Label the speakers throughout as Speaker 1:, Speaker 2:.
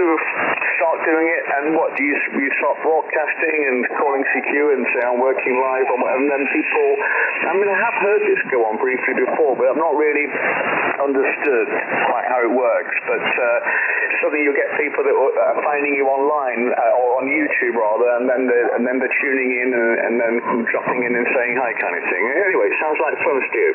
Speaker 1: to start doing it? And what do you you start broadcasting and calling CQ and say I'm working live? And then people, I mean, I have heard this go on briefly before, but I've not really understood quite how it works. But uh, suddenly you'll get people that are finding you online uh, or on YouTube rather, and then they're, and then they're tuning in and, and then dropping in and saying hi, kind of thing. Anyway, sounds like fun, Stu.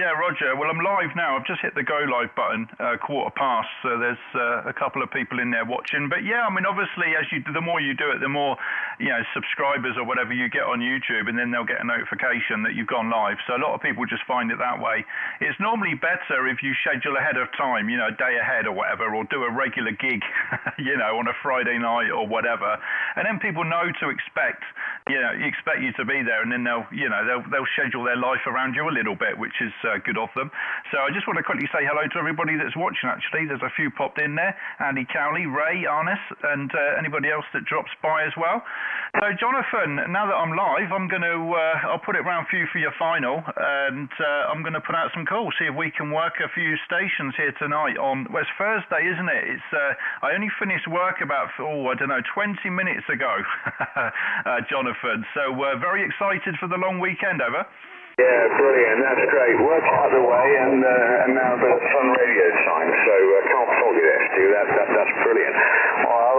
Speaker 2: Yeah, Roger. Well, I'm live now. I've just hit the go live button, uh, quarter past. So there's uh, a couple of people in there watching. But yeah, I mean, obviously, as you the more you do it, the more you know subscribers or whatever you get on YouTube, and then they'll get a notification that you've gone live. So a lot of people just find it that way. It's normally better if you schedule ahead of time, you know, a day ahead or whatever, or do a regular gig, you know, on a Friday night or whatever, and then people know to expect, you know, expect you to be there, and then they'll, you know, they'll they'll schedule their life around you a little bit, which is uh, good of them. So I just want to quickly say hello to everybody that's watching. Actually, there's a few popped in there: Andy Cowley, Ray, Arnis, and uh, anybody else that drops by as well. So Jonathan, now that I'm live, I'm going to uh, I'll put it round for you for your final, and uh, I'm going to put out some calls, see if we can work a few stations here tonight. On well, it's Thursday, isn't it? It's uh, I only finished work about oh I don't know 20 minutes ago, uh, Jonathan. So uh, very excited for the long weekend. Over.
Speaker 1: Yeah, brilliant. That's great. Work out of the way, and uh, and now the Sun Radio sign. So uh, can't fault you Stu. That, that that's brilliant.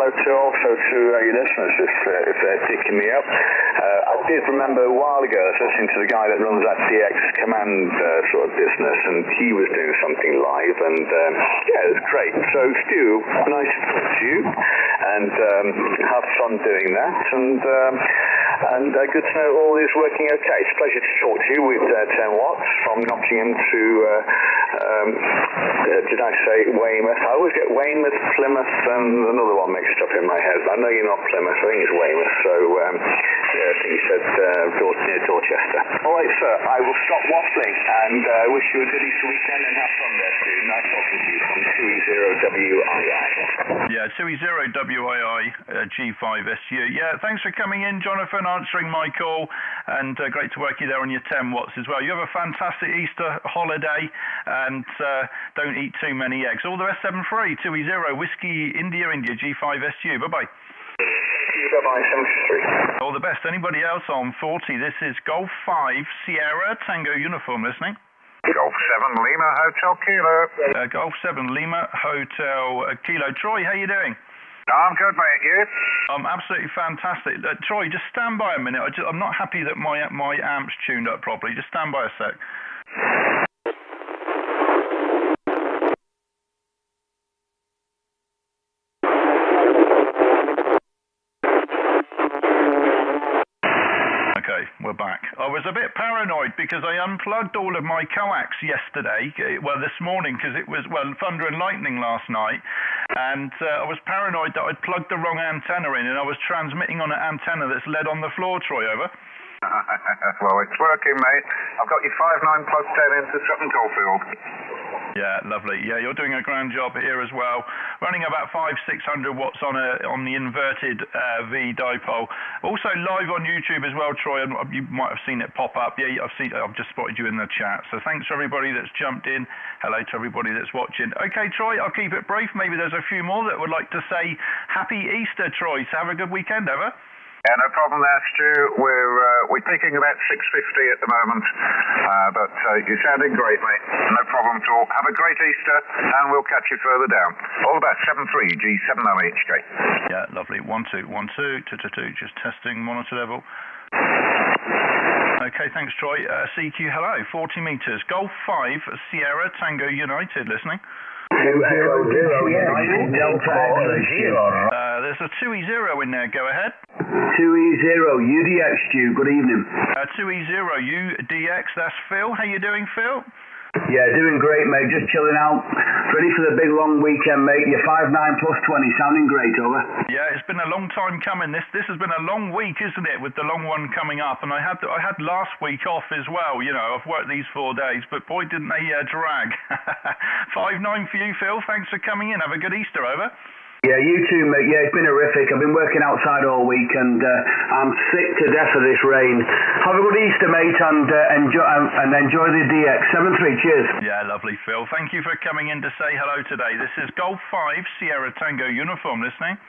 Speaker 1: Hello to also to uh, your listeners if uh, if they're picking me up. Uh, I did remember a while ago I was listening to the guy that runs that DX Commander uh, sort of business, and he was doing something live, and um, yeah, it was great. So Stu, nice to talk to you, and um, have fun doing that, and. Um, and uh, good to know all is working okay. It's a pleasure to talk to you with uh, 10 watts from Nottingham to, uh, um, uh, did I say Weymouth? I always get Weymouth, Plymouth, and another one mixed up in my head. I know you're not Plymouth, I think it's Weymouth. So, um, yeah, I think you said uh, near Dorchester. All right, sir, I will stop waffling and uh, wish you a good Easter weekend and have fun there, too. Nice talking to you from 2E0WII.
Speaker 2: Yeah, 2E0WII uh, G5SU. Yeah, thanks for coming in, Jonathan, answering my call, and uh, great to work you there on your 10 watts as well. You have a fantastic Easter holiday, and uh, don't eat too many eggs. All the rest 7 free, 2E0, Whiskey India India G5SU. Bye bye.
Speaker 1: Bye-bye, 73.
Speaker 2: All the best. Anybody else on 40? This is Golf 5 Sierra Tango uniform listening.
Speaker 3: Golf 7 Lima Hotel Kilo.
Speaker 2: Uh, Golf 7 Lima Hotel uh, Kilo. Troy, how you doing?
Speaker 3: I'm good, mate. You?
Speaker 2: I'm absolutely fantastic. Uh, Troy, just stand by a minute. I I'm not happy that my my amp's tuned up properly. Just stand by a sec. Okay, we're back. I was a bit paranoid because I unplugged all of my coax yesterday, eh, well, this morning, because it was, well, thunder and lightning last night. And uh, I was paranoid that I'd plugged the wrong antenna in and I was transmitting on an antenna that's led on the floor, Troy, over.
Speaker 3: well, it's working, mate. I've got your 5 9 plus 10 into Sutton Coldfield.
Speaker 2: Yeah, lovely. Yeah, you're doing a grand job here as well. Running about five, six hundred watts on a on the inverted uh, V dipole. Also live on YouTube as well, Troy. and You might have seen it pop up. Yeah, I've seen. I've just spotted you in the chat. So thanks to everybody that's jumped in. Hello to everybody that's watching. Okay, Troy, I'll keep it brief. Maybe there's a few more that would like to say Happy Easter, Troy. So have a good weekend, ever.
Speaker 3: Yeah, no problem there, Stu. We're uh, we're peaking about 650 at the moment, uh, but uh, you're sounding great, mate. No problem at all. Have a great Easter, and we'll catch you further down. All about 73 G70HK.
Speaker 2: Yeah, lovely. One two one two two two two. Just testing monitor level. Okay, thanks, Troy. Uh, CQ, hello. 40 meters. Golf 5, Sierra Tango United, listening. Uh, there's a 2E0 in there. Go ahead.
Speaker 4: 2E0, UDX Stu, good evening.
Speaker 2: Uh, 2E0 UDX, that's Phil. How you doing, Phil?
Speaker 4: Yeah, doing great, mate. Just chilling out. Ready for the big long weekend, mate. You're 5 9 plus 20, sounding great, over.
Speaker 2: Yeah, it's been a long time coming. This this has been a long week, isn't it, with the long one coming up? And I had I had last week off as well. You know, I've worked these four days, but boy, didn't they uh, drag. 5 9 for you, Phil. Thanks for coming in. Have a good Easter, over.
Speaker 4: Yeah, you too, mate. Yeah, it's been horrific. I've been working outside all week and uh, I'm sick to death of this rain. Have a good Easter, mate, and uh, enjoy and enjoy the DX. Seven three. Cheers.
Speaker 2: Yeah, lovely, Phil. Thank you for coming in to say hello today. This is Golf Five Sierra Tango uniform listening.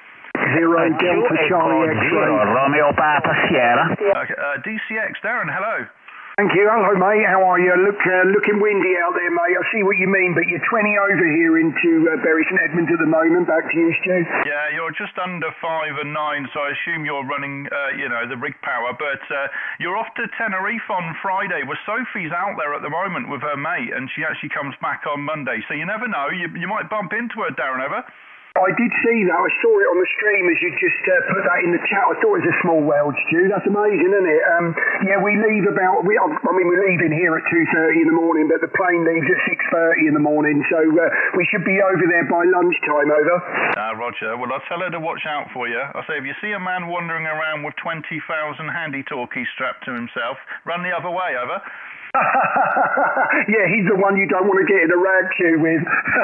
Speaker 5: Zero Delta Charlie X-ray.
Speaker 6: Romeo Papa Sierra.
Speaker 2: Uh, uh, DCX, Darren, hello.
Speaker 5: Thank you. Hello, mate. How are you? Look, uh, looking windy out there, mate. I see what you mean, but you're 20 over here into uh, Bury St Edmunds at the moment. Back to you, Stu.
Speaker 2: Yeah, you're just under five and nine, so I assume you're running, uh, you know, the rig power. But uh, you're off to Tenerife on Friday. Well, Sophie's out there at the moment with her mate, and she actually comes back on Monday. So you never know. You, you might bump into her, Darren, ever.
Speaker 5: I did see that. I saw it on the stream as you just uh, put that in the chat. I thought it was a small world, Stu. That's amazing, isn't it? Um, yeah, we leave about. We, I mean, we're leaving here at two thirty in the morning, but the plane leaves at six thirty in the morning, so uh, we should be over there by lunchtime. Over.
Speaker 2: Ah, Roger. Well, I'll tell her to watch out for you. I say, if you see a man wandering around with twenty thousand handy talkies strapped to himself, run the other way. Over.
Speaker 5: yeah, he's the one you don't want to get in a rag chew with.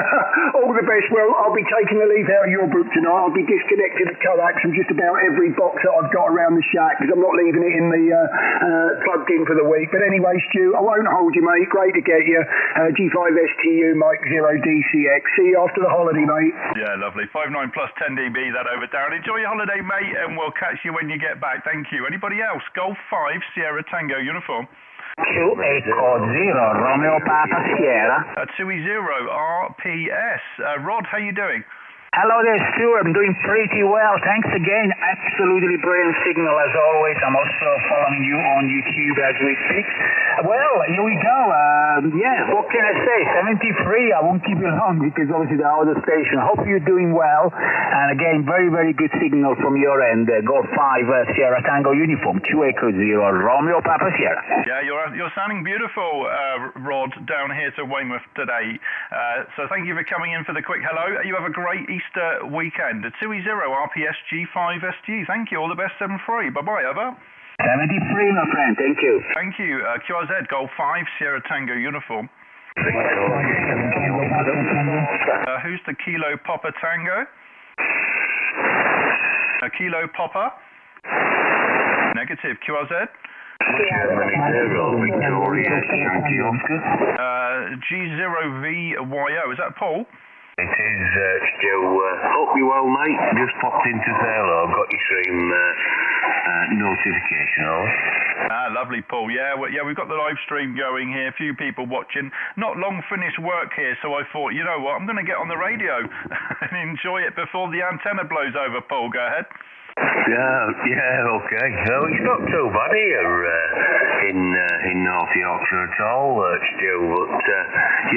Speaker 5: All the best. Well, I'll be taking the leaf out of your book tonight. I'll be disconnecting the coax from just about every box that I've got around the shack because I'm not leaving it in the uh, uh, plugged in for the week. But anyway, Stu, I won't hold you, mate. Great to get you. Uh, G5STU Mike Zero DCX. See you after the holiday, mate.
Speaker 2: Yeah, lovely. Five nine plus ten dB. That over, Darren. Enjoy your holiday, mate, and we'll catch you when you get back. Thank you. Anybody else? Golf Five Sierra Tango uniform.
Speaker 6: Two Echo Zero Romeo Papa Sierra.
Speaker 2: Uh, 2E0 RPS. Uh, Rod, how you doing?
Speaker 6: Hello there, Stuart. I'm doing pretty well. Thanks again. Absolutely brilliant signal as always. I'm also following you on YouTube as we speak. Well, here we go. Um, yeah, what can I say? 73. I won't keep you long because obviously the other station. Hope you're doing well. And again, very, very good signal from your end. Uh, Golf 5 uh, Sierra Tango uniform. 2 Echo Zero Romeo Papa Sierra.
Speaker 2: Yeah, you're you're sounding beautiful, uh, Rod, down here to Weymouth today. Uh, so thank you for coming in for the quick hello. You have a great weekend. A 2E0 RPS G5ST. Thank you. All the best, 7-3. Bye-bye, over.
Speaker 6: 73, my friend. Thank you.
Speaker 2: Thank you. Uh, QRZ Golf 5 Sierra Tango uniform. Uh, who's the Kilo Popper Tango? A Kilo Popper? Negative. QRZ? Uh, G0VYO. Is that Paul?
Speaker 7: It is, uh, Stu. Uh, hope you well, mate. Just popped in to say hello. Got your stream uh, uh, notification, over.
Speaker 2: Ah, lovely, Paul. Yeah, well, yeah, we've got the live stream going here. A few people watching. Not long finished work here, so I thought, you know what, I'm going to get on the radio and enjoy it before the antenna blows over. Paul, go ahead.
Speaker 7: Yeah, yeah, okay. Well, it's not too bad here uh, in uh, in North Yorkshire at all, uh. But uh,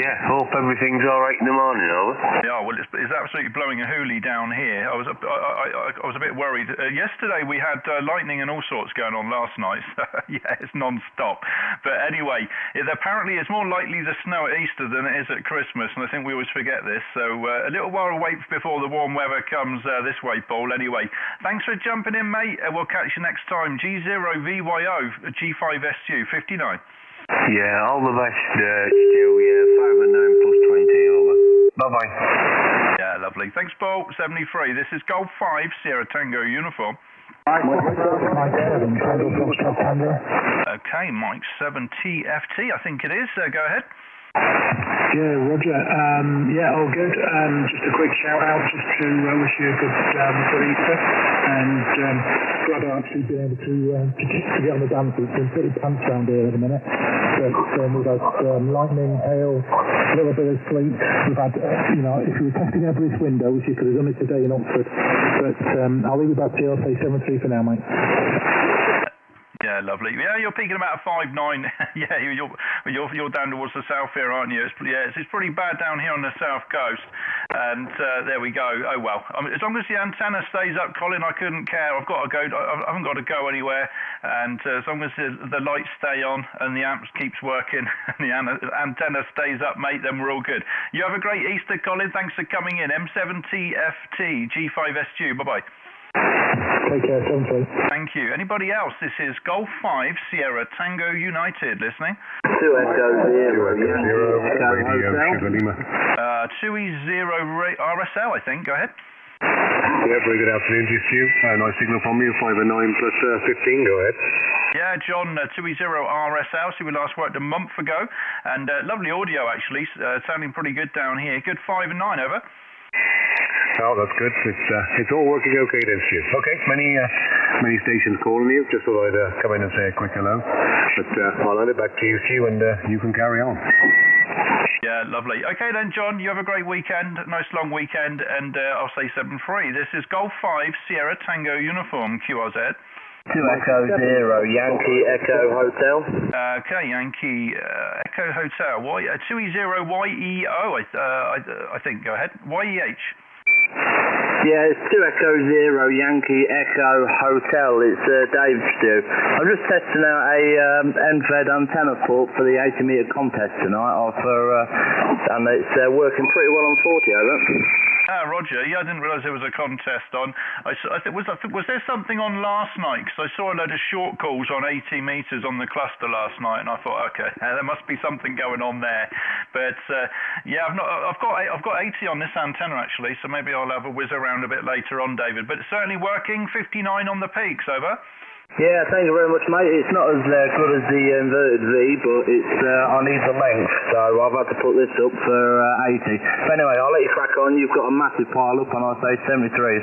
Speaker 7: yeah, hope everything's all right in the morning, over.
Speaker 2: Yeah, well, it's, it's absolutely blowing a hoolie down here. I was a, I, I, I was a bit worried. Uh, yesterday we had uh, lightning and all sorts going on last night. yeah, it's non-stop. But anyway, it, apparently it's more likely to snow at Easter than it is at Christmas, and I think we always forget this. So uh, a little while wait before the warm weather comes this way, Paul. Anyway, thanks for jumping in, mate. Uh, we'll catch you next time. G0VYO G5SU 59.
Speaker 7: Yeah, all the best, uh, Stu. Yeah, five and nine plus twenty, over. Bye bye.
Speaker 2: Yeah, lovely. Thanks, Paul. 73. This is Golf 5 Sierra Tango uniform. Okay, Mike 7 TFT, I think it is. Uh, go ahead.
Speaker 8: Yeah, Roger. Um, yeah, all good. Um, just a quick shout out just to uh, wish you a good, um, good Easter. And um, glad I've actually been able to, uh, to, get, to get on the dance. It's been pretty pants around here at the minute. But um, we've had um, lightning, hail, a little bit of sleet. We've had, uh, you know, if you were testing every windows, you could have done it today in Oxford. But um, I'll leave it back to you. I'll say 7-3 for now, mate.
Speaker 2: Yeah, lovely. Yeah, you're peaking about a five nine. yeah, you're, you're you're down towards the south here, aren't you? It's, yeah, it's, it's pretty bad down here on the south coast. And uh, there we go. Oh well. I mean, as long as the antenna stays up, Colin, I couldn't care. I've got to go. I haven't got to go anywhere. And uh, as long as the, the lights stay on and the amps keeps working and the an- antenna stays up, mate, then we're all good. You have a great Easter, Colin. Thanks for coming in. M7TFT G5SU. Bye bye.
Speaker 8: Take care, 7-3.
Speaker 2: Thank you. Anybody else? This is Golf 5 Sierra Tango United listening.
Speaker 4: Two Echo Zero.
Speaker 2: Uh, 2E0 Ra- RSL, I think. Go ahead.
Speaker 7: Yeah, very good afternoon to you, Stu. Uh, nice signal from you, 5 and 9 plus uh, 15, go ahead.
Speaker 2: Yeah, John, uh, 2E0 RSL, so we last worked a month ago, and uh, lovely audio actually, uh, sounding pretty good down here. Good 5 and 9, over.
Speaker 7: Oh, that's good. It's uh, it's all working okay then, Stu. Okay, many uh, many stations calling you. Just thought I'd uh, come in and say a quick hello. But uh, I'll hand it back to you, Stu, and uh, you can carry on.
Speaker 2: Yeah, lovely. Okay then, John, you have a great weekend, nice long weekend, and uh, I'll say 7 3. This is Golf 5 Sierra Tango Uniform QRZ.
Speaker 9: Two Echo Zero Yankee Echo Hotel.
Speaker 2: Uh, okay, Yankee uh, Echo Hotel. Y uh, two E zero Y E O. I, uh, I, I think. Go ahead. Y E H.
Speaker 9: Yeah, it's two Echo Zero Yankee Echo Hotel. It's uh, Dave Stu. I'm just testing out a um, end-fed antenna port for the 80 metre contest tonight. For, uh, and it's uh, working pretty well on 40 over.
Speaker 2: Ah, Roger. Yeah, I didn't realise there was a contest on. I, I th- was, I was there something on last night? Because I saw a load of short calls on 80 metres on the cluster last night, and I thought, okay, there must be something going on there. But uh, yeah, I've not. I've got. I've got 80 on this antenna actually, so maybe I'll have a whiz around a bit later on, David. But it's certainly working. 59 on the peaks. Over.
Speaker 9: Yeah, thank you very much, mate. It's not as uh, good as the inverted V, but it's uh, I need the length, so I've had to put this up for uh, 80. But anyway, I'll let you crack on. You've got a massive pile up, and I'll say 73s.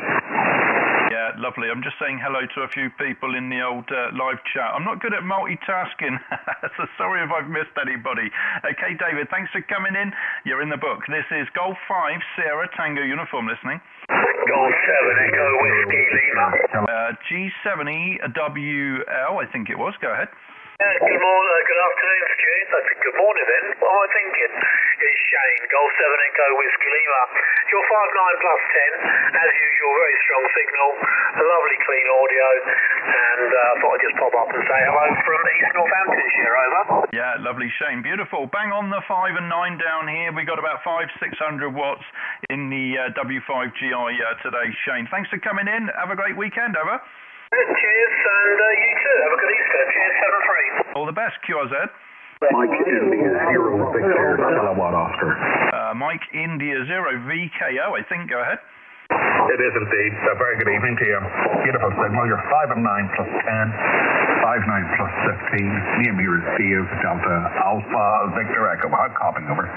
Speaker 2: Lovely. I'm just saying hello to a few people in the old uh, live chat. I'm not good at multitasking, so sorry if I've missed anybody. Okay, David, thanks for coming in. You're in the book. This is Golf 5 Sierra Tango uniform listening.
Speaker 10: Golf 7 Echo Whiskey Lima.
Speaker 2: Uh, G7EWL, I think it was. Go ahead.
Speaker 10: Good morning, uh, good afternoon, Stu. I think good morning then. What am I thinking? It's Shane, Golf 7 Echo Whiskey Lima. You're 5 9 plus 10. As usual, very strong signal, a lovely clean audio, and uh, I thought I'd just pop up and say hello from East Northamptonshire, over.
Speaker 2: Yeah, lovely, Shane. Beautiful. Bang on the 5 and 9 down here. We got about 5 600 watts in the uh, W5GI uh, today, Shane. Thanks for coming in. Have a great weekend, over.
Speaker 10: Cheers, and uh, you too. Have a good Easter. Cheers, 7 3.
Speaker 2: All the best, QRZ.
Speaker 3: Mike India Zero Victor Kilowatt Oscar.
Speaker 2: Uh, Mike India Zero VKO, I think. Go ahead.
Speaker 3: It is indeed. A very good evening to you. Beautiful signal. You're 5 and 9 plus 10. 5 9 plus 15. Near me is Steve Delta Alpha Victor Echo. Hard copying over.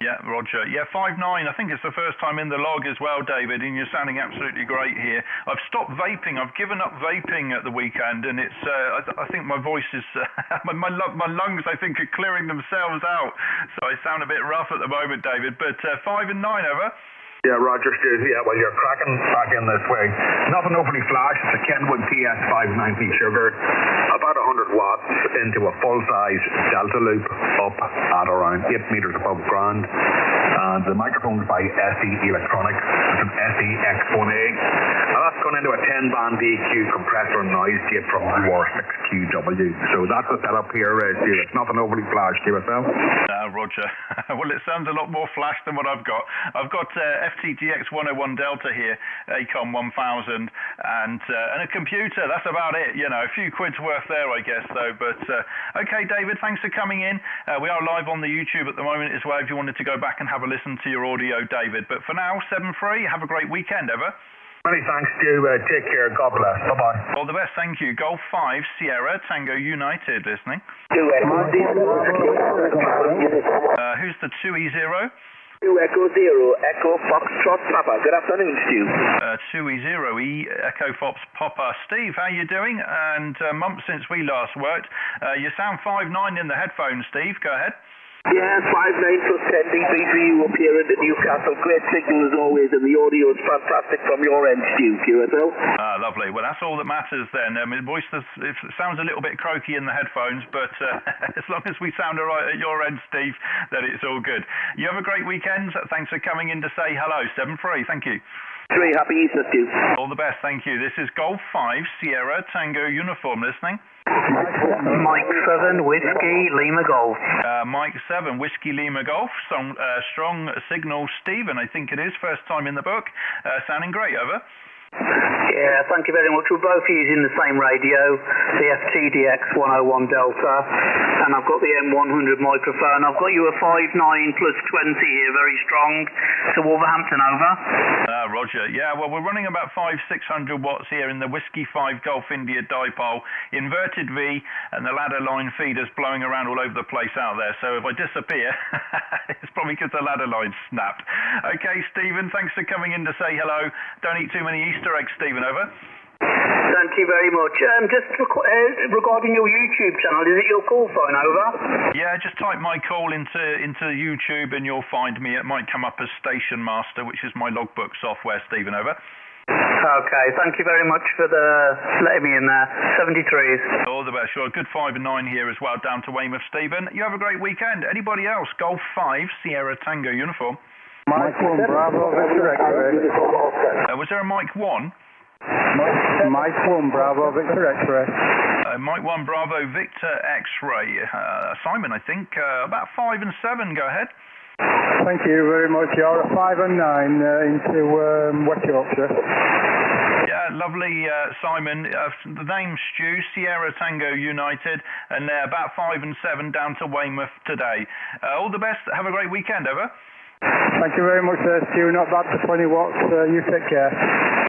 Speaker 2: Yeah, Roger. Yeah, 5 9. I think it's the first time in the log as well, David, and you're sounding absolutely great here. I've stopped vaping. I've given up vaping at the weekend, and it's. Uh, I, th- I, think my voice is. Uh, my, my, my, lungs, I think, are clearing themselves out. So I sound a bit rough at the moment, David. But uh, 5 and 9 over.
Speaker 3: Yeah, Roger Stu. Yeah, well, you're cracking back in this way. Nothing overly flash. It's a Kenwood TS590 sugar. About 100 watts into a full-size Delta loop up at around 8 meters above ground. And the microphone's by SE Electronics. It's an SE X1A. Now that's gone into a 10-band EQ compressor and noise gate from UR6QW. So that's the setup here, uh, nothing overly flash to yourself.
Speaker 2: Uh, Roger. well, it sounds a lot more flash than what I've got. I've got uh, FTDX 101 Delta here, ACOM 1000, and uh, and a computer. That's about it. You know, a few quid's worth there, I guess, though. But uh, okay, David, thanks for coming in. Uh, we are live on the YouTube at the moment as well. If you wanted to go back and have a listen to your audio, David. But for now, seven free. Have a great weekend, ever.
Speaker 3: Many thanks, Stu. Uh, take care. God bless. Bye bye.
Speaker 2: All the best. Thank you. Golf 5 Sierra Tango United listening. Uh, who's the 2E0?
Speaker 9: Echo Zero Echo Foxtrot Papa. Good afternoon, Stu.
Speaker 2: Uh, 2E0 E Echo Fox Popper. Steve, how you doing? And a month since we last worked. Uh, you sound 5'9 in the headphones, Steve. Go ahead.
Speaker 9: Yeah, 5 9 plus 10 dB for you up here at Newcastle. Great signal as always, and the audio is fantastic from your end, Stu, QSL.
Speaker 2: Ah, lovely. Well, that's all that matters then. Um, the voice does, it sounds a little bit croaky in the headphones, but uh, as long as we sound all right at your end, Steve, then it's all good. You have a great weekend. Thanks for coming in to say hello. 7 3. Thank you.
Speaker 9: Three, happy Easter, Stu.
Speaker 2: All the best. Thank you. This is Golf 5 Sierra Tango Uniform listening.
Speaker 6: Mike 7, Whiskey, Lima Golf.
Speaker 2: Uh, Mike 7, Whiskey Lima Golf. Song, uh, strong signal, Stephen, I think it is. First time in the book. Uh, sounding great, over.
Speaker 9: Yeah, thank you very much. We're both using the same radio, the FTDX 101 Delta, and I've got the M100 microphone. I've got you a 5.9 plus 20 here, very strong. To Wolverhampton, over.
Speaker 2: Uh, Roger. Yeah, well, we're running about five, 600 watts here in the Whiskey 5 Golf India dipole, inverted V, and the ladder line feeders blowing around all over the place out there. So if I disappear, it's probably because the ladder line snapped. Okay, Stephen, thanks for coming in to say hello. Don't eat too many Easter eggs, Stephen, over.
Speaker 9: Thank you very much. Um, just requ- uh, regarding your YouTube channel, is it your call sign, over?
Speaker 2: Yeah, just type my call into into YouTube and you'll find me. It might come up as Station Master, which is my logbook software, Stephen, over.
Speaker 9: Okay, thank you very much for the letting me in there. 73s.
Speaker 2: All the best. Sure. Good five and nine here as well, down to Weymouth, Stephen. You have a great weekend. Anybody else? Golf 5, Sierra Tango uniform.
Speaker 11: Mike 1, Bravo, Victor X-ray.
Speaker 2: Uh, was there a Mike 1?
Speaker 11: Mike, Mike 1, Bravo, Victor X-ray.
Speaker 2: Uh, Mike 1, Bravo, Victor X-ray. Uh, Simon, I think. Uh, about 5 and 7. Go ahead.
Speaker 11: Thank you very much. You're a 5 and 9 uh, into um, West Yorkshire.
Speaker 2: Yeah, lovely, uh, Simon. Uh, the name's Stu, Sierra Tango United, and they're about 5 and 7 down to Weymouth today. Uh, all the best. Have a great weekend, over.
Speaker 11: Thank you very much, uh, Stu. Not bad for 20 watts. Uh, you take care.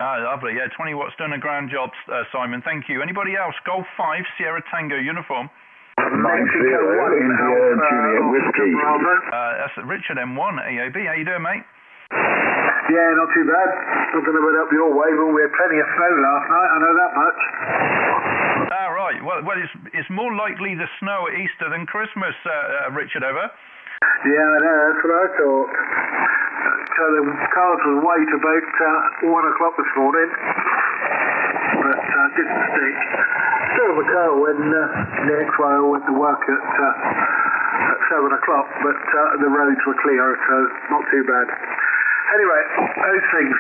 Speaker 2: Ah, lovely. Yeah, 20 watts done a grand job, uh, Simon. Thank you. Anybody else? Golf 5, Sierra Tango uniform.
Speaker 12: Mike Zero, India, Juliet Whiskey.
Speaker 2: Uh, that's Richard M1, AOB. How you doing, mate?
Speaker 13: Yeah, not too bad. Not going to put up your way, but we had plenty of snow last night. I know that much.
Speaker 2: Ah, right. Well, well, it's it's more likely the snow at Easter than Christmas, uh, uh, Richard. Over.
Speaker 13: Yeah, That's what I thought. So the cars was wait about uh, one o'clock this morning, but uh, didn't stick. Still the car when uh, way I went to work at uh, at seven o'clock, but uh, the roads were clear, so not too bad. Anyway, those things.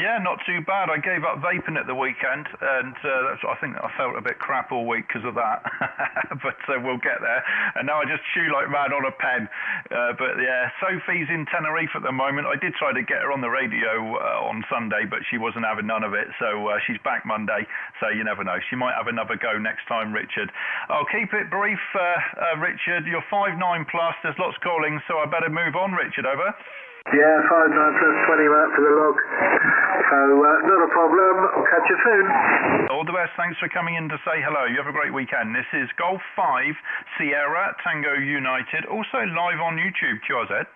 Speaker 2: Yeah, not too bad. I gave up vaping at the weekend, and uh, I think I felt a bit crap all week because of that. but uh, we'll get there. And now I just chew like mad on a pen. Uh, but yeah, Sophie's in Tenerife at the moment. I did try to get her on the radio uh, on Sunday, but she wasn't having none of it. So uh, she's back Monday. So you never know. She might have another go next time, Richard. I'll keep it brief, uh, Richard. You're five nine plus. There's lots calling, so I better move on, Richard. Over.
Speaker 13: Yeah, five nine plus twenty out for the log. So uh, not a problem. I'll catch you soon.
Speaker 2: All the best. Thanks for coming in to say hello. You have a great weekend. This is Golf 5 Sierra Tango United, also live on YouTube, QRZ.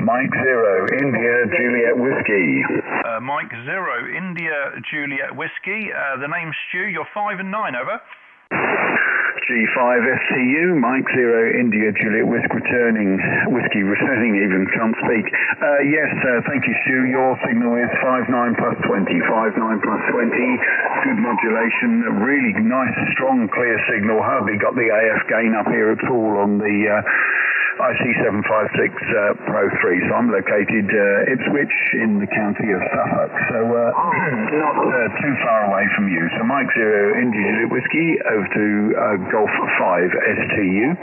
Speaker 12: Mike Zero, India, Juliet Whiskey.
Speaker 2: Uh, Mike Zero, India Juliet Whiskey. Uh, the name's Stu. You're 5 and 9, over.
Speaker 12: G5 STU, Mike Zero, India, Juliet Whiskey returning, Whiskey returning even, can't speak. Uh, yes, uh, thank you, Stu. Your signal is 59 plus 20, 59 plus 20. Good modulation, really nice, strong, clear signal. Hardly got the AF gain up here at all on the uh, IC756 uh, Pro 3. So I'm located uh, Ipswich in the county of Suffolk. So uh, not uh, too far away from you. So Mike Zero, India, Juliet Whiskey, over to uh, Golf 5 STU.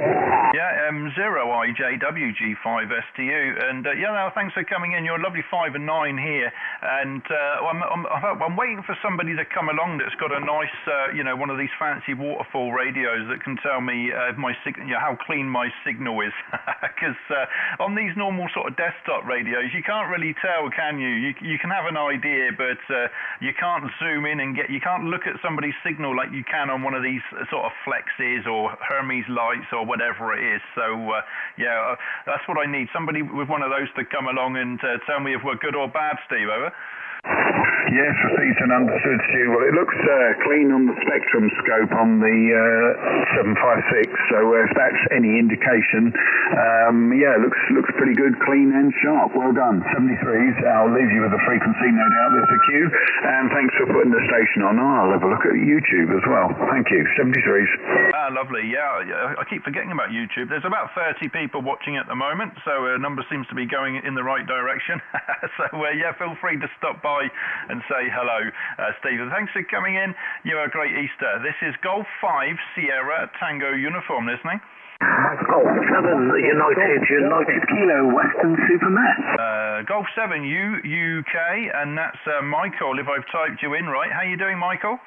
Speaker 2: Yeah, um, zero IJWG5 STU, and uh, yeah, no, thanks for coming in. You're a lovely five and nine here, and uh, I'm, I'm, I'm waiting for somebody to come along that's got a nice, uh, you know, one of these fancy waterfall radios that can tell me uh, my sig- you know, how clean my signal is, because uh, on these normal sort of desktop radios, you can't really tell, can you? You, you can have an idea, but uh, you can't zoom in and get, you can't look at somebody's signal like you can on one of these sort of flexes or Hermes Lites or whatever it is. So uh, yeah, uh, that's what I need. Somebody with one of those to come along and uh, tell me if we're good or bad, Steve. Over.
Speaker 12: Yes, received and understood, Stu. Well, it looks uh, clean on the spectrum scope on the uh, 756, so uh, if that's any indication, um, yeah, looks looks pretty good, clean and sharp. Well done. 73s. I'll leave you with the frequency, no doubt, that's the cue. And thanks for putting the station on. I'll have a look at YouTube as well. Thank you. 73s.
Speaker 2: Ah, lovely. Yeah, I keep forgetting about YouTube. There's about 30 people watching at the moment, so uh, number seems to be going in the right direction. so uh, yeah, feel free to stop by and say hello, uh, Stephen. Thanks for coming in. You have a great Easter. This is Golf 5 Sierra Tango uniform listening.
Speaker 14: Golf 7, United, United Kilo, Western Supermet.
Speaker 2: Uh, Golf 7 U UK, and that's uh, Michael, if I've typed you in right. How are you doing, Michael?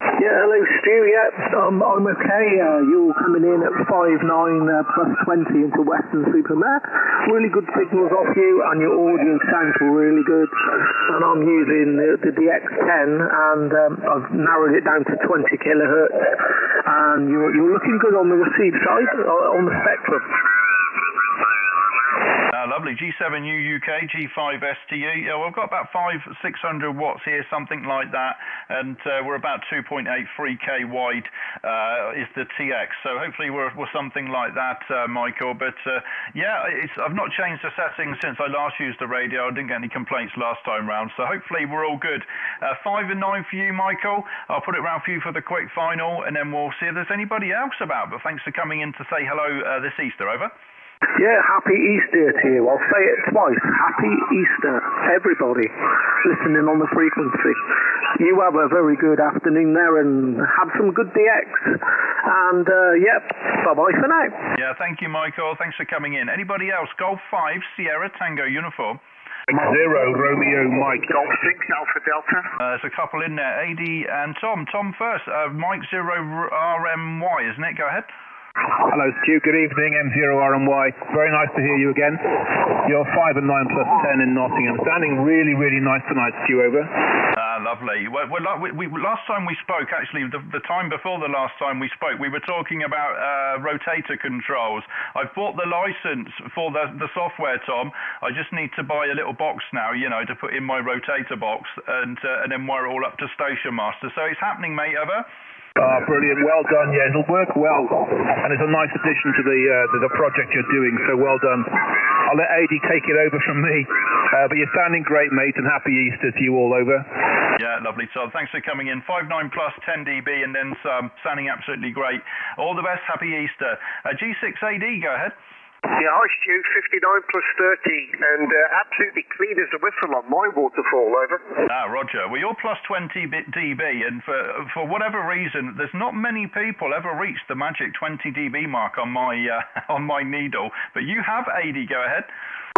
Speaker 14: Yeah, hello Stu, yeah, um, I'm okay. Uh, you're coming in at 5'9 uh, plus 20 into Weston-super-Mare. Really good signals off you and your audio sounds really good. And I'm using the, the DX10 and um, I've narrowed it down to 20 kilohertz. And you're, you're looking good on the receive side, uh, on the spectrum.
Speaker 2: Uh, lovely. G7U UK, G5STU. Yeah, well, I've got about five, 600 watts here, something like that. And uh, we're about 2.83K wide uh, is the TX. So hopefully we're, we're something like that, uh, Michael. But uh, yeah, I've not changed the settings since I last used the radio. I didn't get any complaints last time round. So hopefully we're all good. Uh, five and nine for you, Michael. I'll put it round for you for the quick final, and then we'll see if there's anybody else about. But thanks for coming in to say hello this Easter. Over.
Speaker 14: Yeah, happy Easter to you. I'll say it twice. Happy Easter, everybody listening on the frequency. You have a very good afternoon there and have some good DX. And uh, yep, bye bye for now.
Speaker 2: Yeah, thank you, Michael. Thanks for coming in. Anybody else? Golf 5, Sierra Tango uniform.
Speaker 15: Zero, Romeo, Mike.
Speaker 16: Golf 6, Alpha Delta.
Speaker 2: Uh, there's a couple in there, AD and Tom. Tom first. Uh, Mike 0 RMY, isn't it? Go ahead.
Speaker 17: Hello, Stu. Good evening. M0RMY. Very nice to hear you again. You're 5 and 9 plus 10 in Nottingham. Standing really, really nice tonight, Stu. Over.
Speaker 2: Ah, lovely. Well, well we, we, last time we spoke, actually, the, the, time before the last time we spoke, we were talking about uh, rotator controls. I've bought the license for the, the software, Tom. I just need to buy a little box now, you know, to put in my rotator box and, uh, and then wire it all up to Station Master. So it's happening, mate, over.
Speaker 17: Oh, brilliant. Well done. Yeah, it'll work well. And it's a nice addition to the, uh, to the project you're doing, so well done. I'll let AD take it over from me. Uh, but you're sounding great, mate, and happy Easter to you all over.
Speaker 2: Yeah, lovely, Todd. Thanks for coming in. 5.9 plus 10 dB and then some. Sounding absolutely great. All the best. Happy Easter. Uh, G6AD, go ahead.
Speaker 16: Yeah, hi Stu, 59 plus 30, and uh, absolutely clean as a whistle on my waterfall, over.
Speaker 2: Ah, Roger. Well, you're plus 20 dB, and for for whatever reason, there's not many people ever reached the magic 20 dB mark on my uh, on my needle, but you have AD. Go ahead.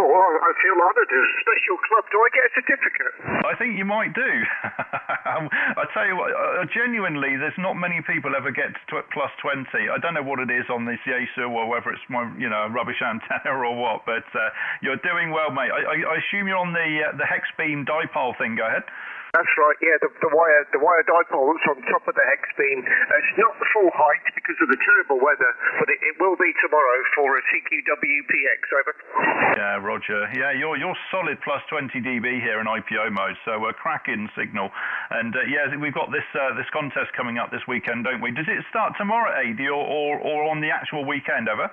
Speaker 16: Oh, I feel honoured. As a special club, do I get a certificate?
Speaker 2: I think you might do. I tell you what, uh, genuinely, there's not many people ever get to plus 20. I don't know what it is on this Yaesu or whether it's my, you know, rubbish antenna or what, but uh, you're doing well, mate. I, I, I assume you're on the uh, the hex beam dipole thing. Go ahead.
Speaker 16: That's right, yeah, the, the wire the wire dipole that's on top of the hex beam. Uh, it's not the full height because of the terrible weather, but it, it will be tomorrow for a CQ WPX, over.
Speaker 2: Yeah, Roger. Yeah, you're, you're solid plus 20 dB here in IPO mode, so a cracking signal. And uh, yeah, we've got this uh, this contest coming up this weekend, don't we? Does it start tomorrow, AD, or, or, or on the actual weekend, ever?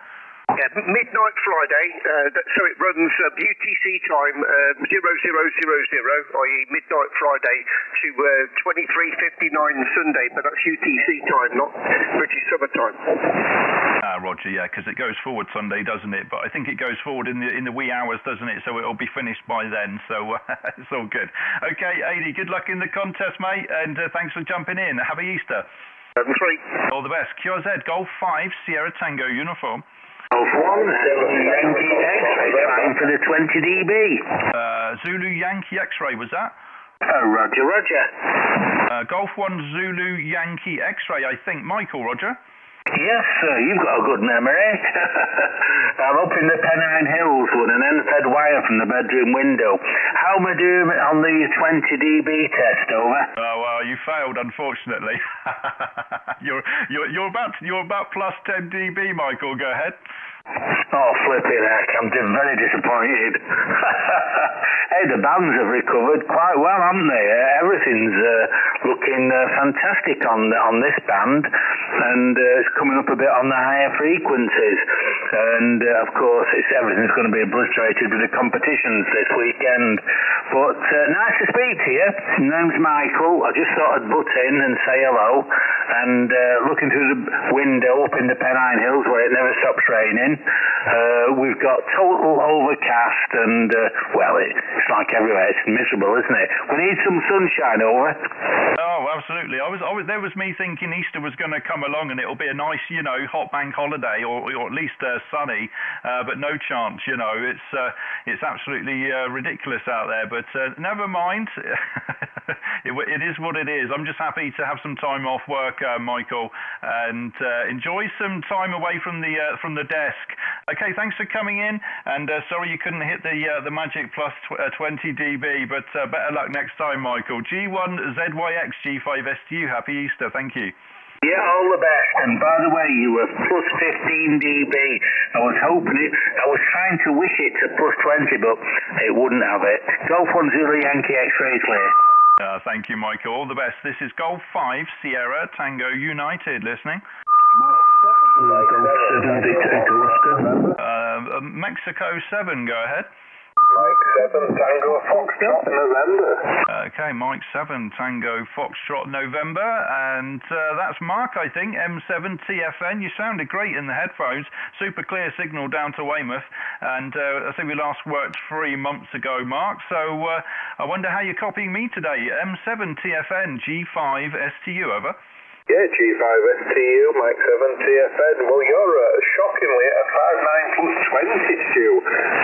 Speaker 16: Yeah, midnight Friday, uh, so it runs uh, UTC time uh, 0000, i.e. midnight Friday, to uh, 23.59 Sunday, but that's UTC time, not British summer time.
Speaker 2: Ah, Roger, yeah, because it goes forward Sunday, doesn't it? But I think it goes forward in the in the wee hours, doesn't it? So it'll be finished by then, so uh, it's all good. Okay, AD, good luck in the contest, mate, and uh, thanks for jumping in. Happy Easter.
Speaker 16: Seven three.
Speaker 2: All the best. QRZ, Golf 5, Sierra Tango uniform.
Speaker 18: Golf 1, Zulu Yankee X-ray, trying for the 20 dB.
Speaker 2: Uh, Zulu Yankee X-ray, was that?
Speaker 18: Oh, Roger, Roger.
Speaker 2: Uh, Golf 1 Zulu Yankee X-ray, I think. Michael, Roger?
Speaker 18: Yes, sir, you've got a good memory. I'm up in the Pennine Hills with an end-fed wire from the bedroom window. How am I doing on the 20 dB test, over?
Speaker 2: Oh, well, you failed, unfortunately. you're, you're, you're, about, you're about plus 10 dB, Michael. Go ahead.
Speaker 18: Oh, flipping heck, I'm very disappointed. hey, the bands have recovered quite well, haven't they? Uh, everything's uh, looking uh, fantastic on on this band, and uh, it's coming up a bit on the higher frequencies. And uh, of course, it's everything's going to be obliterated with the competitions this weekend. But uh, nice to speak to you. My name's Michael. I just thought I'd butt in and say hello. And looking through the window up in the Pennine Hills where it never stops raining. Uh, we've got total overcast and, uh, well, it's like everywhere. It's miserable, isn't it? We need some sunshine over.
Speaker 2: Oh, absolutely. I was, I was, there was me thinking Easter was going to come along and it'll be a nice, you know, hot bank holiday or, or at least uh, sunny, uh, but no chance. You know, it's uh, it's absolutely uh, ridiculous out there. But never mind. it, it is what it is. I'm just happy to have some time off work, Michael, and enjoy some time away from the from the desk. Okay, thanks for coming in, and uh, sorry you couldn't hit the uh, the magic plus tw- uh, 20 dB, but uh, better luck next time, Michael. G1ZYX G5STU. Happy Easter. Thank you.
Speaker 19: Yeah, all the best. And by the way, you were plus 15 dB. I was hoping it, I was trying to wish it to plus 20, but it wouldn't have it. Golf 1 Zulu Yankee X-ray clear.
Speaker 2: Uh, thank you, Michael. All the best. This is Golf 5 Sierra Tango United listening. Uh, Mexico 7, go ahead.
Speaker 3: Mike 7 Tango Foxtrot November.
Speaker 2: Okay, Mike 7 Tango Foxtrot November, and uh, that's Mark, I think, M7 TFN. You sounded great in the headphones, super clear signal down to Weymouth, and uh, I think we last worked three months ago, Mark. So uh, I wonder how you're copying me today. M7 TFN G5 STU, over.
Speaker 3: Yeah, G5 STU, Mike 7 TFN. Well, you're uh, shockingly at 59 plus 20, Stu.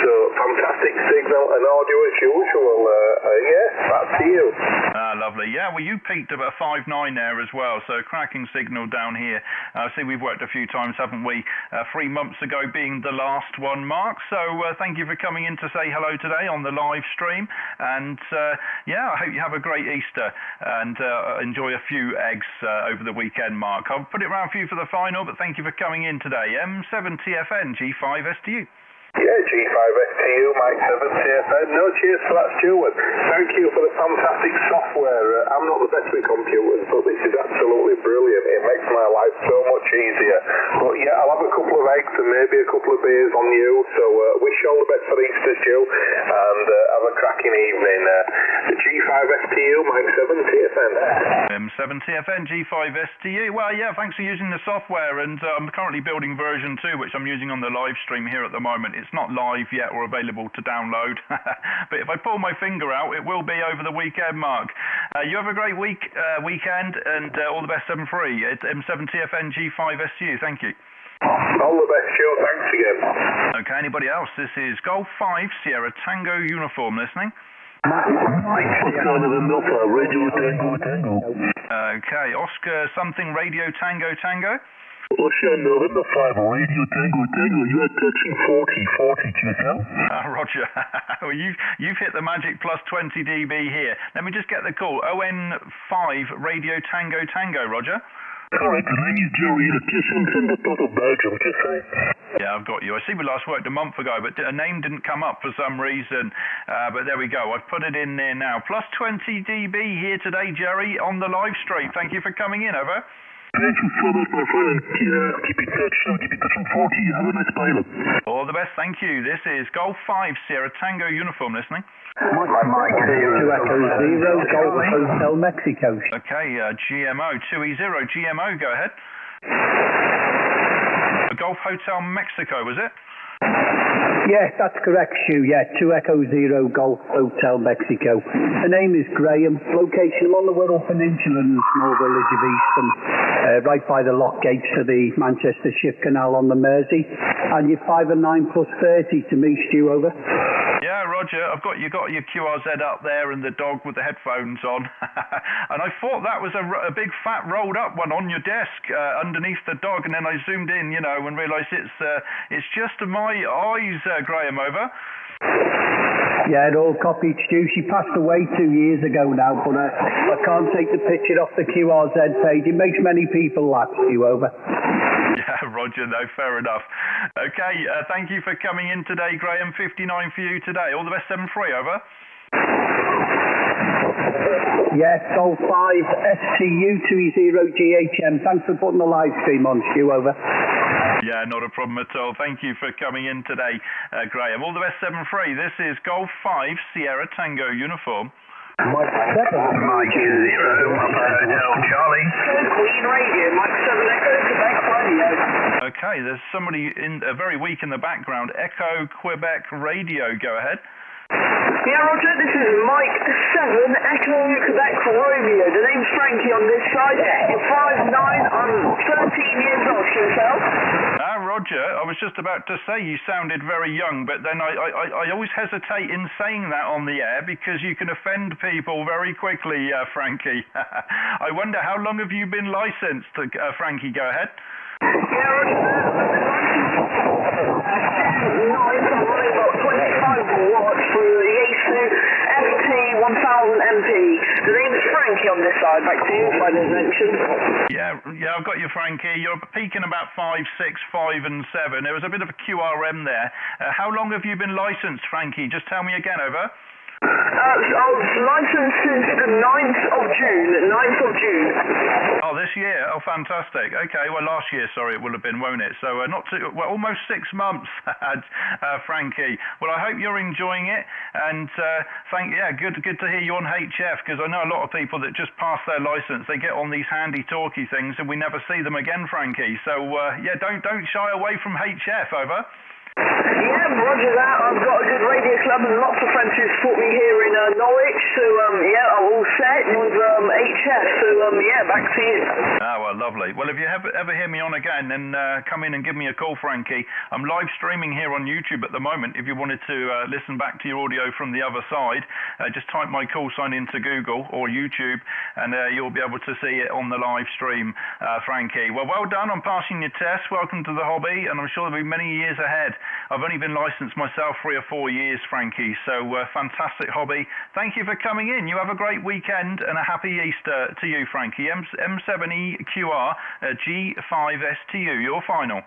Speaker 3: So, fantastic signal and audio as usual. Uh, uh, yeah, back to you.
Speaker 2: Ah, lovely. Yeah, well, you peaked about 5.9 there as well, so cracking signal down here. I uh, see we've worked a few times, haven't we? Uh, three months ago being the last one, Mark. So, uh, thank you for coming in to say hello today on the live stream. And, yeah, I hope you have a great Easter and enjoy a few eggs over the weekend, Mark. I'll put it round for you for the final, but thank you for coming in today. M7TFN G5STU.
Speaker 3: Yeah, G5 STU, Mike 7 TFN. No, cheers for that, Stuart. Thank you for the fantastic software. Uh, I'm not the best with computers, but this is absolutely brilliant. It makes my life so much easier. But yeah, I'll have a couple of eggs and maybe a couple of beers on you. So uh, wish you all the best for Easter, Stu, and uh, have a cracking evening. Uh, the G5 STU, Mike 7 TFN.
Speaker 2: M7 TFN, G5 STU. Well, yeah, thanks for using the software, and uh, I'm currently building version 2, which I'm using on the live stream here at the moment. It's not live yet or available to download, but if I pull my finger out, it will be over the weekend, Mark. Uh, you have a great week, uh, weekend, and uh, all the best 7 free. It's M7TFN G5SU. Thank you.
Speaker 3: All the best, Joe. Thanks again.
Speaker 2: Okay, anybody else? This is Golf 5 Sierra Tango uniform listening. Okay, Oscar something Radio Tango Tango.
Speaker 20: Oscar November 5 Radio Tango Tango, you are touching 40, 40, QSL.
Speaker 2: Uh, Roger. well, you've, you've hit the magic plus 20 dB here. Let me just get the call. ON5 Radio Tango Tango, Roger.
Speaker 20: Correct, the name is Jerry Electrician from the part of Belgium, QSL.
Speaker 2: Yeah, I've got you. I see we last worked a month ago, but a name didn't come up for some reason. Uh, but there we go. I've put it in there now. Plus 20 dB here today, Jerry, on the live stream. Thank you for coming in, over.
Speaker 20: Thank you so much, my friend. Uh, keep it touching, keep it touching 40. Have a nice pilot.
Speaker 2: All the best, thank you. This is Golf 5 Sierra Tango uniform listening.
Speaker 6: Mike, Mike, two Echo Zero, Golf Hotel Mexico.
Speaker 2: Okay, uh, GMO, 2E0, GMO, go ahead. A Golf Hotel Mexico, was it?
Speaker 6: Yes, that's correct, Stu. Yeah, 2 Echo Zero Golf Hotel Mexico. The name is Graham. Location, I'm on the Wirral Peninsula in the small village of Eastham, uh, right by the lock gates to the Manchester Ship Canal on the Mersey. And you're 5 and 9 plus 30 to me, Stu, over.
Speaker 2: Yeah, Roger, I've got you got your QRZ up there and the dog with the headphones on, and I thought that was a, a, big fat rolled up one on your desk uh, underneath the dog, and then I zoomed in, you know, and realised it's uh, it's just a my eyes, uh, Graham. Over.
Speaker 6: Yeah, it all copied Stu. She passed away two years ago now, but uh, I can't take the picture off the QRZ page. It makes many people laugh, Stu. Over.
Speaker 2: Yeah, Roger, no, fair enough. Okay, uh, thank you for coming in today, Graham. 59 for you today. All the best, 7 3, over.
Speaker 6: Yes, Golf 5 STU 20 GHM. Thanks for putting the live stream on, Stu, over.
Speaker 2: Yeah, not a problem at all. Thank you for coming in today, uh, Graham. All the best, 7 free. This is Golf 5 Sierra Tango uniform.
Speaker 6: Mike 7.
Speaker 19: Mike is 0, Hotel Charlie.
Speaker 21: Queen Radio, Mike 7 Echo Quebec Radio.
Speaker 2: Okay, there's somebody in uh, very weak in the background. Echo Quebec Radio, go ahead.
Speaker 21: Yeah, Roger, this is Mike 7, Echo Quebec Radio. The name's Frankie on this side. I'm 5'9, I'm 13 years old, yourself.
Speaker 2: I was just about to say you sounded very young, but then I, I, I always hesitate in saying that on the air because you can offend people very quickly, uh, Frankie. I wonder how long have you been licensed, uh, Frankie? Go ahead.
Speaker 21: FT1000MP. The name is Frankie on this side. Back to you, by the mention.
Speaker 2: Yeah, yeah, I've got you, Frankie. You're peaking about five, six, five, and seven. There was a bit of a QRM there. Uh, how long have you been licensed, Frankie? Just tell me again, over.
Speaker 21: I was licensed since the 9th of June. 9th of June.
Speaker 2: Oh, this year? Oh, fantastic. Okay, well, last year, sorry, it will have been, won't it? So, uh, not too, well, almost six months, uh, Frankie. Well, I hope you're enjoying it, and uh, thank, yeah, good, good to hear you on HF because I know a lot of people that just pass their license, they get on these handy talky things, and we never see them again, Frankie. So, uh, yeah, don't don't shy away from HF. Over.
Speaker 21: Yeah, roger that. I've got a good radio club and lots of friends who support me here in uh, Norwich. So, um, yeah, I'm all set with um, HF. So, um, yeah, back to you.
Speaker 2: Ah, well, lovely. Well, if you ever, ever hear me on again, then uh, come in and give me a call, Frankie. I'm live streaming here on YouTube at the moment. If you wanted to uh, listen back to your audio from the other side, uh, just type my call sign into Google or YouTube, and uh, you'll be able to see it on the live stream, uh, Frankie. Well, well done on passing your test. Welcome to the hobby, and I'm sure there'll be many years ahead. I've only been licensed myself three or four years, Frankie. So uh, fantastic hobby. Thank you for coming in. You have a great weekend and a happy Easter to you, Frankie. M- M7EQR uh, G5STU, your final.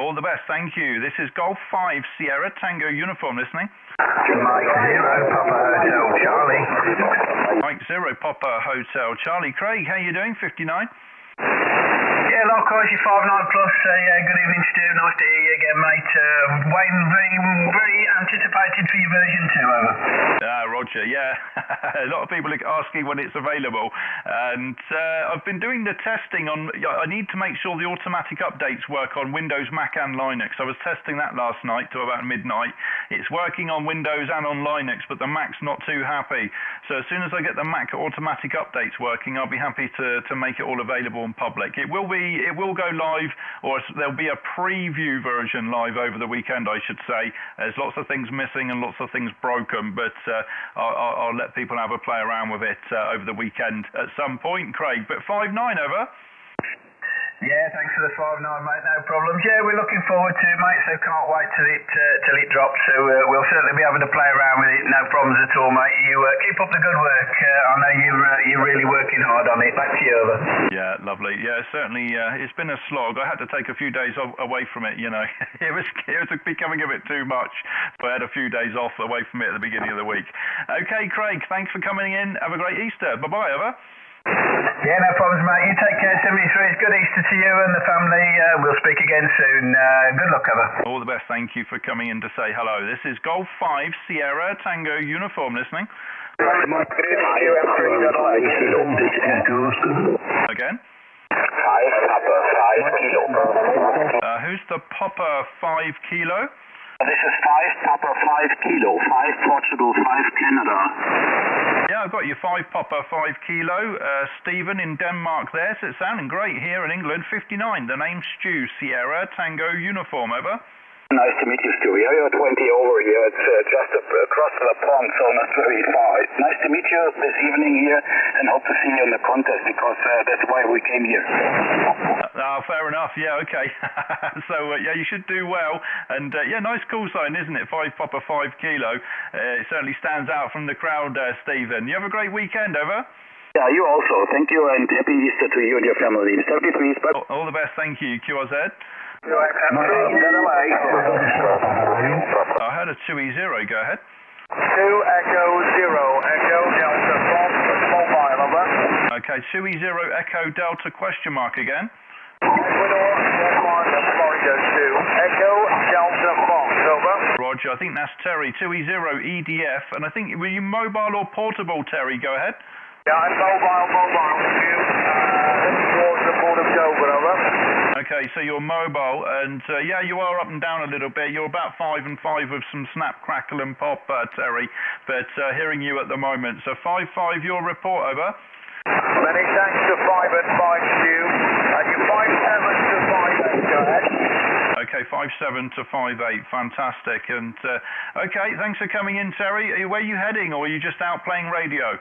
Speaker 2: All the best, thank you. This is Golf 5 Sierra Tango Uniform listening.
Speaker 22: Mike Zero Papa Hotel Charlie.
Speaker 2: Mike Zero Papa Hotel Charlie. Craig, how you doing? 59?
Speaker 23: Yeah, likewise, you five nine plus. Uh, yeah, good evening, Stu. Nice to hear you again, mate. Uh, waiting very, very anticipated for your version two. Over.
Speaker 2: Ah, Roger. Yeah, a lot of people are asking when it's available, and uh, I've been doing the testing on. I need to make sure the automatic updates work on Windows, Mac, and Linux. I was testing that last night to about midnight. It's working on Windows and on Linux, but the Mac's not too happy. So as soon as I get the Mac automatic updates working, I'll be happy to to make it all available in public. It will be it will go live, or there'll be a preview version live over the weekend, I should say. There's lots of things missing and lots of things broken, but uh, I'll, I'll, let people have a play around with it uh, over the weekend at some point, Craig. But 5 9 over.
Speaker 23: Yeah, thanks for the five nine, mate. No problems. Yeah, we're looking forward to it, mate. So can't wait till it uh, till it drops. So uh, we'll certainly be able to play around with it. No problems at all, mate. You uh, keep up the good work. Uh, I know you're uh, you're really working hard on it. Back to you, over.
Speaker 2: Yeah, lovely. Yeah, certainly. Uh, it's been a slog. I had to take a few days away from it. You know, it was it was becoming a bit too much. So I had a few days off away from it at the beginning of the week. Okay, Craig. Thanks for coming in. Have a great Easter. Bye bye. Over.
Speaker 23: Yeah, no problems, mate. You take care, 73. It's good Easter to you and the family. Uh, we'll speak again soon. Uh, good luck, over.
Speaker 2: All the best. Thank you for coming in to say hello. This is Golf 5 Sierra Tango Uniform listening. Again?
Speaker 1: Five Papa, five kilo.
Speaker 2: Uh, who's the Papa 5 Kilo?
Speaker 1: This is five Papa, five kilo. Five Portugal, five Canada.
Speaker 2: Yeah, I've got your five popper, five kilo. Uh, Stephen in Denmark there. So it's sounding great here in England. 59. The name's Stu. Sierra Tango Uniform. Over.
Speaker 1: Nice to meet you, Stu. Yeah, you're 20 over here. It's uh, just across the pond, so not very far. It's nice to meet you this evening here and hope to see you in the contest because uh, that's why we came here.
Speaker 2: Oh, fair enough. Yeah, okay. so, uh, yeah, you should do well. And, uh, yeah, nice call sign, isn't it? Five Papa, five kilo. Uh, it certainly stands out from the crowd, uh, Stephen. You have a great weekend, over.
Speaker 1: Yeah, you also. Thank you and happy Easter to you and your family. 73, bye.
Speaker 2: All, all the best. Thank you, QRZ. I heard a 2E0. Go ahead.
Speaker 23: 2 Echo 0. Echo Delta from mobile, over.
Speaker 2: Okay, 2E0 Echo Delta question mark again.
Speaker 23: Florida 2. Echo Delta Fox, over.
Speaker 2: Roger, I think that's Terry. 2E0 EDF. And I think, were you mobile or portable, Terry? Go ahead.
Speaker 23: Yeah, I'm mobile, mobile. You, uh, towards the port of Dover, over.
Speaker 2: Okay, so you're mobile, and uh, yeah, you are up and down a little bit. You're about five and five with some snap, crackle, and pop, uh, Terry. But uh, hearing you at the moment, so five five. Your report over.
Speaker 23: Many thanks to five and five, Stu. And
Speaker 2: okay, five seven to five eight, fantastic. And uh, okay, thanks for coming in, Terry. Where are you heading, or are you just out playing radio?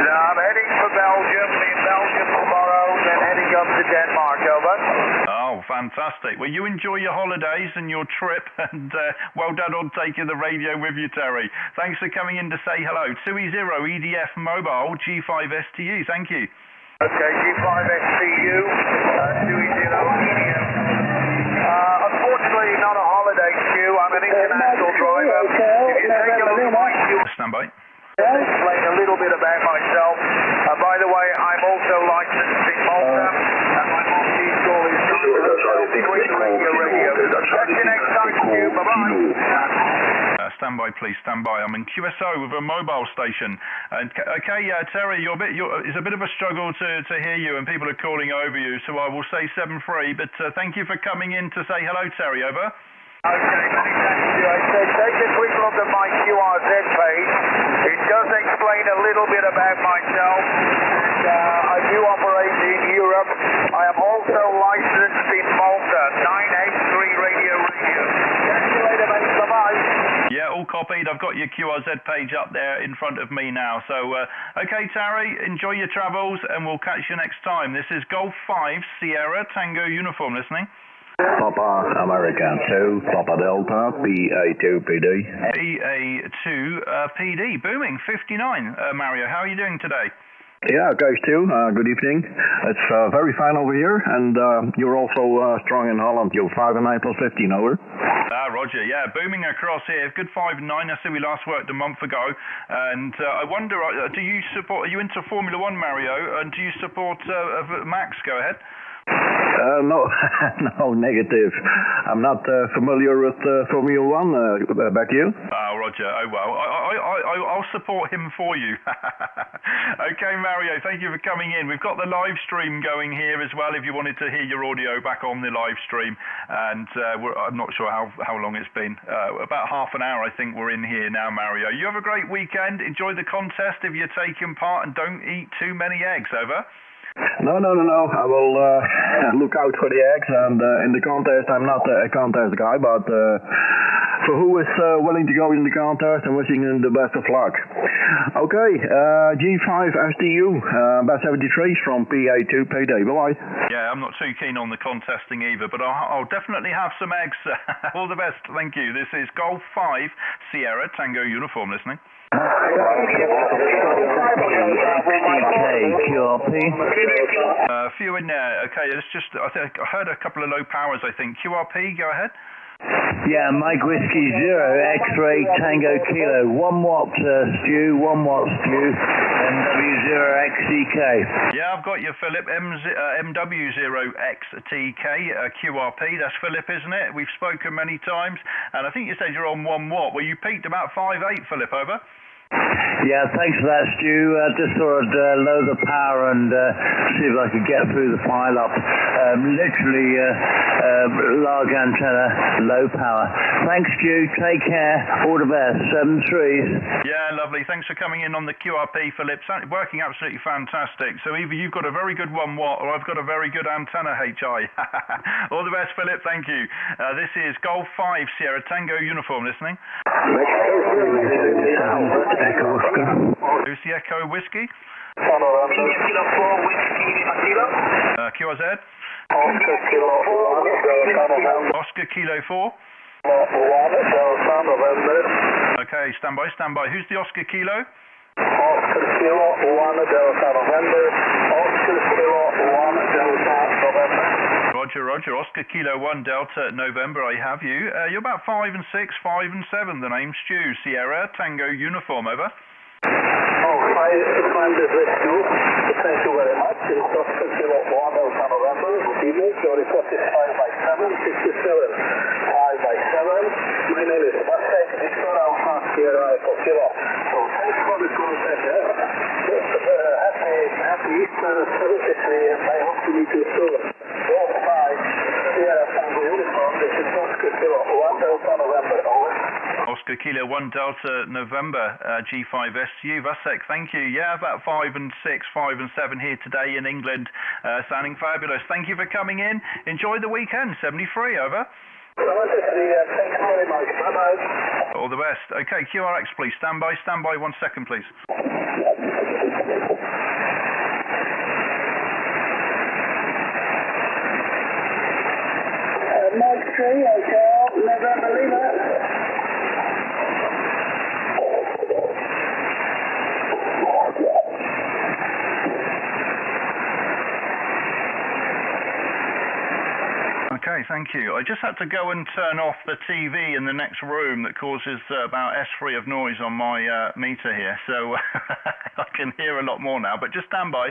Speaker 23: No, I'm heading for Belgium, in Belgium tomorrow, then heading up to Denmark, over.
Speaker 2: Oh, fantastic. Well, you enjoy your holidays and your trip, and uh, well done on taking the radio with you, Terry. Thanks for coming in to say hello. 2E0 EDF Mobile G5STU, thank you.
Speaker 23: Okay, G5STU, uh, 2E0 EDF. Unfortunately, not a holiday queue. I'm an international driver. If you take a look at my queue,
Speaker 2: Stand by.
Speaker 23: explain a little bit about myself. Uh, by the way, I'm also licensed in Malta, and my Maltese call is Green Radio Radio. Catch you next time, Stu. Bye-bye.
Speaker 2: Uh, stand by, please. Stand by. I'm in QSO with a mobile station. And okay, uh, Terry, you're a bit. You're, it's a bit of a struggle to, to hear you, and people are calling over you. So I will say seven three. But uh, thank you for coming in to say hello, Terry. Over.
Speaker 23: Okay, many thanks to you. Take a quick look at my QRZ page. It does explain a little bit about myself. And uh, I do operate in Europe. I am also licensed in Malta, 983 Radio Radio. Catch you later, mate. Bye-bye.
Speaker 2: Yeah, all copied. I've got your QRZ page up there in front of me now. So, uh, okay, Terry, enjoy your travels, and we'll catch you next time. This is Golf 5 Sierra Tango Uniform listening.
Speaker 24: Papa American 2, Papa Delta, PA2 PD.
Speaker 2: EA2 uh, booming, 59. Uh, Mario, how are you doing today?
Speaker 24: Yeah, guys too. Uh, good evening. It's uh, very fine over here, and uh, you're also uh, strong in Holland. You're 5 and 9 plus 15, over.
Speaker 2: Ah, Roger, yeah, booming across here. Good 5 and 9. I see we last worked a month ago. And uh, I wonder, uh, do you support, are you into Formula One, Mario? And do you support Max? Go ahead.
Speaker 24: Uh, no, no, negative. I'm not uh, familiar with uh, Formula One. Uh, back you.
Speaker 2: Oh, Roger. Oh, well. I, I, I, I'll support him for you. okay, Mario, thank you for coming in. We've got the live stream going here as well if you wanted to hear your audio back on the live stream. And uh, I'm not sure how, how long it's been. Uh, about half an hour, I think, we're in here now, Mario. You have a great weekend. Enjoy the contest if you're taking part and don't eat too many eggs. Over.
Speaker 24: No, no, no, no. I will uh, look out for the eggs. And uh, in the contest, I'm not a contest guy, but uh, for who is uh, willing to go in the contest, I'm wishing him the best of luck. Okay, uh, G5STU, uh, best 73s from PA2 PD. Bye bye.
Speaker 2: Yeah, I'm not too keen on the contesting either, but I'll, I'll definitely have some eggs. All the best. Thank you. This is Golf 5 Sierra Tango Uniform listening. Uh, a few in there. Okay, it's just I think I heard a couple of low powers. I think QRP. Go ahead.
Speaker 25: Yeah, Mike Whiskey Zero X-ray Tango Kilo. One watt uh, stew, one watt stew, MW0XTK.
Speaker 2: Yeah, I've got you, Philip. M uh, MW0XTK uh, QRP. That's Philip, isn't it? We've spoken many times, and I think you said you're on one watt. Well, you peaked about five eight, Philip. Over.
Speaker 25: Yeah, thanks for that, Stu. I uh, just thought I'd uh, lower the power and uh, see if I could get through the file up. Um, literally, uh, uh, large antenna, low power. Thanks, Stu. Take care. All the best. Seven threes.
Speaker 2: Yeah, lovely. Thanks for coming in on the QRP, Philip. Working absolutely fantastic. So either you've got a very good one watt or I've got a very good antenna HI. All the best, Philip. Thank you. Uh, this is Golf 5 Sierra Tango Uniform listening.
Speaker 24: Echo Oscar.
Speaker 2: Who's the Echo Whiskey?
Speaker 23: Kilo 4 Whiskey Kilo.
Speaker 2: Uh, QRZ?
Speaker 23: Oscar Kilo 4 November.
Speaker 2: Oscar Kilo 4.
Speaker 23: November.
Speaker 2: Okay, stand by, stand by. Who's the Oscar Kilo?
Speaker 23: Oscar Kilo 1 Delta November. Oscar Kilo 1 Delta November.
Speaker 2: Roger, Roger. Oscar Kilo 1 Delta November, I have you. Uh, you're about 5 and 6, 5 and 7. The name's Stu. Sierra Tango Uniform, over.
Speaker 23: Oh, hi, my business too. Thank you very much. It's Oscar Kilo 1 Delta November. Good evening. Your report is 5 by 7, 67. 5 by 7. My name is Vasek Victor Alpha Sierra Echo Kilo. So thanks for the contact. Yeah? Uh, happy, happy Easter services and I hope to meet you soon. Golf 5 Sierra Tango Uniform. This is Oscar Kilo 1 Delta November. Over.
Speaker 2: Oscar Kilo 1 Delta November uh, G5SU. Vasek, thank you. Yeah, about 5 and 6, 5 and 7 here today in England. Uh, sounding fabulous. Thank you for coming in. Enjoy the weekend. 73, over. All the best. Okay, QRX, please. Stand by. Stand by one second, please.
Speaker 21: Uh, Mike 3, Hotel.
Speaker 2: Okay, thank you. I just had to go and turn off the TV in the next room that causes uh, about S3 of noise on my uh, meter here, so I can hear a lot more now. But just stand by.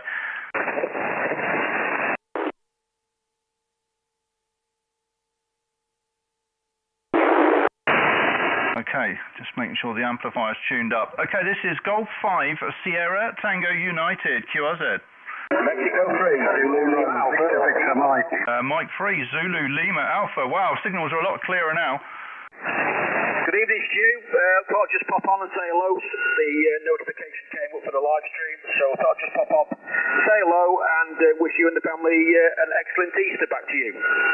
Speaker 2: Okay, just making sure the amplifier's tuned up. Okay, this is Golf 5 Sierra Tango United QRZ.
Speaker 3: Mexico 3, Zulu Alpha, Mike.
Speaker 2: Uh, Mike 3 Zulu Lima Alpha. Wow, signals are a lot clearer now.
Speaker 16: Good evening, Stu. Uh, I'd just pop on and say hello. The uh, notification came up for the live stream, so I thought I'd just pop up, say hello, and uh, wish uh, an excellent Easter. Back to you.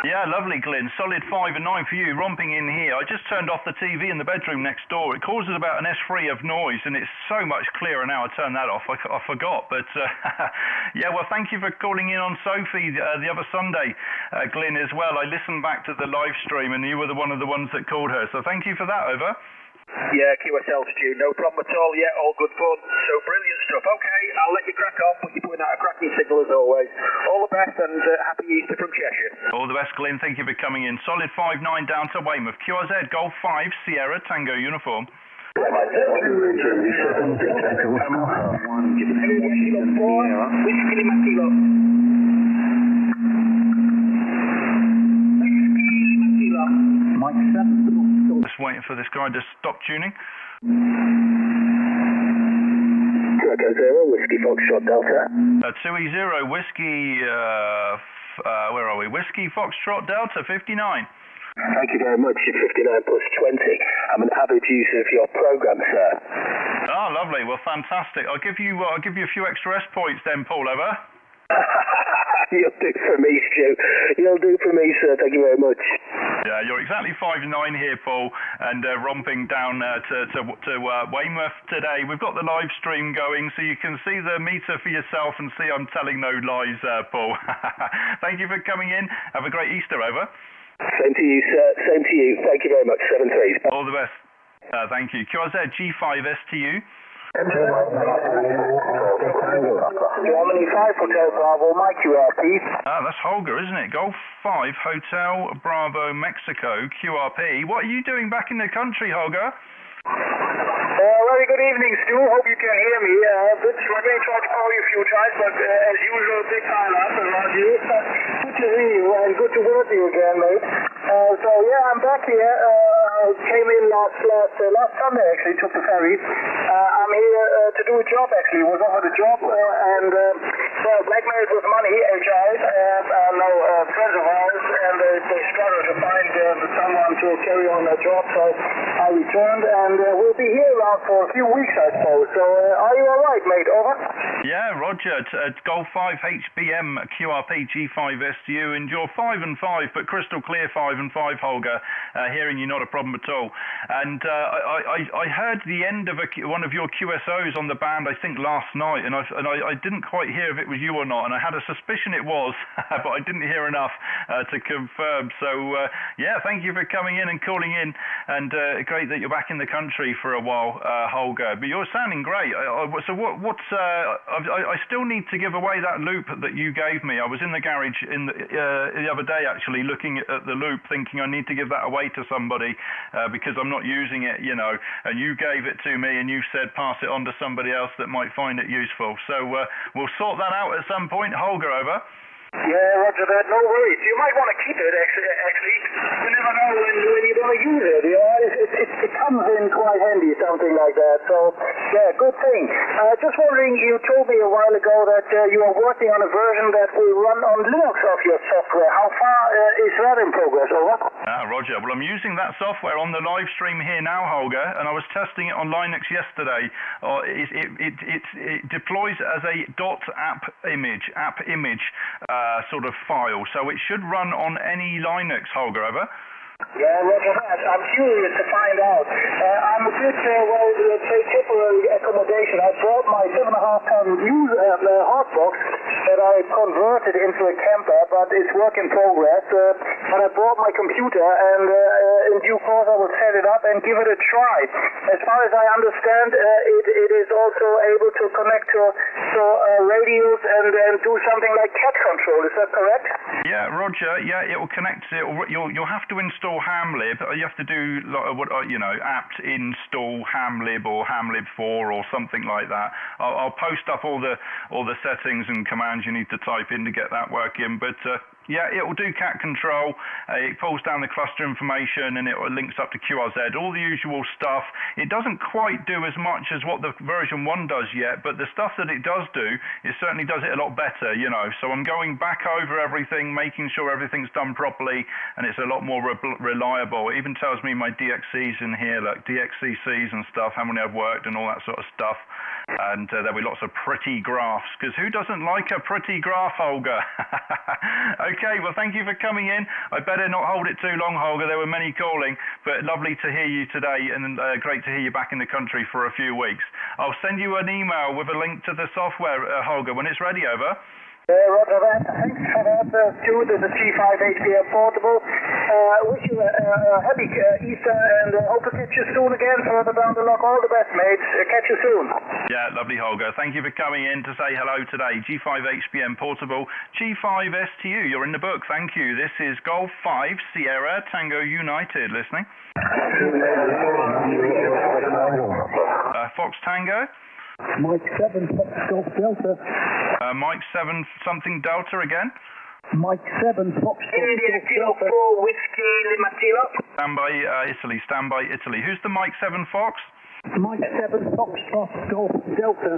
Speaker 2: Yeah, lovely, Glenn. Solid 5 and 9 for you, romping in here. I just turned off the TV in the bedroom next door. It causes about an S3 of noise, and it's so much clearer now. I turned that off. I, I forgot. But uh, yeah, well, thank you for calling in on Sophie uh, the other Sunday, uh, Glenn, as well. I listened back to the live stream, and you were the, one of the ones that called her. So thank you for that, over.
Speaker 16: Yeah, QSL, Stu. No problem at all. Yeah, all good fun. So brilliant stuff. Okay, I'll let you crack on, but you're putting out a cracking signal as always. All the best and uh, happy Easter from Cheshire.
Speaker 2: All the best, Glenn. Thank you for coming in. Solid 5 9 down to Weymouth. QRZ Golf 5 Sierra Tango uniform.
Speaker 6: Mike 7.
Speaker 2: Just waiting for this guy to stop tuning.
Speaker 21: Echo Zero, Whiskey Foxtrot Delta.
Speaker 2: Uh, 2E0 Whiskey, uh, f- uh, where are we? Whiskey Foxtrot Delta 59.
Speaker 21: Thank you very much. You're 59 plus 20. I'm an avid user of your program, sir.
Speaker 2: Oh, lovely. Well, fantastic. I'll give you, uh, I'll give you a few extra S points then, Paul. Over.
Speaker 21: You'll do for me, Stu. You'll do for me, sir. Thank you very much.
Speaker 2: Yeah, you're exactly five nine here, Paul, and uh, romping down uh, to to, to uh, Weymouth today. We've got the live stream going, so you can see the meter for yourself and see I'm telling no lies, uh, Paul. Thank you for coming in. Have a great Easter. Over.
Speaker 21: Same to you, sir. Same to you. Thank you very much. Seven threes.
Speaker 2: All the best. Uh, thank you. QRZ G5STU.
Speaker 21: Germany 5 Hotel Bravo, Mike QRP.
Speaker 2: Ah, that's Holger, isn't it? Golf 5 Hotel Bravo Mexico QRP. What are you doing back in the country, Holger?
Speaker 10: Uh, very good evening, Stu. Hope you can hear me. Uh, bit struggling, tried to call you a few times, but uh, as usual, big pile up around you. good to see you and good to work with you again, mate. Uh, so yeah, I'm back here. Uh, came in last last uh, last Sunday actually. Took the ferry. Uh, I'm here uh, to do a job actually. Was offered a job uh, and uh, well, blackmailed with money, HIs, and uh, no uh, friends of ours, and uh, they struggled to find uh, someone to carry on that job. So I returned, and uh, we'll be here around for a few weeks, I suppose. So uh, are you all right, mate? Over.
Speaker 2: Yeah, Roger. T- uh, Golf 5 HBM QRP G5SU, and you're 5 and 5, but crystal clear 5 and 5, Holger. Uh, hearing you, not a problem at all. And uh, I, I, I heard the end of a, one of your QSOs on the band, I think, last night, and, I, and I, I didn't quite hear if it was you or not, and I had a suspicion it was, but I didn't hear enough uh, to confirm. So, yeah, thank you for coming in and calling in, and great that you're back in the country for a while, uh, Holger. But you're sounding great. I, I, so, what, what's uh, I, I still need to give away that loop that you gave me. I was in the garage in the, uh, the other day actually looking at the loop, thinking I need to give that away to somebody uh, because I'm not using it, you know. And you gave it to me, and you said pass it on to somebody else that might find it useful. So uh, we'll sort that out at some point. Holger, over.
Speaker 10: Yeah, Roger that. No worries. You might want to keep it, actually. actually. You never know when, when you're going to use it. You know, it, it, it, it comes in quite handy, something like that. So, yeah, good thing. Uh, just wondering, you told me a while ago that uh, you are working on a version that will run on Linux of your software. How far uh, is that in progress? Over.
Speaker 2: Ah, Roger. Well, I'm using that software on the live stream here now, Holger, and I was testing it on Linux yesterday. Uh, it, it, it, it, it deploys as a dot .app image, app image uh, sort of file, so it should run on any Linux, Holger, over.
Speaker 6: Yeah, Roger that. I'm curious to find out. Uh, I'm bit, uh, well, let's temporary accommodation. I brought my seven and a half ton use, uh, uh, hard box that I converted into a camper, but it's work in progress. Uh, and I brought my computer, and uh, in due course I will set it up and give it a try. As far as I understand, uh, it, it is also able to connect to, to uh, radios and, and do something like cat control. Is that correct?
Speaker 2: Yeah, Roger. Yeah, it will connect. It will, you'll you'll have to install Hamlib. Uh, You have to do uh, what you know, apt install Hamlib or Hamlib 4 or something like that. I'll, I'll post up all the all the settings and commands you need to type in to get that working. But uh, yeah, it will do cat control. Uh, it pulls down the cluster information and it links up to QRZ. All the usual stuff. It doesn't quite do as much as what the version one does yet, but the stuff that it does do, it certainly does it a lot better. You know, so I'm going back over everything, making sure everything's done properly, and it's a lot more re- reliable. It even tells me my DXCs in here, like DXCCs and stuff, how many I've worked and all that sort of stuff. And uh, there'll be lots of pretty graphs, because who doesn't like a pretty graph, Holger? okay, well, thank you for coming in. I better not hold it too long, Holger. There were many calling, but lovely to hear you today, and uh, great to hear you back in the country for a few weeks. I'll send you an email with a link to the software, uh, Holger, when it's ready, over.
Speaker 6: Uh, Roger that. Thanks for that, uh, Stu. This is G5 HBM Portable. Uh, wish you a, a happy uh, Easter and uh, hope to catch you soon again further down the lock. All the best, mates. Uh, catch you soon.
Speaker 2: Yeah, lovely, Holger. Thank you for coming in to say hello today. G5 HBM Portable, G5STU. You're in the book. Thank you. This is Golf 5 Sierra Tango United. Listening. Uh, Fox Tango.
Speaker 8: Mike 7, Fox Golf Delta.
Speaker 2: Uh, Mike 7 something Delta again.
Speaker 8: Mike 7, Fox
Speaker 6: India Kilo 4 Whiskey Lima Kilo.
Speaker 2: Stand by uh, Italy. Stand by Italy. Who's the Mike 7 Fox?
Speaker 8: Mike 7, Fox Golf Delta.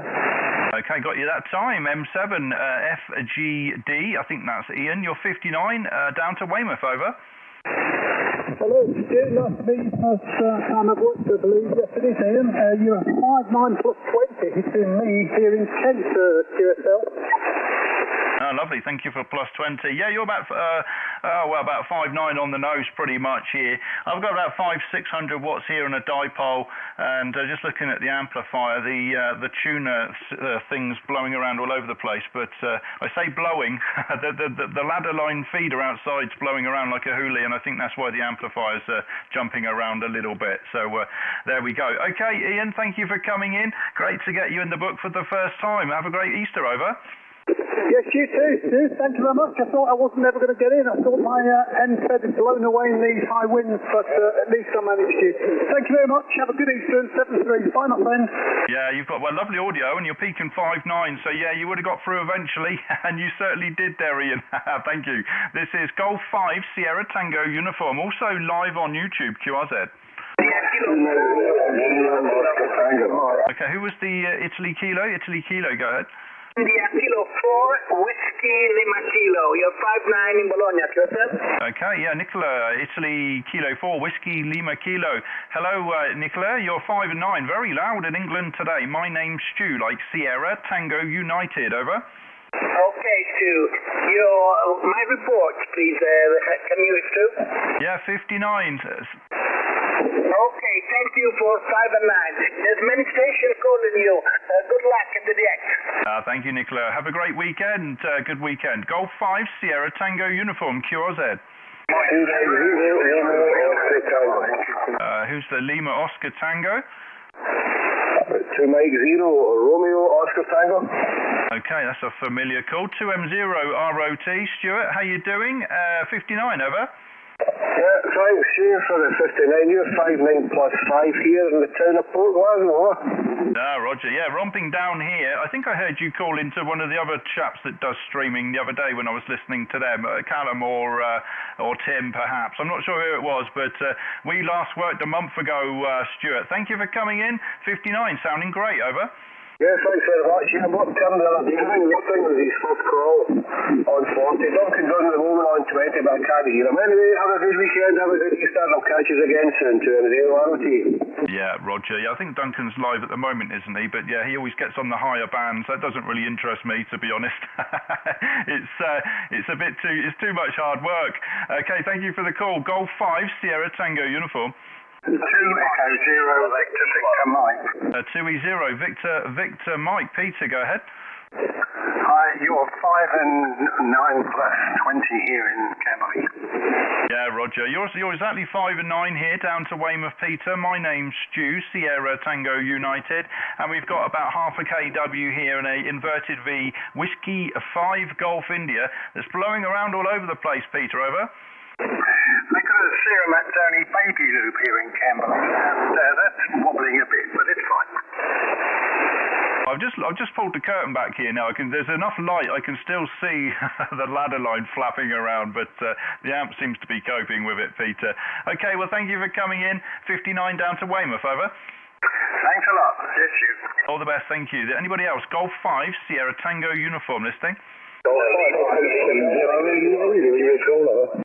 Speaker 2: Okay, got you that time. M7 uh, FGD. I think that's Ian. You're 59. Uh, down to Weymouth. Over.
Speaker 8: Hello, Stu. Nice to meet you. First uh, time I've worked, I believe. Yes, it is, Ian. Uh, you're 5'9 plus 20, hitting me here in Kent, uh, QSL.
Speaker 2: Oh, lovely. Thank you for plus 20. Yeah, you're about, uh, oh, well, about 5'9 on the nose pretty much here. I've got about 5, 600 watts here on a dipole, and uh, just looking at the amplifier, the uh, the tuner uh, thing's blowing around all over the place. But uh, I say blowing, the, the, the, ladder line feeder outside's blowing around like a hoolie, and I think that's why the amplifier's jumping around a little bit. So there we go. Okay, Ian, thank you for coming in. Great to get you in the book for the first time. Have a great Easter, over.
Speaker 8: Yes, you too, Stu. Thank you very much. I thought I wasn't ever going to get in. I thought my uh, end fed had blown away in these high winds, but uh, at least I managed to. Thank you very much. Have a good Easter and 7-3. Bye, my friend.
Speaker 2: Yeah, you've got well, lovely audio, and you're peaking five nine. So yeah, you would have got through eventually, and you certainly did there, Ian. Thank you. This is Golf Five Sierra Tango uniform, also live on YouTube. QRZ. Okay, who was the uh, Italy Kilo? Italy Kilo, go ahead.
Speaker 6: India Kilo 4 Whiskey Lima Kilo. You're 5'9 in Bologna, QSL.
Speaker 2: Okay, yeah, Nicola, Italy Kilo 4 Whiskey Lima Kilo. Hello, uh, Nicola, you're 5 and 9. Very loud in England today. My name's Stu, like Sierra Tango United. Over.
Speaker 6: Okay, Stu. Your, my report, please. Uh, can you read through?
Speaker 2: Yeah, 59.
Speaker 6: Okay, thank you for 5 and 9. There's many stations calling you. Uh, good luck in the DX.
Speaker 2: Uh, thank you, Nicola. Have a great weekend. Uh, good weekend. Golf 5 Sierra Tango uniform, QRZ. Uh, who's the Lima Oscar Tango?
Speaker 24: Two Mike Zero, Romeo, Oscar Tango.
Speaker 2: Okay, that's a familiar call. 2M0 ROT. Stuart, how you doing? Uh, 59, over.
Speaker 24: Yeah, thanks, Shane, for the 59. You're 59 plus 5 here in the town of Port Glasgow?
Speaker 2: Ah, Roger. Yeah, romping down here. I think I heard you call into one of the other chaps that does streaming the other day when I was listening to them, uh, Callum or uh, or Tim, perhaps. I'm not sure who it was, but uh, we last worked a month ago, uh, Stuart. Thank you for coming in. 59, sounding great. Over.
Speaker 26: Yes, thanks very much. Yeah, what Tim the other day, what thing was his first call on 40. Duncan's on the moment on 20, but I can't hear him. Anyway, have a good weekend, have a good Easter, and I'll catch you again soon too. And the
Speaker 2: Yeah, Roger. Yeah, I think Duncan's live at the moment, isn't he? But yeah, he always gets on the higher bands. That doesn't really interest me, to be honest. it's uh, it's a bit too it's too much hard work. Okay, thank you for the call. Golf five, Sierra Tango uniform.
Speaker 5: Two Echo Zero Victor Victor Mike.
Speaker 2: Uh, two E zero Victor Victor Mike Peter. Go ahead.
Speaker 5: Hi, you're five and nine plus twenty here in Camberley.
Speaker 2: Yeah, Roger. You're, you're exactly five and nine here down to Weymouth, Peter. My name's Stu, Sierra Tango United, and we've got about half a KW here in a inverted V Whiskey 5 Golf India that's blowing around all over the place, Peter. Over.
Speaker 5: Got a Ciro Mazzoni baby loop here in Camberley, and uh, that's wobbling a bit, but it's fine.
Speaker 2: I've just I've just pulled the curtain back here now. I can, there's enough light. I can still see the ladder line flapping around, but uh, the amp seems to be coping with it, Peter. Okay, well, thank you for coming in. 59 down to Weymouth, over.
Speaker 5: Thanks a lot. Yes, you.
Speaker 2: All the best, thank you. Anybody else? Golf 5, Sierra Tango uniform listing.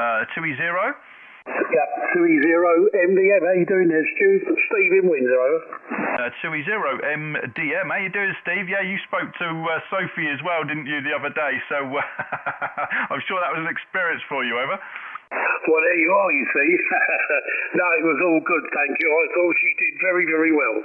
Speaker 2: Uh, 2E0.
Speaker 26: Yep, 2E0 MDM. How you doing there, Stu? Steve in Windsor, over.
Speaker 2: Uh, 2E0 MDM. How you doing, Steve? Yeah, you spoke to uh, Sophie as well, didn't you, the other day? So uh, I'm sure that was an experience for you, over.
Speaker 26: Well, there you are, you see. no, it was all good, thank you. I thought she did very, very well.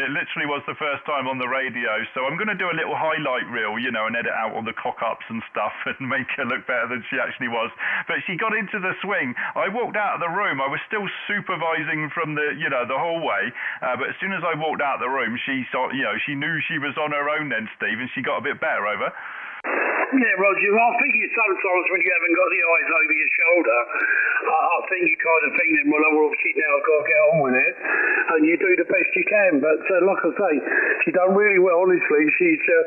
Speaker 2: It literally was the first time on the radio, so I'm going to do a little highlight reel, you know, and edit out all the cock-ups and stuff and make her look better than she actually was. But she got into the swing. I walked out of the room. I was still supervising from the, you know, the hallway. Uh, but as soon as I walked out of the room, she saw, you know, she knew she was on her own then, Steve, and she got a bit better over.
Speaker 26: Yeah, Roger, I think it's sometimes when you haven't got the eyes over your shoulder, I, I think you kind of think then, well, I've obviously now got to get on with it, and you do the best you can. But uh, like I say, she done really well, honestly. She's uh,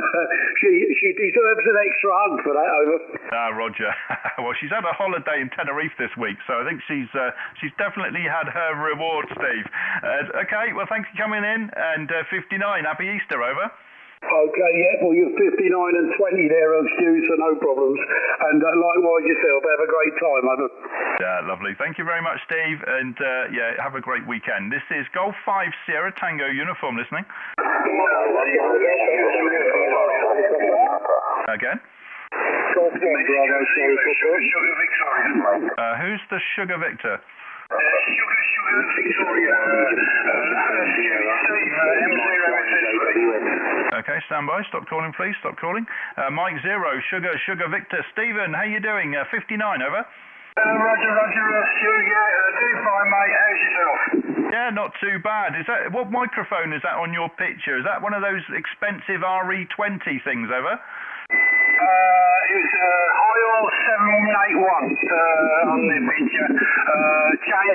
Speaker 26: she she deserves an extra hug for that, over.
Speaker 2: Ah, Roger. well, she's had a holiday in Tenerife this week, so I think she's uh, she's definitely had her reward, Steve. Uh, okay, well, thanks for coming in, and uh, 59, happy Easter, over.
Speaker 26: Okay, yeah, well, you're 59 and 20 there, Stu, so no problems. And uh, likewise yourself, have a great time.
Speaker 2: Yeah, lovely. Thank you very much, Steve, and uh, yeah, have a great weekend. This is Golf 5 Sierra Tango uniform listening. Again?
Speaker 26: Golf 1, Bravo, sorry,
Speaker 5: Sugar Victoria.
Speaker 2: Uh, who's the Sugar Victor?
Speaker 5: Sugar, Sugar Victoria.
Speaker 2: Okay, stand by. Stop calling, please. Stop calling. Uh, Mike Zero, Sugar, Sugar Victor. Stephen, how you doing? Uh, 59, over.
Speaker 5: Uh, Roger, Roger, uh, Stu, yeah, uh, doing fine, mate. How's yourself?
Speaker 2: Yeah, not too bad. Is that what microphone is that on your picture? Is that one of those expensive RE20 things, over?
Speaker 5: Uh, it was uh, Heil 781 uh, on the picture.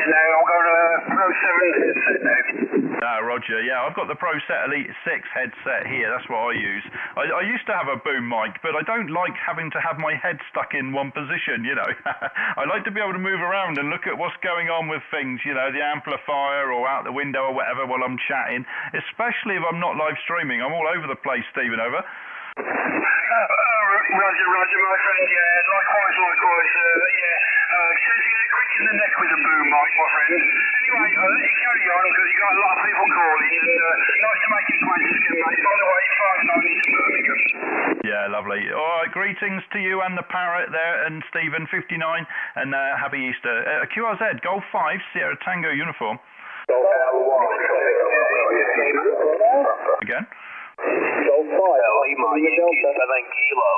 Speaker 5: Now, I've got a Pro 7 headset now.
Speaker 2: Ah, Roger. Yeah, I've got the Pro Set Elite 6 headset here. That's what I use. I, I used to have a boom mic, but I don't like having to have my head stuck in one position, you know. I like to be able to move around and look at what's going on with things, you know, the amplifier or out the window or whatever while I'm chatting, especially if I'm not live streaming. I'm all over the place, Stephen, over.
Speaker 5: Uh, Roger, Roger, my friend, yeah, likewise, likewise, uh, yeah. Uh, says you get quick in the neck with a boom mic, my friend. Anyway, uh, let you carry on, because you got a lot of people calling, and uh, nice to make acquaintance again, mate. By the way, five nine is Birmingham.
Speaker 2: Yeah, lovely. All right, greetings to you and the parrot there, and Stephen, 59, and uh, happy Easter. Uh, QRZ, Golf 5, Sierra Tango uniform. Again?
Speaker 26: Golf 5,
Speaker 27: Lima Yankee 7 kilo.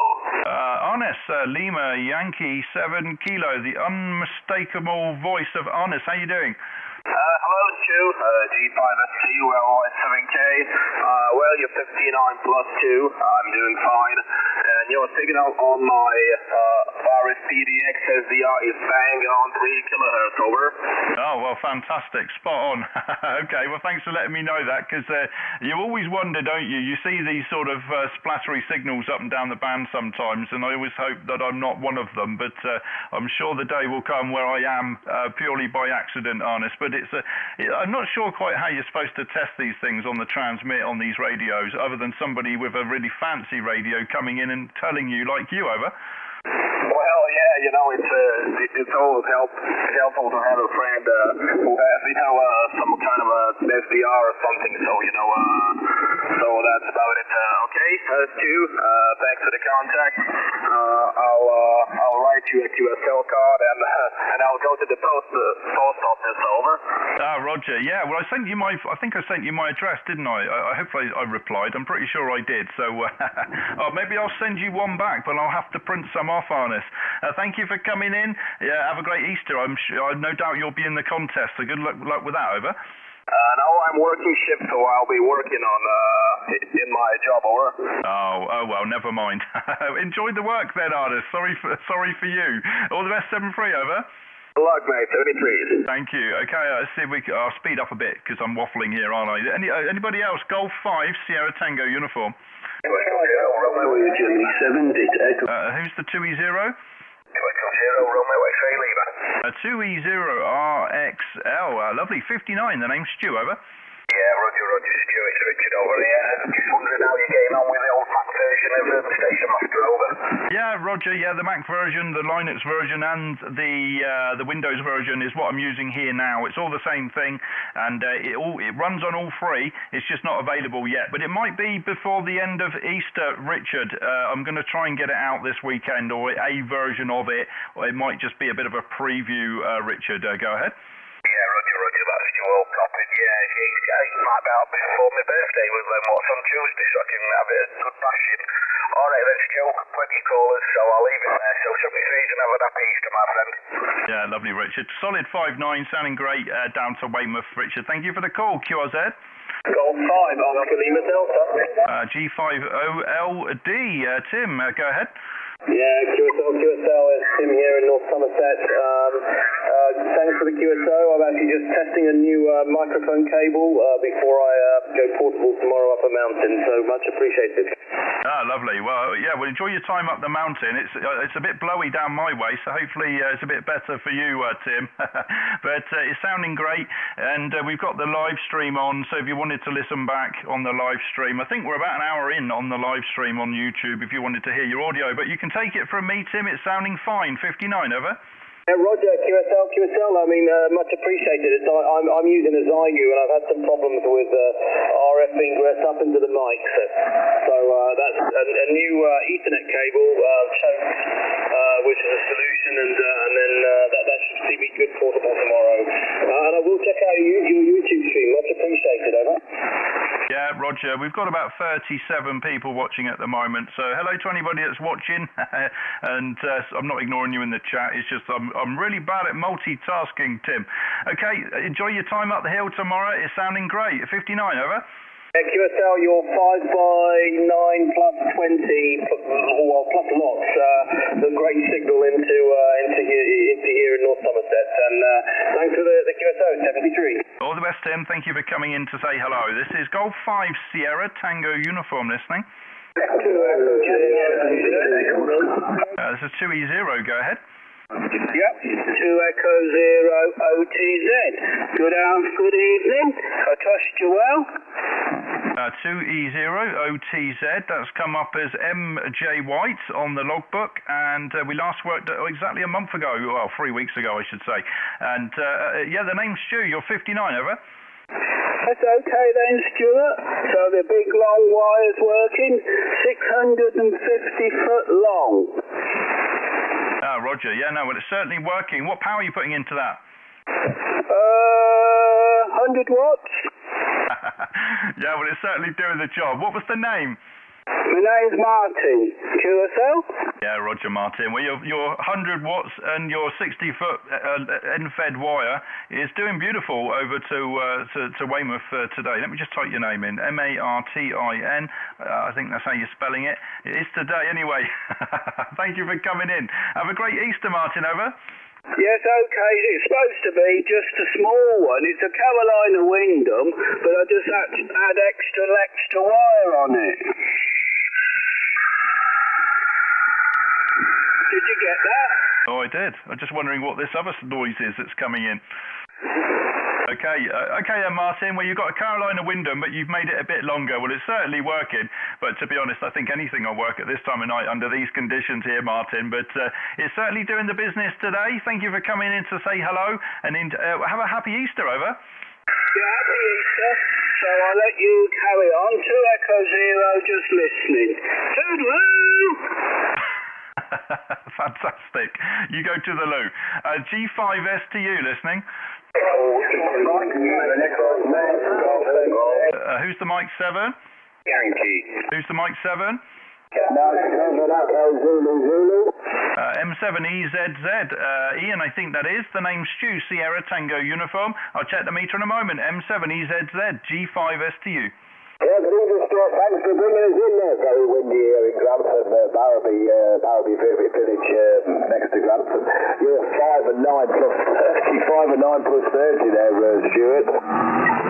Speaker 2: Uh, honest, uh, Lima Yankee 7 kilo, the unmistakable voice of Honest. How you doing?
Speaker 27: Uh, hello, Stu. Uh, G5ST, well, 7K. Uh, well, you're 59 plus 2. I'm doing fine. And your signal on my uh, Virus PDX SDR is bang on 3 kilohertz, over.
Speaker 2: Oh, well, fantastic. Spot on. okay, well, thanks for letting me know that because uh, you always wonder, don't you? You see these sort of uh, splattery signals up and down the band sometimes, and I always hope that I'm not one of them, but I'm sure the day will come where I am purely by accident, honest. But it's a, I'm not sure quite how you're supposed to test these things on the transmit on these radios radios, other than somebody with a really fancy radio coming in and telling you like you over.
Speaker 3: Well, yeah, you know, it's uh, it, it's always help helpful to have a friend uh, who has, you know, uh, some kind of a SDR or something. So, you know, uh, so that's about it. Uh, okay, uh, Stu, uh, thanks for the contact. Uh, I'll uh, I'll write you a QSL card and uh, and I'll go to the post uh, post office. Over.
Speaker 2: Ah, Roger. Yeah. Well, I sent you my. I think I sent you my address, didn't I? I, I hope I, I replied. I'm pretty sure I did. So, uh, oh, maybe I'll send you one back, but I'll have to print some off, Arnis. Uh, thank you for coming in. Yeah, have a great Easter. I'm sure. No doubt you'll be in the contest. So good luck, luck with that. Over.
Speaker 3: Uh, now I'm working shift, so I'll be working on uh, in my job. Over.
Speaker 2: Oh, oh well, never mind. Enjoy the work then, Artis. Sorry for sorry for you. All the best, seven three. Over.
Speaker 3: Good luck, mate. Seventy-three.
Speaker 2: Thank you. Okay, uh, let's see if we can, I'll speed up a bit because I'm waffling here, aren't I? Any, uh, anybody else? Golf 5, Sierra Tango uniform. Uh, who's the 2E0? Uh, 2E0RXL. Uh, lovely. 59. The name's Stu, over.
Speaker 3: Yeah, Roger, Roger, Stu, it's Richard over here. Just wondering how you're getting on with the old Mac version of the Station Master, over.
Speaker 2: Yeah, Roger. Yeah, the Mac version, the Linux version, and the uh, the Windows version is what I'm using here now. It's all the same thing, and uh, it all it runs on all three. It's just not available yet, but it might be before the end of Easter, Richard. Uh, I'm going to try and get it out this weekend, or a version of it, or it might just be a bit of a preview. Uh, Richard, uh, go ahead.
Speaker 3: Yeah, Roger, Roger, that's. Yeah, he's, he out before my birthday with them what's on Tuesday, so I can have a good bashing. All right, then, Stu, plenty callers, so I'll leave it there. So 73's and have a happy Easter, my friend.
Speaker 2: Yeah, lovely, Richard. Solid 5-9, sounding great uh, down to Weymouth, Richard. Thank you for the call, QRZ.
Speaker 3: Golf 5, Oscar Lima Delta.
Speaker 2: Uh, G5OLD. Uh, Tim, uh, go ahead.
Speaker 28: Yeah, QSL, QSL, it's Tim here in North Somerset. Um, uh, thanks for the QSO. I'm actually just testing a new uh, microphone cable uh, before I uh, go portable tomorrow up a mountain, so much appreciated.
Speaker 2: Ah, lovely. Well, yeah, well, enjoy your time up the mountain. It's uh, it's a bit blowy down my way, so hopefully uh, it's a bit better for you, Tim. but it's sounding great, and we've got the live stream on, so if you wanted to listen back on the live stream, I think we're about an hour in on the live stream on YouTube if you wanted to hear your audio, but you can take it from me, Tim. It's sounding fine. 59, over.
Speaker 28: Yeah, Roger, QSL, QSL, I mean, uh, much appreciated. It's, I, I'm, I'm using a Xiegu and I've had some problems with uh, RF ingress up into the mic. So, so uh, that's a, a new uh, Ethernet cable, uh, shows, uh, which is a solution, and, uh, and then uh, that, that should see me good portable tomorrow. Uh, and I will check out your, your YouTube stream. Much appreciated, over.
Speaker 2: Yeah, Roger. We've got about 37 people watching at the moment. So hello to anybody that's watching. and uh, I'm not ignoring you in the chat. It's just I'm, I'm really bad at multitasking, Tim. Okay, enjoy your time up the hill tomorrow. It's sounding great. 59, over.
Speaker 28: Yeah, QSL, your 5 by 9 plus 20, pl- well, plus lots, uh, the great signal into, uh, into, here, into here in North Somerset. And uh, thanks for the, the QSO, 73.
Speaker 2: All the best, Tim. Thank you for coming in to say hello. This is Golf 5 Sierra Tango uniform listening. Uh, this is 2E0. Go ahead.
Speaker 28: Yep, 2 Echo 0 OTZ. Good, um, good evening. I trust you well.
Speaker 2: Uh, 2E0OTZ, that's come up as MJ White on the logbook, and uh, we last worked uh, exactly a month ago, well, three weeks ago, I should say. And uh, uh, yeah, the name's Stu, you're 59, over.
Speaker 28: That's okay then, Stuart. So the big long wire's working, 650 foot long.
Speaker 2: Ah, Roger, yeah, no, well, it's certainly working. What power are you putting into that?
Speaker 28: Uh, 100 watts.
Speaker 2: yeah, well, it's certainly doing the job. What was the name?
Speaker 28: My name's Martin. QSL?
Speaker 2: Yeah, Roger Martin. Well, your, your 100 watts and your 60 foot uh, end-fed wire is doing beautiful over to uh, to, to Weymouth uh, today. Let me just type your name in. M-A-R-T-I-N. Uh, I think that's how you're spelling it. It is today anyway. Thank you for coming in. Have a great Easter, Martin. Over.
Speaker 28: Yes, okay. It's supposed to be just a small one. It's a Carolina Windom, but I just had to add extra, extra wire on it. Did you get that?
Speaker 2: Oh, I did. I'm just wondering what this other noise is that's coming in. Okay, uh, okay, then, Martin. Well, you've got a Carolina Windom, but you've made it a bit longer. Well, it's certainly working, but to be honest, I think anything will work at this time of night under these conditions here, Martin. But uh, it's certainly doing the business today. Thank you for coming in to say hello, and in, uh, have a happy Easter. Over.
Speaker 28: Yeah, happy Easter. So I'll let you carry on. Two Echo Zero, just listening. Toodaloo!
Speaker 2: Fantastic. You go to the loo. Uh, G5S to you, listening. Uh, who's the mic 7?
Speaker 3: Yankee.
Speaker 2: Who's the mic 7? Uh, M7EZZ. Uh, Ian, I think that is. The name Stu, Sierra Tango Uniform. I'll check the meter in a moment. M7EZZ, G5S to you.
Speaker 29: Good evening, Stuart. Thanks for bringing us in there. Very windy here in Grantham, uh, Barrowby, uh, Barrowby Village, uh, next to Grantham. You're 5 and 9 plus 30, 5 and 9 plus 30 there, uh, Stuart.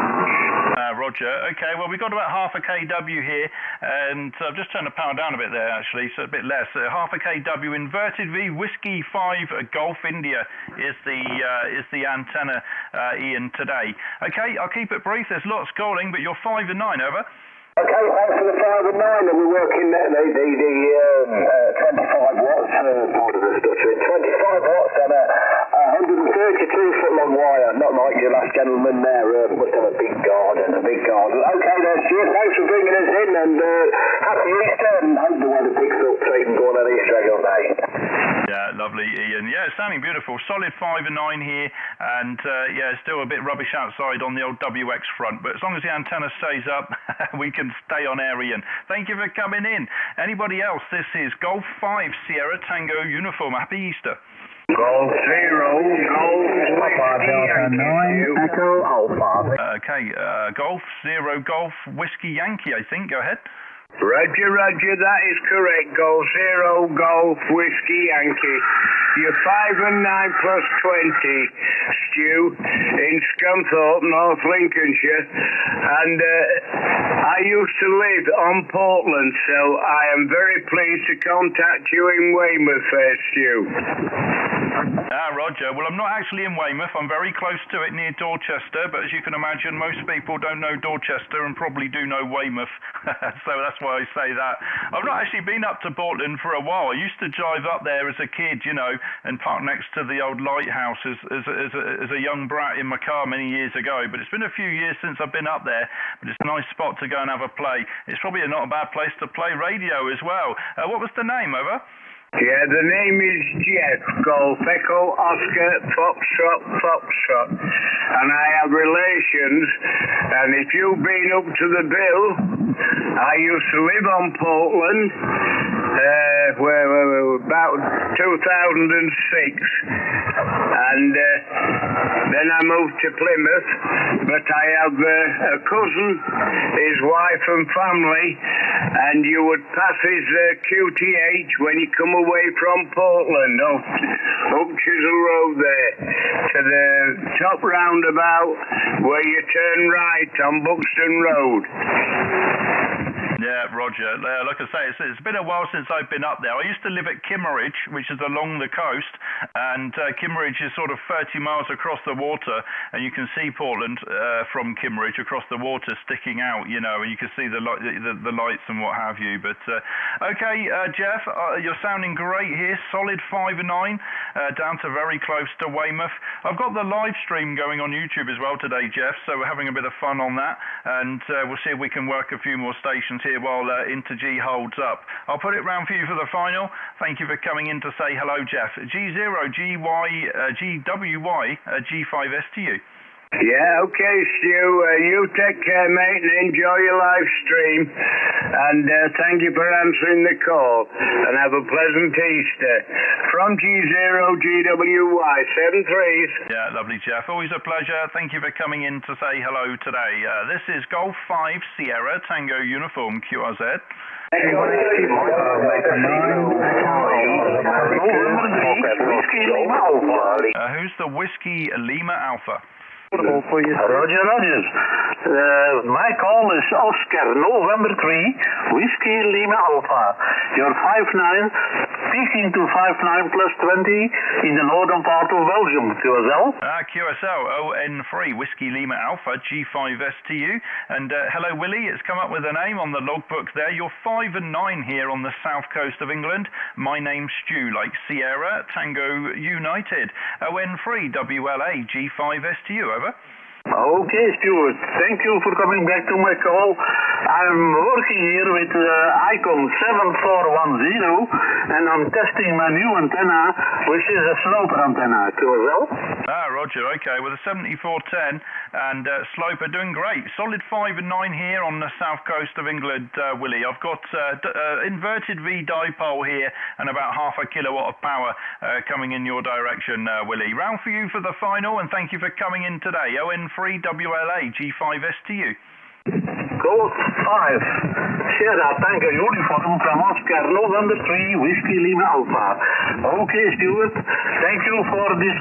Speaker 2: Uh, Roger. Okay, well, we've got about half a kW here, and I've just turned the power down a bit there, actually, so a bit less. Uh, half a kW inverted V, Whiskey 5, uh, Golf India is the uh, is the antenna, uh, Ian, today. Okay, I'll keep it brief. There's lots calling, but you're 5 and 9, over.
Speaker 29: Okay, thanks for the 5 and 9, and we're working the, the, the, the um, uh, 25 watts, uh, pardon the stuttering, 25 watts on a, a 132 foot long wire, not like your last gentleman there, uh, must have a big garden, a big garden. Okay there, Stuart, thanks for bringing us in, and uh, happy Easter, and hope the weather picks up so you can go on an Easter egg all day.
Speaker 2: Yeah, lovely, Ian. Yeah, sounding beautiful. Solid 5 and 9 here, and uh, yeah, still a bit rubbish outside on the old WX front, but as long as the antenna stays up, we can stay on air, Ian. Thank you for coming in. Anybody else? This is Golf 5 Sierra Tango Uniform. Happy Easter.
Speaker 3: Golf Zero, Golf
Speaker 6: Papa Delta 9, Echo Alpha.
Speaker 2: Okay, uh, Golf Zero Golf Whiskey Yankee, I think. Go ahead.
Speaker 3: Roger, Roger, that is correct. Golf Zero, Golf Whiskey Yankee. You're 5 and 9 plus 20, Stew, in Scunthorpe, North Lincolnshire. And uh, I used to live on Portland, so I am very pleased to contact you in Weymouth, there, Stu.
Speaker 2: Ah, Roger. Well, I'm not actually in Weymouth. I'm very close to it near Dorchester, but as you can imagine, most people don't know Dorchester and probably do know Weymouth. so that's why I say that. I've not actually been up to Portland for a while. I used to drive up there as a kid, you know, and park next to the old lighthouse as, as, as, a, as a young brat in my car many years ago. But it's been a few years since I've been up there. But it's a nice spot to go and have a play. It's probably not a bad place to play radio as well. Uh, what was the name, over?
Speaker 3: Yeah, the name is Jeff Golf Echo Oscar Foxtrot Foxtrot. And I have relations, and if you've been up to the bill, I used to live on Portland, uh, where, about 2006. And uh, then I moved to Plymouth, but I have uh, a cousin, his wife and family, and you would pass his uh, QTH when you come away from Portland up, up Chisel Road there to the top roundabout where you turn right on Buxton Road.
Speaker 2: Yeah, Roger. Uh, like I say, it's, it's been a while since I've been up there. I used to live at Kimmeridge, which is along the coast, and uh, Kimmeridge is sort of 30 miles across the water, and you can see Portland uh, from Kimmeridge across the water sticking out, you know, and you can see the, li- the, the lights and what have you. But uh, okay, uh, Jeff, uh, you're sounding great here. Solid five and nine, uh, down to very close to Weymouth. I've got the live stream going on YouTube as well today, Jeff. So we're having a bit of fun on that, and we'll see if we can work a few more stations here while uh, inter-G holds up. I'll put it round for you for the final. Thank you for coming in to say hello, Jeff. G0, GY, uh, GWY, uh, G5S to you.
Speaker 3: Yeah, okay, Stu. Uh, you take care, mate, and enjoy your live stream. And uh, thank you for answering the call. And have a pleasant Easter. From G0GWY, seven threes.
Speaker 2: Yeah, lovely, Jeff. Always a pleasure. Thank you for coming in to say hello today. Uh, this is Golf 5 Sierra Tango Uniform QRZ. Uh, who's the Whiskey Lima Alpha?
Speaker 20: Roger, Rogers. Uh, my call is Oscar, November 3, Whiskey Lima Alpha. You're 5'9,
Speaker 30: speaking to 59 plus 20 in the northern part of Belgium, QSL.
Speaker 2: Ah, QSL, ON3, Whiskey Lima Alpha, G5STU. And uh, hello, Willie. It's come up with a name on the logbook there. You're 5 and 9 here on the south coast of England. My name's Stu, like Sierra, Tango United. ON3, WLA, G5STU, over.
Speaker 30: Okay, Stuart. Thank you for coming back to my call. I'm working here with uh, ICOM 7410 and I'm testing my new antenna, which is a sloper antenna. To well?
Speaker 2: Ah, roger. Okay, with well, a 7410 and uh, sloper doing great. Solid 5 and 9 here on the south coast of England, uh, Willie. I've got uh, uh inverted V dipole here and about half a kilowatt of power uh, coming in your direction, uh, Willie. Round for you for the final and thank you for coming in today. ON 3WLA G5STU.
Speaker 30: Code 5, Sierra Tango Uniform From Oscar number 3, Whiskey Lima Alpha. Okay, Stuart, thank you for this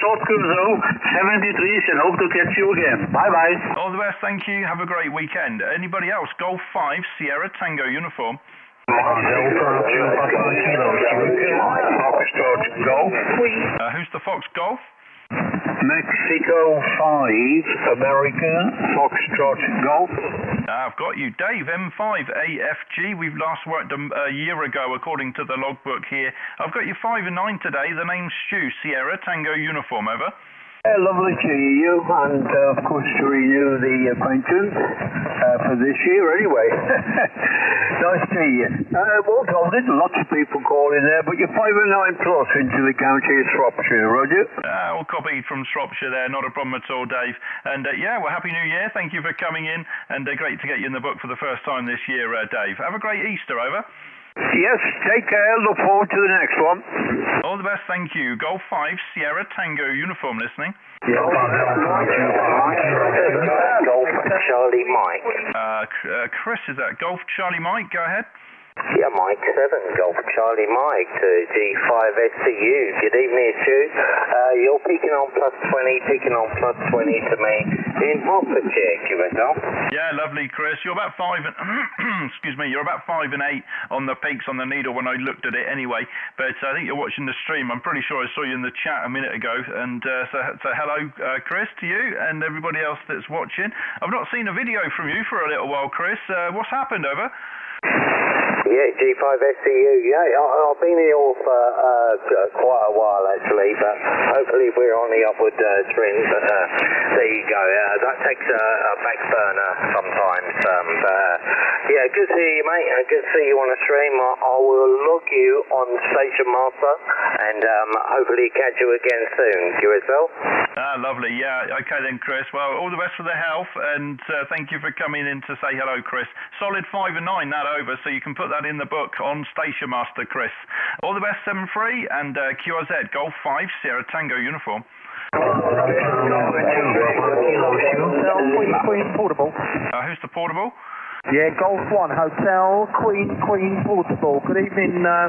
Speaker 30: short cruise. 73 and hope to catch you again. Bye bye.
Speaker 2: All the best, thank you. Have a great weekend. Anybody else? Golf 5, Sierra Tango Uniform. Uh, who's the Fox Golf?
Speaker 30: Mexico 5 American Foxtrot Golf.
Speaker 2: I've got you. Dave, M5AFG. We've last worked a, a year ago, according to the logbook here. I've got you 5 and 9 today. The name's Stu. Sierra Tango Uniform, over.
Speaker 31: Uh, lovely to hear you, and uh, of course to renew the acquaintance uh, for this year anyway. nice to hear you. Uh, well, Tom, there's lots of people calling there, but you're 5 and 9 plus into the county of Shropshire, Roger.
Speaker 2: Uh, all copied from Shropshire there, not a problem at all, Dave. And uh, yeah, well, Happy New Year. Thank you for coming in, and uh, great to get you in the book for the first time this year, uh, Dave. Have a great Easter, over.
Speaker 31: Yes, take care. Look forward to the next one.
Speaker 2: All the best, thank you. Golf 5, Sierra Tango uniform listening.
Speaker 32: Golf Charlie Mike.
Speaker 2: Uh, uh, Chris, is that Golf Charlie Mike? Go ahead.
Speaker 32: Yeah, Mike 7, Golf Charlie Mike to G5STU. Good evening, Stu. Uh, you're picking on plus 20, picking on plus 20 to me in Hertfordshire, QSL.
Speaker 2: Yeah, lovely, Chris. You're about five and excuse me, you're about five and eight on the peaks on the needle when I looked at it anyway. But I think you're watching the stream. I'm pretty sure I saw you in the chat a minute ago. And uh, so, so hello, uh, Chris, to you and everybody else that's watching. I've not seen a video from you for a little while, Chris. Uh, what's happened over?
Speaker 32: Yeah, G5STU. Yeah, I, I've been ill for uh, quite a while actually, but hopefully we're on the upward uh, trend. But uh, there you go. Uh, that takes a, a back burner sometimes. Um, uh, yeah, good to see you, mate. Uh, good to see you on the stream. I, I will log you on Station Master, and um, hopefully catch you again soon. QSL.
Speaker 2: Ah, lovely. Yeah. Okay then, Chris. Well, all the best for the health, and uh, thank you for coming in to say hello, Chris. Solid five and nine that over, so you can put that in the book on Station Master, Chris. All the best, seven three, and uh, QRZ Golf Five Sierra Tango uniform.
Speaker 33: Queen Portable.
Speaker 2: Uh, who's the portable?
Speaker 33: Yeah, Golf 1 Hotel, Queen, Queen Portable. Good evening, uh,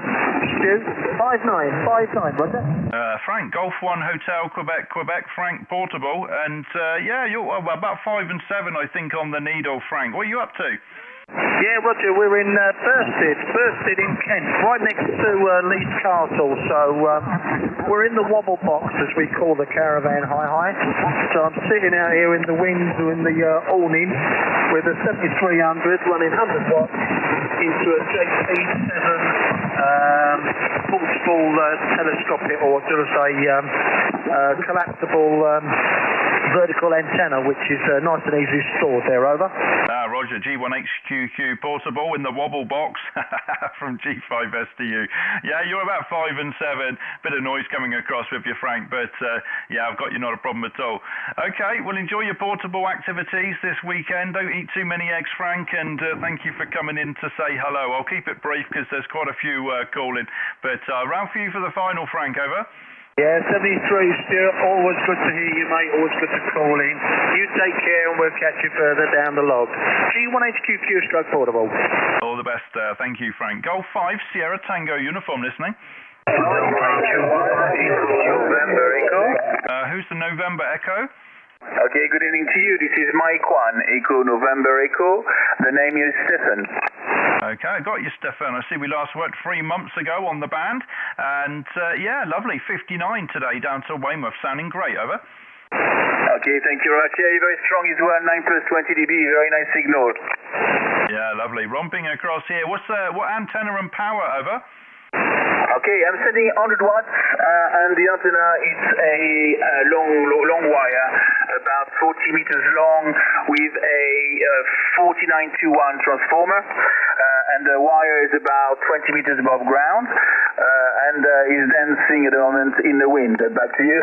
Speaker 33: Stu. 59, 59, Roger.
Speaker 2: Uh, Frank, Golf One Hotel, Quebec, Quebec, Frank Portable, and uh, yeah, you're about five and seven, I think, on the needle, Frank. What are you up to?
Speaker 33: Yeah, Roger, we're in uh, Bearsted, Bearsted in Kent, right next to uh, Leeds Castle. So um, we're in the wobble box, as we call the caravan hi hi. So I'm sitting out here in the wind in the uh, awning with a 7300 running 100 watts into a JP7 um, uh, telescopic, or should I say, um, uh, collapsible um, vertical antenna, which is uh, nice and easily stored there. Over.
Speaker 2: Ah, Roger, G1HQQ portable in the wobble box from G5STU. Yeah, you're about five and seven. Bit of noise coming across with you, Frank, but uh, yeah, I've got you not a problem at all. Okay, well, enjoy your portable activities this weekend. Don't eat too many eggs, Frank, and uh, thank you for coming in to say hello. I'll keep it brief because there's quite a few uh, calling, but uh, round for you for the final, Frank, over.
Speaker 33: Yeah, 73, Stuart. Always good to hear you, mate. Always good to call in. You take care, and we'll catch you further down the log. G1HQQ stroke portable.
Speaker 2: All the best. Uh, thank you, Frank. Golf 5, Sierra Tango uniform listening.
Speaker 34: November Echo.
Speaker 2: Uh, who's the November Echo?
Speaker 34: Okay, good evening to you. This is Mike 1, Echo November Echo. The name is Stefan.
Speaker 2: Okay, I got you, Stefan. I see we last worked three months ago on the band, and uh, yeah, lovely. 59 today down to Weymouth, sounding great. Over.
Speaker 35: Okay, thank you, Roger. Yeah, very strong as well. 9 plus 20 dB, very nice signal.
Speaker 2: Yeah, lovely. Romping across here. What's uh, what antenna and power? Over.
Speaker 35: Okay, I'm sending 100 watts, uh, and the antenna is a, a long, long, wire, about 40 meters long, with a uh, 49 to 1 transformer, uh, and the wire is about 20 meters above ground, uh, and uh, is dancing at the moment in the wind. Back to you.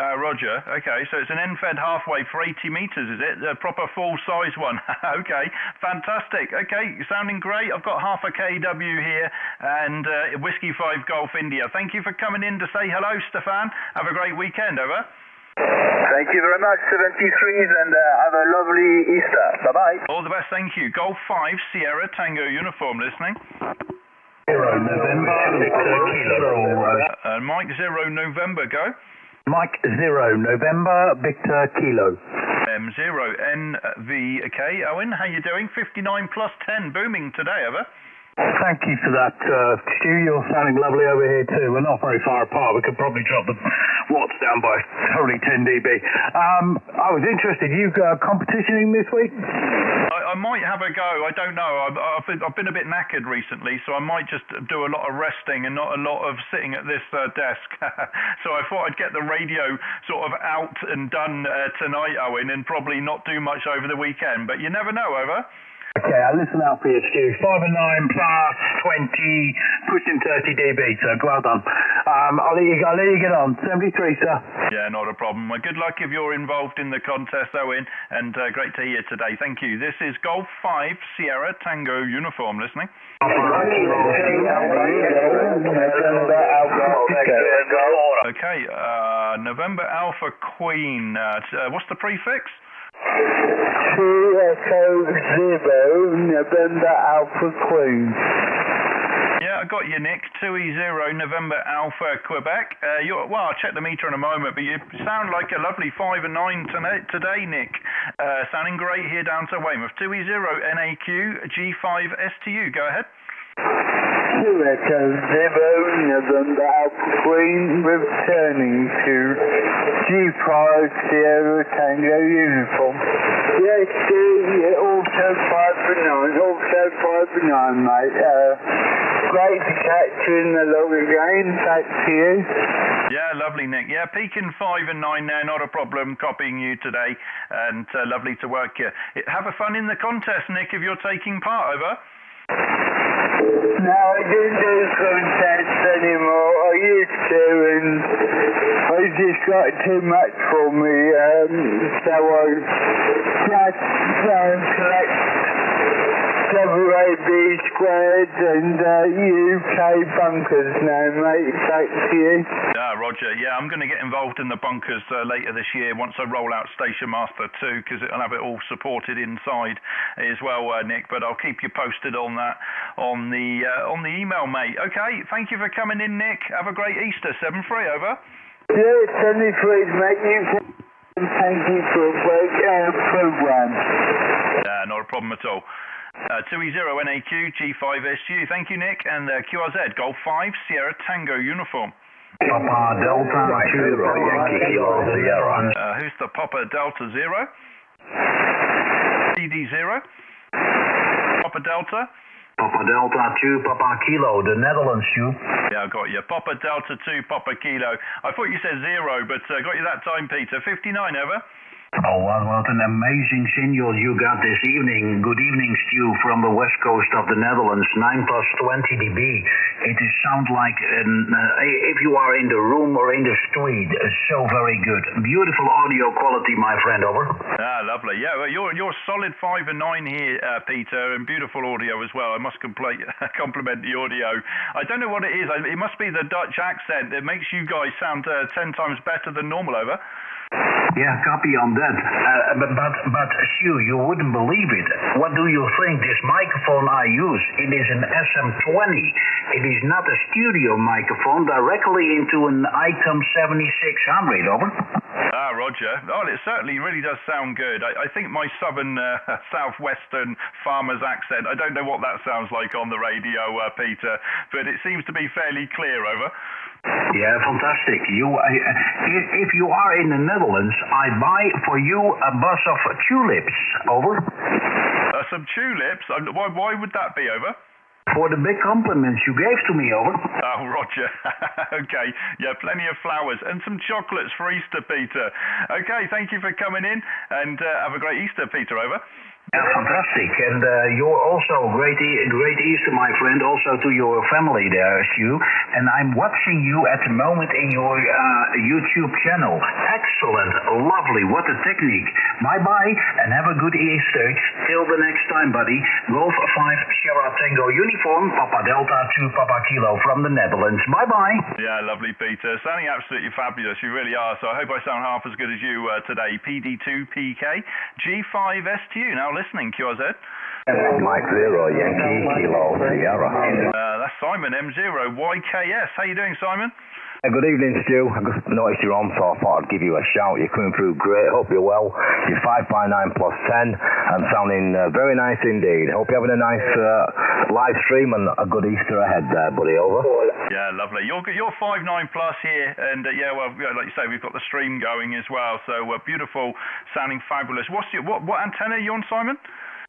Speaker 2: Uh, Roger. Okay, so it's an end-fed half-wave for 80 meters, is it? A proper full-size one. okay, fantastic. Okay, sounding great. I've got half a KW here, and uh, Whiskey 5 Golf India. Thank you for coming in to say hello, Stefan. Have a great weekend, over.
Speaker 35: Thank you very much, 73s, and uh, have a lovely Easter. Bye bye.
Speaker 2: All the best, thank you. Golf 5 Sierra Tango uniform listening.
Speaker 18: Zero November Victor Kilo.
Speaker 2: Uh, Mike Zero November, go.
Speaker 18: Mike Zero November Victor Kilo.
Speaker 2: M0 NVK. Owen, how you doing? 59 plus 10, booming today, over.
Speaker 18: Thank you for that, uh, Stu. You're sounding lovely over here too. We're not very far apart. We could probably drop the watts down by only 10 dB. Um, I was interested. You uh, competitioning this week?
Speaker 2: I, I might have a go. I don't know. I've, I've, been, a bit knackered recently, so I might just do a lot of resting and not a lot of sitting at this uh, desk. so I thought I'd get the radio sort of out and done uh, tonight, Owen, and probably not do much over the weekend. But you never know, over.
Speaker 18: Okay, I'll listen out for you, Stu. 5 and 9 plus 20, pushing 30 dB, so well done. Um, I'll, let you, I'll let you get on. 73, sir.
Speaker 2: Yeah, not a problem. Well, good luck if you're involved in the contest, Owen, and uh, great to hear you today. Thank you. This is Golf 5 Sierra Tango uniform listening. Okay, uh, November Alpha Queen. Uh, uh, what's the prefix?
Speaker 33: Two Echo Zero November Alpha Queen.
Speaker 2: Yeah, I got you, Nick. 2E0 November Alpha Quebec. Uh, you're, well, I'll check the meter in a moment, but you sound like a lovely 5 and 9 tonight, today, Nick. Uh, sounding great here down to Weymouth. 2E0 NAQ G5 STU. Go ahead.
Speaker 33: Two Echo Zero November Alpha Queen returning to G5 Sierra Tango uniform. Yes, yeah, also 5 for 9, also 5 for 9, mate. Uh, great to catch you in the log again. Thanks to you.
Speaker 2: Yeah, lovely, Nick. Yeah, peaking 5 and 9 there, not a problem copying you today, and uh, lovely to work here. Have a fun in the contest, Nick, if you're taking part, over.
Speaker 33: No, I don't do contests anymore. I used to, and I just got too much for me. Um, so I just um, collect WAB squared and uh, UK bunkers now, mate. Back to you.
Speaker 2: Yeah, Roger. Yeah, I'm going to get involved in the bunkers uh, later this year once I roll out Station Master 2 because I'll have it all supported inside as well, uh, Nick. But I'll keep you posted on that on the uh, on the email, mate. Okay. Thank you for coming in, Nick. Have a great Easter. Seven three over.
Speaker 33: Yeah, Tony Freed, mate. You thank you for a great uh, program.
Speaker 2: Yeah, not a problem at all. Uh, 2E0 NAQ G5SU. Thank you, Nick. And uh, QRZ Golf 5 Sierra Tango uniform.
Speaker 18: Papa Delta Zero Yankee Kilo Sierra.
Speaker 2: Uh, who's the Papa Delta Zero? CD Zero. Papa Delta.
Speaker 18: Papa Delta 2 Papa Kilo, the Netherlands, Stu.
Speaker 2: Yeah, I got you. Papa Delta 2 Papa Kilo. I thought you said zero, but uh, got you that time, Peter. 59 over.
Speaker 18: Oh, what, what an amazing signal you got this evening. Good evening, Stu, from the west coast of the Netherlands, 9 plus 20 dB. It is sound like an, uh, if you are in the room or in the street. Uh, so very good. Beautiful audio quality, my friend, over.
Speaker 2: Ah, lovely. Yeah, well, you're, you're solid 5 and 9 here, uh, Peter, and beautiful audio as well. I must complete, compliment the audio. I don't know what it is. It must be the Dutch accent that makes you guys sound uh, 10 times better than normal, over.
Speaker 18: Yeah, copy on that. Uh, but, but, but, Stu, you wouldn't believe it. What do you think? This microphone I use, it is an SM20. It is not a studio microphone directly into an ICOM 7600, over.
Speaker 2: Ah, Roger. Oh, it certainly really does sound good. I, I think my southern, uh, southwestern farmer's accent, I don't know what that sounds like on the radio, uh, Peter, but it seems to be fairly clear over.
Speaker 18: Yeah, fantastic. You, uh, if you are in the Netherlands, I buy for you a bus of tulips. Over.
Speaker 2: Uh, some tulips? Why, why would that be over?
Speaker 18: for the big compliments you gave to me, over.
Speaker 2: Oh, Roger. okay. Yeah, plenty of flowers and some chocolates for Easter, Peter. Okay, thank you for coming in and uh, have a great Easter, Peter, over.
Speaker 18: Yeah, fantastic. And uh, you're also great, great Easter, my friend, also to your family there, Stu. And I'm watching you at the moment in your uh, YouTube channel. Excellent, lovely, what a technique. Bye bye, and have a good Easter. Till the next time, buddy. Golf 5 Sierra Tango uniform, Papa Delta 2 Papa Kilo from the Netherlands. Bye bye.
Speaker 2: Yeah, lovely, Peter. Sounding absolutely fabulous. You really are. So I hope I sound half as good as you uh, today. PD2PK, G5STU. Now, listening, QRZ.
Speaker 36: Mike Zero, Yankee, Kilo, Sierra.
Speaker 2: Uh, that's Simon, M0, YKS. How you doing, Simon?
Speaker 36: Uh, good evening, Stu. I just noticed you're on, so I thought I'd give you a shout. You're coming through great. Hope you're well. You're 5 by 9 plus 10 and sounding uh, very nice indeed. Hope you're having a nice uh, live stream and a good Easter ahead there, buddy. Over.
Speaker 2: Yeah, lovely. You're, you're 5 9 plus here, and uh, yeah, well, yeah, like you say, we've got the stream going as well. So uh, beautiful, sounding fabulous. What's your, what, what antenna are you on, Simon?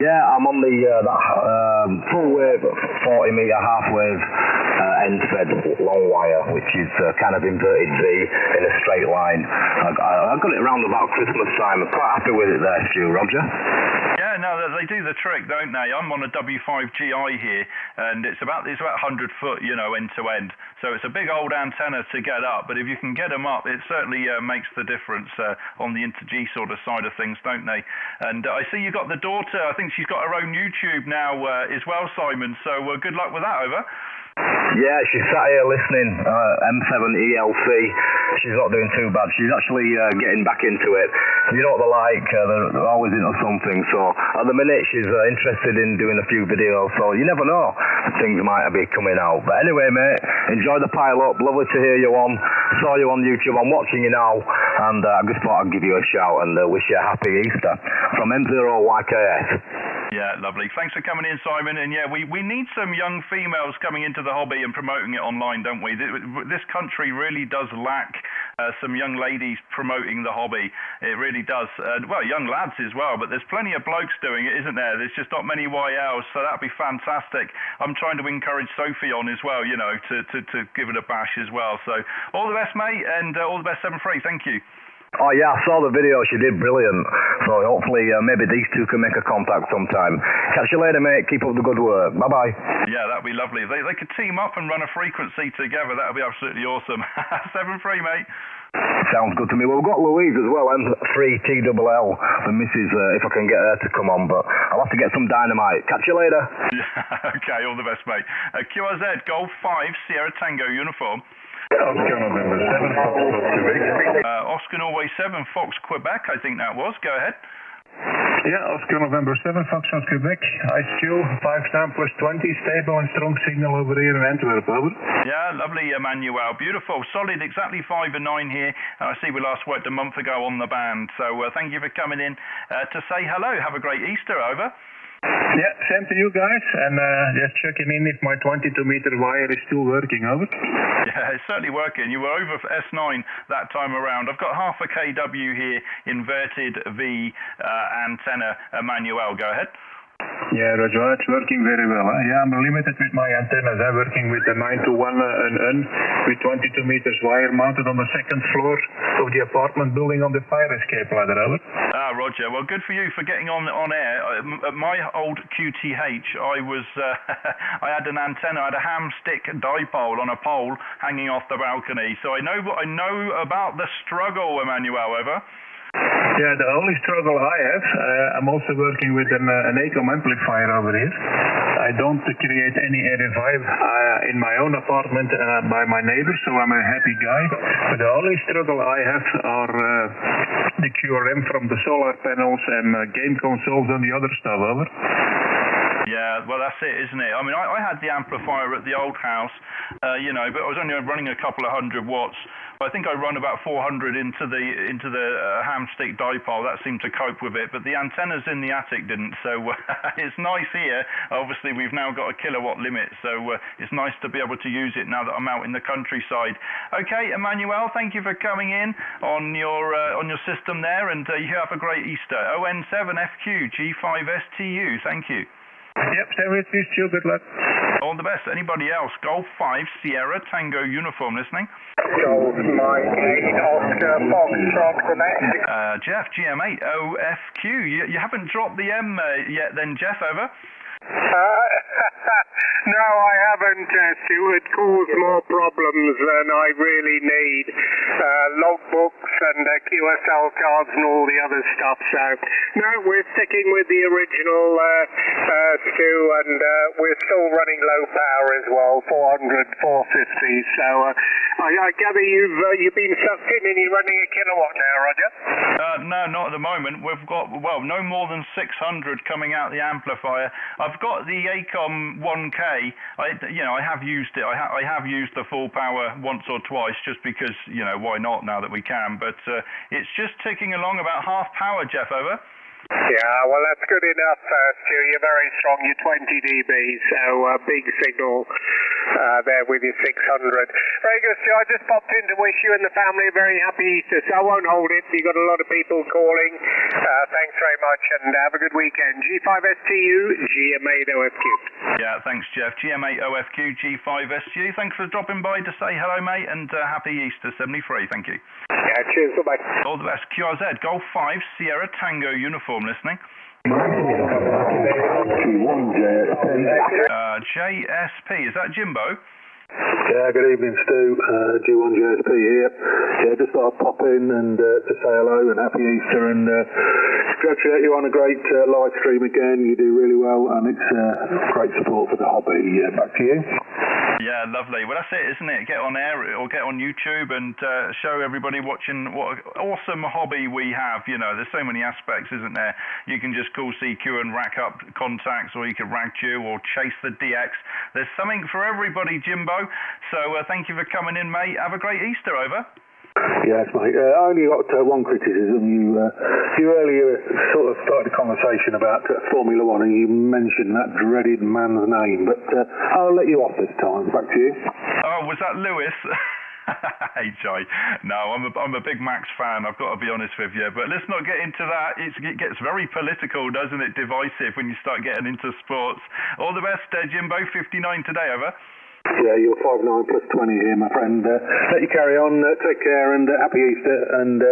Speaker 36: Yeah, I'm on the uh, that um, full wave, 40 meter half wave uh, end fed long wire, which is uh, kind of inverted V in a straight line. I, I, got it around about Christmas time. I'm quite happy with it there, Stu. Roger.
Speaker 2: Yeah, no, they do the trick, don't they? I'm on a W5GI here, and it's about it's about 100 foot, you know, end to end. So it's a big old antenna to get up, but if you can get them up, it certainly uh, makes the difference uh, on the inter-G sort of side of things, don't they? And uh, I see you got the daughter. I think she's got her own YouTube now uh, as well, Simon. So uh, good luck with that, over.
Speaker 36: Yeah, she's sat here listening. Uh, M7 ELC. She's not doing too bad. She's actually uh, getting back into it. You know what they're like. Uh, they're, they're, always into something. So at the minute, she's uh, interested in doing a few videos. So you never know. Things might be coming out. But anyway, mate, enjoy the pile up. Lovely to hear you on. Saw you on YouTube. I'm watching you now. And uh, I just thought I'd give you a shout and uh, wish you a happy Easter from M0YKS.
Speaker 2: Yeah, lovely. Thanks for coming in, Simon. And yeah, we, we need some young females coming into the hobby and promoting it online, don't we? This country really does lack uh, some young ladies promoting the hobby. It really does. Uh, well, young lads as well, but there's plenty of blokes doing it, isn't there? There's just not many YLs, so that'd be fantastic. I'm trying to encourage Sophie on as well, you know, to, to, to give it a bash as well. So all the best, mate, and uh, all the best, 7-3. Thank you.
Speaker 36: Oh yeah, I saw the video. She did brilliant. So hopefully, uh, maybe these two can make a contact sometime. Catch you later, mate. Keep up the good work. Bye bye.
Speaker 2: Yeah, that'd be lovely. They they could team up and run a frequency together. That'd be absolutely awesome. Seven three, mate.
Speaker 36: Sounds good to me. Well, we've got Louise as well, M3 TLL, the missus, uh, if I can get her to come on, but I'll have to get some dynamite. Catch you later.
Speaker 2: Yeah, okay, all the best, mate. Uh, QRZ, Golf 5, Sierra Tango uniform.
Speaker 37: Oscar November 7, Fox Quebec.
Speaker 2: Uh, Oscar Norway 7, Fox Quebec, I think that was. Go ahead.
Speaker 37: Yeah, Oscar November 7, Fox Foxtrot Quebec. IQ 5 stamp plus 20, stable and strong signal over here in Antwerp, over.
Speaker 2: Yeah, lovely, Emmanuel. Beautiful. Solid, exactly 5 and 9 here. And I see we last worked a month ago on the band. So uh, thank you for coming in uh, to say hello. Have a great Easter, over.
Speaker 37: Yeah, same to you guys. And uh, just checking in if my 22 meter wire is still working, over.
Speaker 2: Yeah, it's certainly working. You were over for S9 that time around. I've got half a KW here, inverted V uh, antenna. Emmanuel, go ahead.
Speaker 37: Yeah, Roger, it's working very well. Yeah, I'm limited with my antennas. I'm working with the 9 to 1 uh, and with 22 meters wire mounted on the second floor of the apartment building on the fire escape ladder. Over.
Speaker 2: Ah, Roger. Well, good for you for getting on on air. At my old QTH, I was uh, I had an antenna, I had a ham stick dipole on a pole hanging off the balcony. So I know I know about the struggle, Emmanuel. Ever.
Speaker 37: Yeah, the only struggle I have, uh, I'm also working with an, uh, an ACOM amplifier over here. I don't create any vibe uh, in my own apartment uh, by my neighbors, so I'm a happy guy. But the only struggle I have are uh, the QRM from the solar panels and uh, game consoles and the other stuff, over.
Speaker 2: Yeah, well, that's it, isn't it? I mean, I, I had the amplifier at the old house, uh, you know, but I was only running a couple of hundred watts. I think I run about 400 into the into the uh, hamstick dipole. That seemed to cope with it, but the antennas in the attic didn't. So uh, it's nice here. Obviously, we've now got a kilowatt limit, so uh, it's nice to be able to use it now that I'm out in the countryside. Okay, Emmanuel, thank you for coming in on your uh, on your system there, and uh, you have a great Easter. ON7FQ G5STU. Thank you.
Speaker 37: Yep, same with you, Stu. Good luck.
Speaker 2: All the best. Anybody else? Golf 5 Sierra Tango uniform listening?
Speaker 29: Golf Mike 8 Oscar Foxtrot Quebec.
Speaker 2: Uh, Jeff, GM8 OFQ. You, you haven't dropped the M uh, yet then, Jeff, over?
Speaker 38: Uh, no, I haven't, uh, Stuart. Caused more problems than I really need. Uh, logbooks and uh, QSL cards and all the other stuff. So, no, we're sticking with the original uh, uh, and uh, we're still running low power as well, 400, 450. So, uh, I, I gather you've uh, you've been sucked in and you're running a kilowatt now, Roger.
Speaker 2: Uh, no, not at the moment. We've got well, no more than 600 coming out the amplifier. I've got the ACOM 1K. I, you know, I have used it. I, ha- I have used the full power once or twice, just because you know why not now that we can. But uh, it's just ticking along about half power, Jeff. Over.
Speaker 38: Yeah, well, that's good enough, uh, Stu. You're very strong. You're 20 dB, so uh, big signal uh, there with your 600. Very good, Stu. I just popped in to wish you and the family a very happy Easter, so I won't hold it. You've got a lot of people calling. Uh, thanks very much, and have a good weekend. G5STU, GM8OFQ.
Speaker 2: Yeah, thanks, Jeff. GM8OFQ, G5STU. Thanks for dropping by to say hello, mate, and uh, happy Easter 73. Thank you.
Speaker 38: Yeah, cheers. Bye-bye.
Speaker 2: All the best. QRZ, Golf 5, Sierra Tango uniform listening. Uh, JSP, is that Jimbo?
Speaker 39: Yeah, good evening, Stu. Uh, G1 JSP here. Yeah, just thought I'd pop in and uh, to say hello and happy Easter and uh, congratulate you on a great uh, live stream again. You do really well and it's uh, great support for the hobby. Yeah, back to you.
Speaker 2: Yeah, lovely. Well, that's it, isn't it? Get on air or get on YouTube and uh, show everybody watching what awesome hobby we have. You know, there's so many aspects, isn't there? You can just call CQ and rack up contacts, or you can rag chew or chase the DX. There's something for everybody, Jimbo. So uh, thank you for coming in, mate. Have a great Easter, over.
Speaker 39: Yes, mate. Uh, I only got uh, one criticism. You uh, you earlier sort of started a conversation about uh, Formula One and you mentioned that dreaded man's name, but uh, I'll let you off this time. Back to you.
Speaker 2: Oh, was that Lewis? hey, Joy. No, I'm a, I'm a big Max fan, I've got to be honest with you. But let's not get into that. It's, it gets very political, doesn't it? Divisive when you start getting into sports. All the best, uh, Jimbo. 59 today, over.
Speaker 39: Yeah, you're five nine plus 20 here, my friend. Uh, let you carry on. Uh, take care and uh, happy Easter and uh,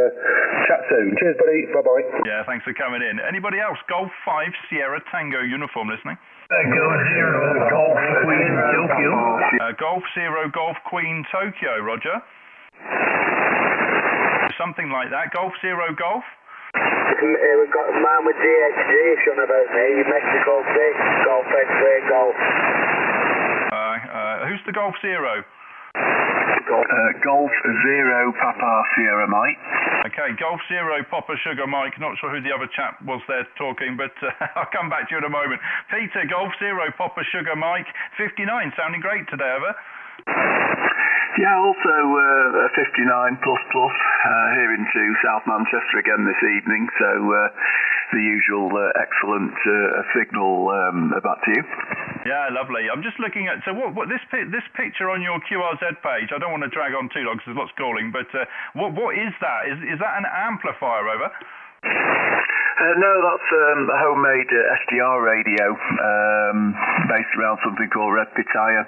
Speaker 39: chat soon. Cheers, buddy. Bye bye.
Speaker 2: Yeah, thanks for coming in. Anybody else? Golf 5 Sierra Tango uniform listening?
Speaker 40: Golf Zero Golf Queen Tokyo.
Speaker 2: Uh, Golf Zero Golf Queen Tokyo, Roger. Something like that. Golf Zero Golf.
Speaker 32: We've got a man with DXG, if you want about me, Mexico 6, Golf X-ray, Golf.
Speaker 2: Uh, uh, who's the Golf Zero?
Speaker 36: Uh, Golf Zero Papa Sierra Mike.
Speaker 2: Okay, Golf Zero Papa Sugar Mike. Not sure who the other chap was there talking, but uh, I'll come back to you in a moment. Peter, Golf Zero Papa Sugar Mike. 59, sounding great today, over.
Speaker 36: Yeah, also uh, 59 plus plus uh, here into South Manchester again this evening. So uh, the usual uh, excellent uh, signal um, back to you.
Speaker 2: Yeah, lovely. I'm just looking at so what, what this this picture on your QRZ page. I don't want to drag on too long because there's lots calling, but uh, what what is that? Is is that an amplifier over?
Speaker 36: Uh, no, that's um, a homemade uh, SDR radio um, based around something called Red Pitaya.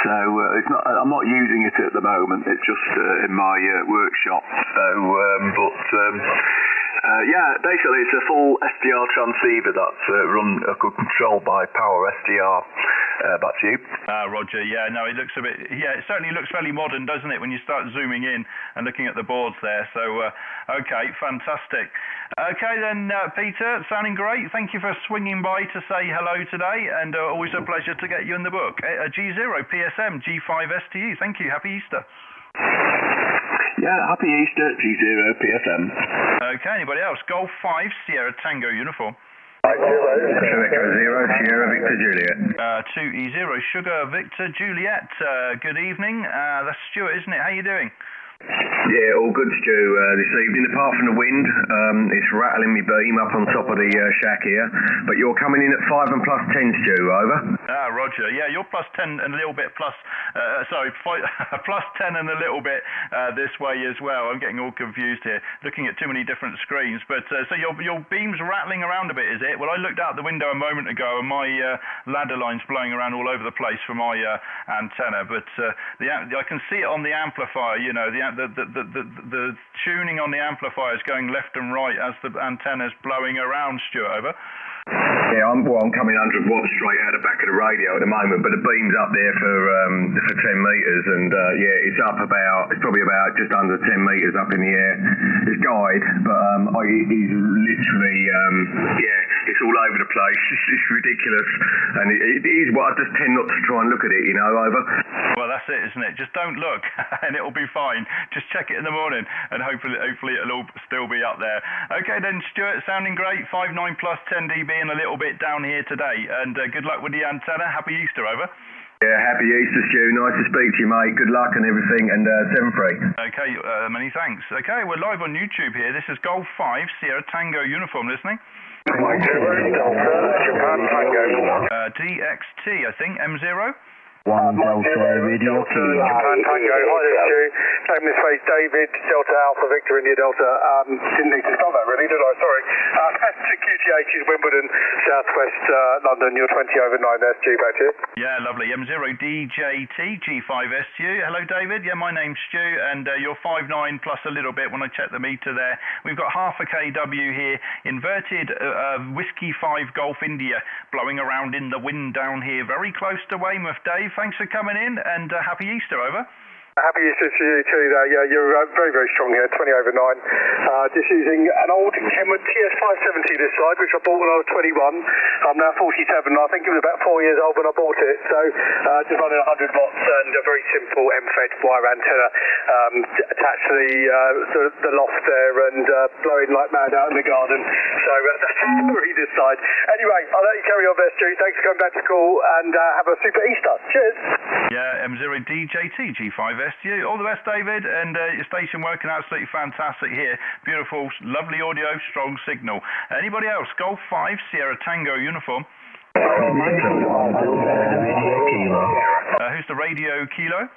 Speaker 36: So uh, it's not, I'm not using it at the moment. It's just uh, in my uh, workshop. So, um, but um, uh, yeah, basically it's a full SDR transceiver that's uh, run uh, controlled by Power SDR. Uh, back to you.
Speaker 2: Ah, Roger. Yeah, no, it looks a bit. Yeah, it certainly looks fairly modern, doesn't it, when you start zooming in and looking at the boards there? So, uh, okay, fantastic. Okay, then, uh, Peter, sounding great. Thank you for swinging by to say hello today, and uh, always a pleasure to get you in the book. Uh, G0 PSM G5 STU. Thank you. Happy Easter.
Speaker 36: Yeah, happy Easter, G0 PFM.
Speaker 2: Okay, anybody else? Golf 5 Sierra Tango uniform.
Speaker 1: Two Echo Zero, Sierra Victor Juliet.
Speaker 2: Uh, 2E0 Sugar Victor Juliet. Uh, good evening. Uh, that's Stuart, isn't it? How are you doing?
Speaker 1: Yeah, all good, Stu. Uh, this evening, apart from the wind, um, it's rattling me beam up on top of the uh, shack here. But you're coming in at 5 and plus 10, Stu, over.
Speaker 2: Ah, Roger. Yeah, you're plus 10 and a little bit plus, uh, sorry, fi- plus 10 and a little bit uh, this way as well. I'm getting all confused here, looking at too many different screens. But uh, so your, your beam's rattling around a bit, is it? Well, I looked out the window a moment ago and my uh, ladder line's blowing around all over the place for my antenna. But the, I can see it on the amplifier, you know, the, the, the, the, the tuning on the amplifier is going left and right as the antenna is blowing around, Stuart, over.
Speaker 1: Yeah, I'm, well, I'm coming 100 watts straight out the back of the radio at the moment, but the beam's up there for um, for 10 metres, and uh, yeah, it's up about, it's probably about just under 10 metres up in the air. It's guide, but um, I, is literally, um, yeah, it's all over the place. It's, it's ridiculous, and it, it is what I just tend not to try and look at it, you know, over.
Speaker 2: Well, that's it, isn't it? Just don't look, and it'll be fine. Just check it in the morning, and hopefully, hopefully it'll all still be up there. Okay, then, Stuart, sounding great. Five nine plus 10 dB and a little bit down here today. And uh, good luck with the antenna. Happy Easter, over.
Speaker 1: Yeah, happy Easter, Stu. Nice to speak to you, mate. Good luck and everything, and uh, 7 free.
Speaker 2: Okay, uh, many thanks. Okay, we're live on YouTube here. This is Golf 5 Sierra Tango uniform listening. Uh, DXT, I think, M0.
Speaker 18: One Delta Radio Kilo.
Speaker 38: Japan Tango. Hi there, Stu. Name this way, David, Delta Alpha Victor India Delta. Um, didn't need to stop that really, did I? Sorry. Uh, that's to QTH is Wimbledon, Southwest uh, London. You're 20 over 9 there, Stu, back to you.
Speaker 2: Yeah, lovely. M0DJT G5SU. Hello, David. Yeah, my name's Stu, and uh, you're 5'9 plus a little bit when I check the meter there. We've got half a KW here, inverted uh, uh, Whiskey 5 Golf India blowing around in the wind down here, very close to Weymouth. Dave, thanks for coming in, and uh, happy Easter, over.
Speaker 38: Happy to you too there. Yeah, you're uh, very, very strong here, 20 over 9. Uh, just using an old Kenwood TS570 this side, which I bought when I was 21. I'm now 47. I think it was about four years old when I bought it. So uh, just running 100 watts and a very simple MFED wire antenna um, attached to the, uh, the, the loft there and uh, blowing like mad out in the garden. So uh, that's the story this side. Anyway, I'll let you carry on there, Stu. Thanks for coming back to call and uh, have a super Easter. Cheers.
Speaker 2: Yeah, M0DJT G5SU. All the best, David, and uh, your station working absolutely fantastic here. Beautiful, lovely audio, strong signal. Anybody else? Golf 5 Sierra Tango uniform. Uh, who's the radio kilo?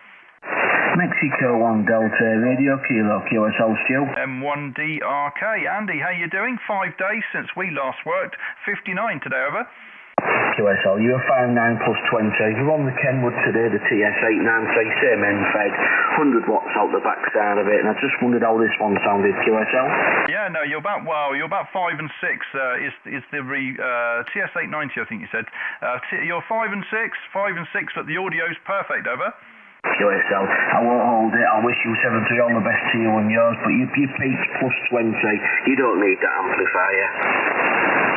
Speaker 18: Mexico 1 Delta Radio Kilo QSL Stu.
Speaker 2: M1DRK. Andy, how you doing? Five days since we last worked. 59 today, over.
Speaker 18: QSL, you 5 9 plus 20. You're on the Kenwood today, the TS893, same end fed, 100 watts out the backside of it, and I just wondered how this one sounded, QSL.
Speaker 2: Yeah, no, you're about well, you're about five and six. Uh, is is the re, uh, TS890? I think you said. Uh, t- you're five and six, five and six, but the audio's perfect. Over.
Speaker 18: QSL, I won't hold it. I wish you 70 all the best to you and yours, but you, you peaked plus 20. You don't need that amplifier.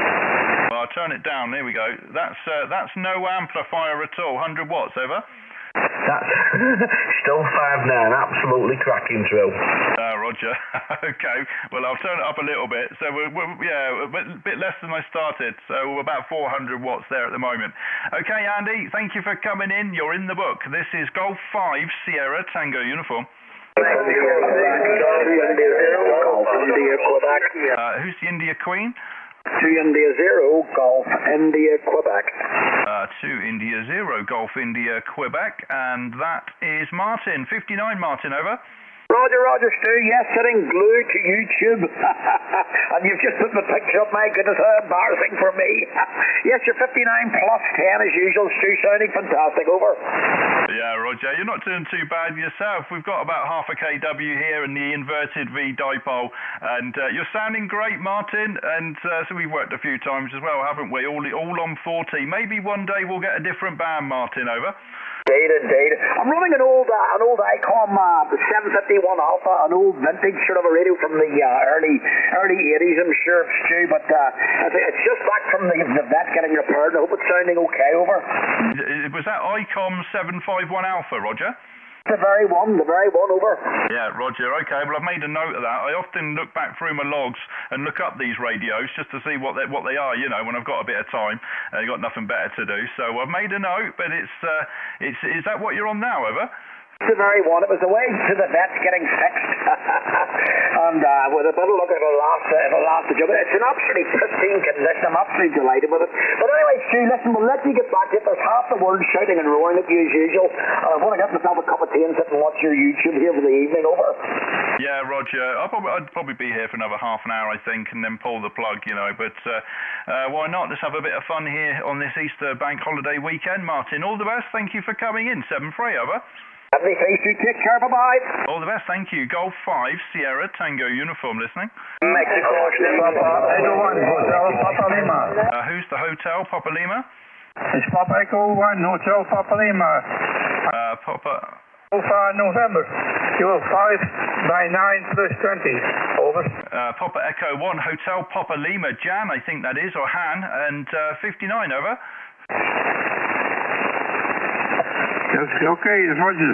Speaker 2: Well, I'll turn it down. There we go. That's uh, that's no amplifier at all. 100 watts. Over.
Speaker 18: That's still 5 9, absolutely cracking through.
Speaker 2: Uh, Roger. okay. Well, I'll turn it up a little bit. So we're, we're yeah, a bit, bit less than I started. So we're about 400 watts there at the moment. Okay, Andy. Thank you for coming in. You're in the book. This is Golf 5 Sierra Tango uniform. Uh, who's the India Queen?
Speaker 9: Two India Zero, Golf India Quebec.
Speaker 2: Uh, two India Zero, Golf India Quebec, and that is Martin. 59, Martin, over.
Speaker 9: Roger, Roger, Stu. Yes, sitting glued to YouTube. and you've just put the picture up. My goodness, how embarrassing for me. yes, you're 59 plus 10 as usual, Stu. Sounding fantastic. Over.
Speaker 2: Yeah, Roger, you're not doing too bad yourself. We've got about half a KW here in the inverted V dipole, and uh, you're sounding great, Martin. And uh, so we've worked a few times as well, haven't we? All all on 40. Maybe one day we'll get a different band, Martin. Over.
Speaker 9: Data, data. I'm running an old, uh, an old ICOM, uh, the 751 Alpha, an old vintage sort of a radio from the uh, early, early 80s. I'm sure, Stu, but uh, it's just back from the, the vet getting repaired. I hope it's sounding okay. Over.
Speaker 2: Was that ICOM 751 Alpha, Roger?
Speaker 29: The very one, the very one, over.
Speaker 2: Yeah, Roger. Okay, well, I've made a note of that. I often look back through my logs and look up these radios just to see what they, what they are, you know, when I've got a bit of time and I've got nothing better to do. So I've made a note, but it's, uh, it's is that what you're on now, ever?
Speaker 29: The very one. It was away to the vet getting fixed. and uh, with a better look, it'll last, uh, it'll last the job. It's an absolutely pristine condition. I'm absolutely delighted with it. But anyway, Stu, listen, we'll let you get back to it. There's half the world shouting and roaring at you as usual. And I want to get myself a cup of tea and sit and watch your YouTube here for the evening. Over.
Speaker 2: Yeah, Roger. I'll probably, I'd probably be here for another half an hour, I think, and then pull the plug, you know. But uh, uh, why not? Let's have a bit of fun here on this Easter bank holiday weekend, Martin. All the best. Thank you for coming in. 7 3 over.
Speaker 29: Lovely face, you take care. Bye bye.
Speaker 2: All the best. Thank you. Golf 5, Sierra, Tango uniform listening.
Speaker 29: Mexico, Papa, Echo 1, Hotel Papa Lima.
Speaker 2: Uh, who's the hotel, Papa Lima?
Speaker 20: It's Papa Echo 1, Hotel Papa Lima.
Speaker 2: Uh, Papa.
Speaker 20: Alpha November. You're 5 by 9 plus 20. Over.
Speaker 2: Uh, Papa Echo 1, Hotel Papa Lima, Jan, I think that is, or Han, and uh, 59, over.
Speaker 20: Okay, it's Roger.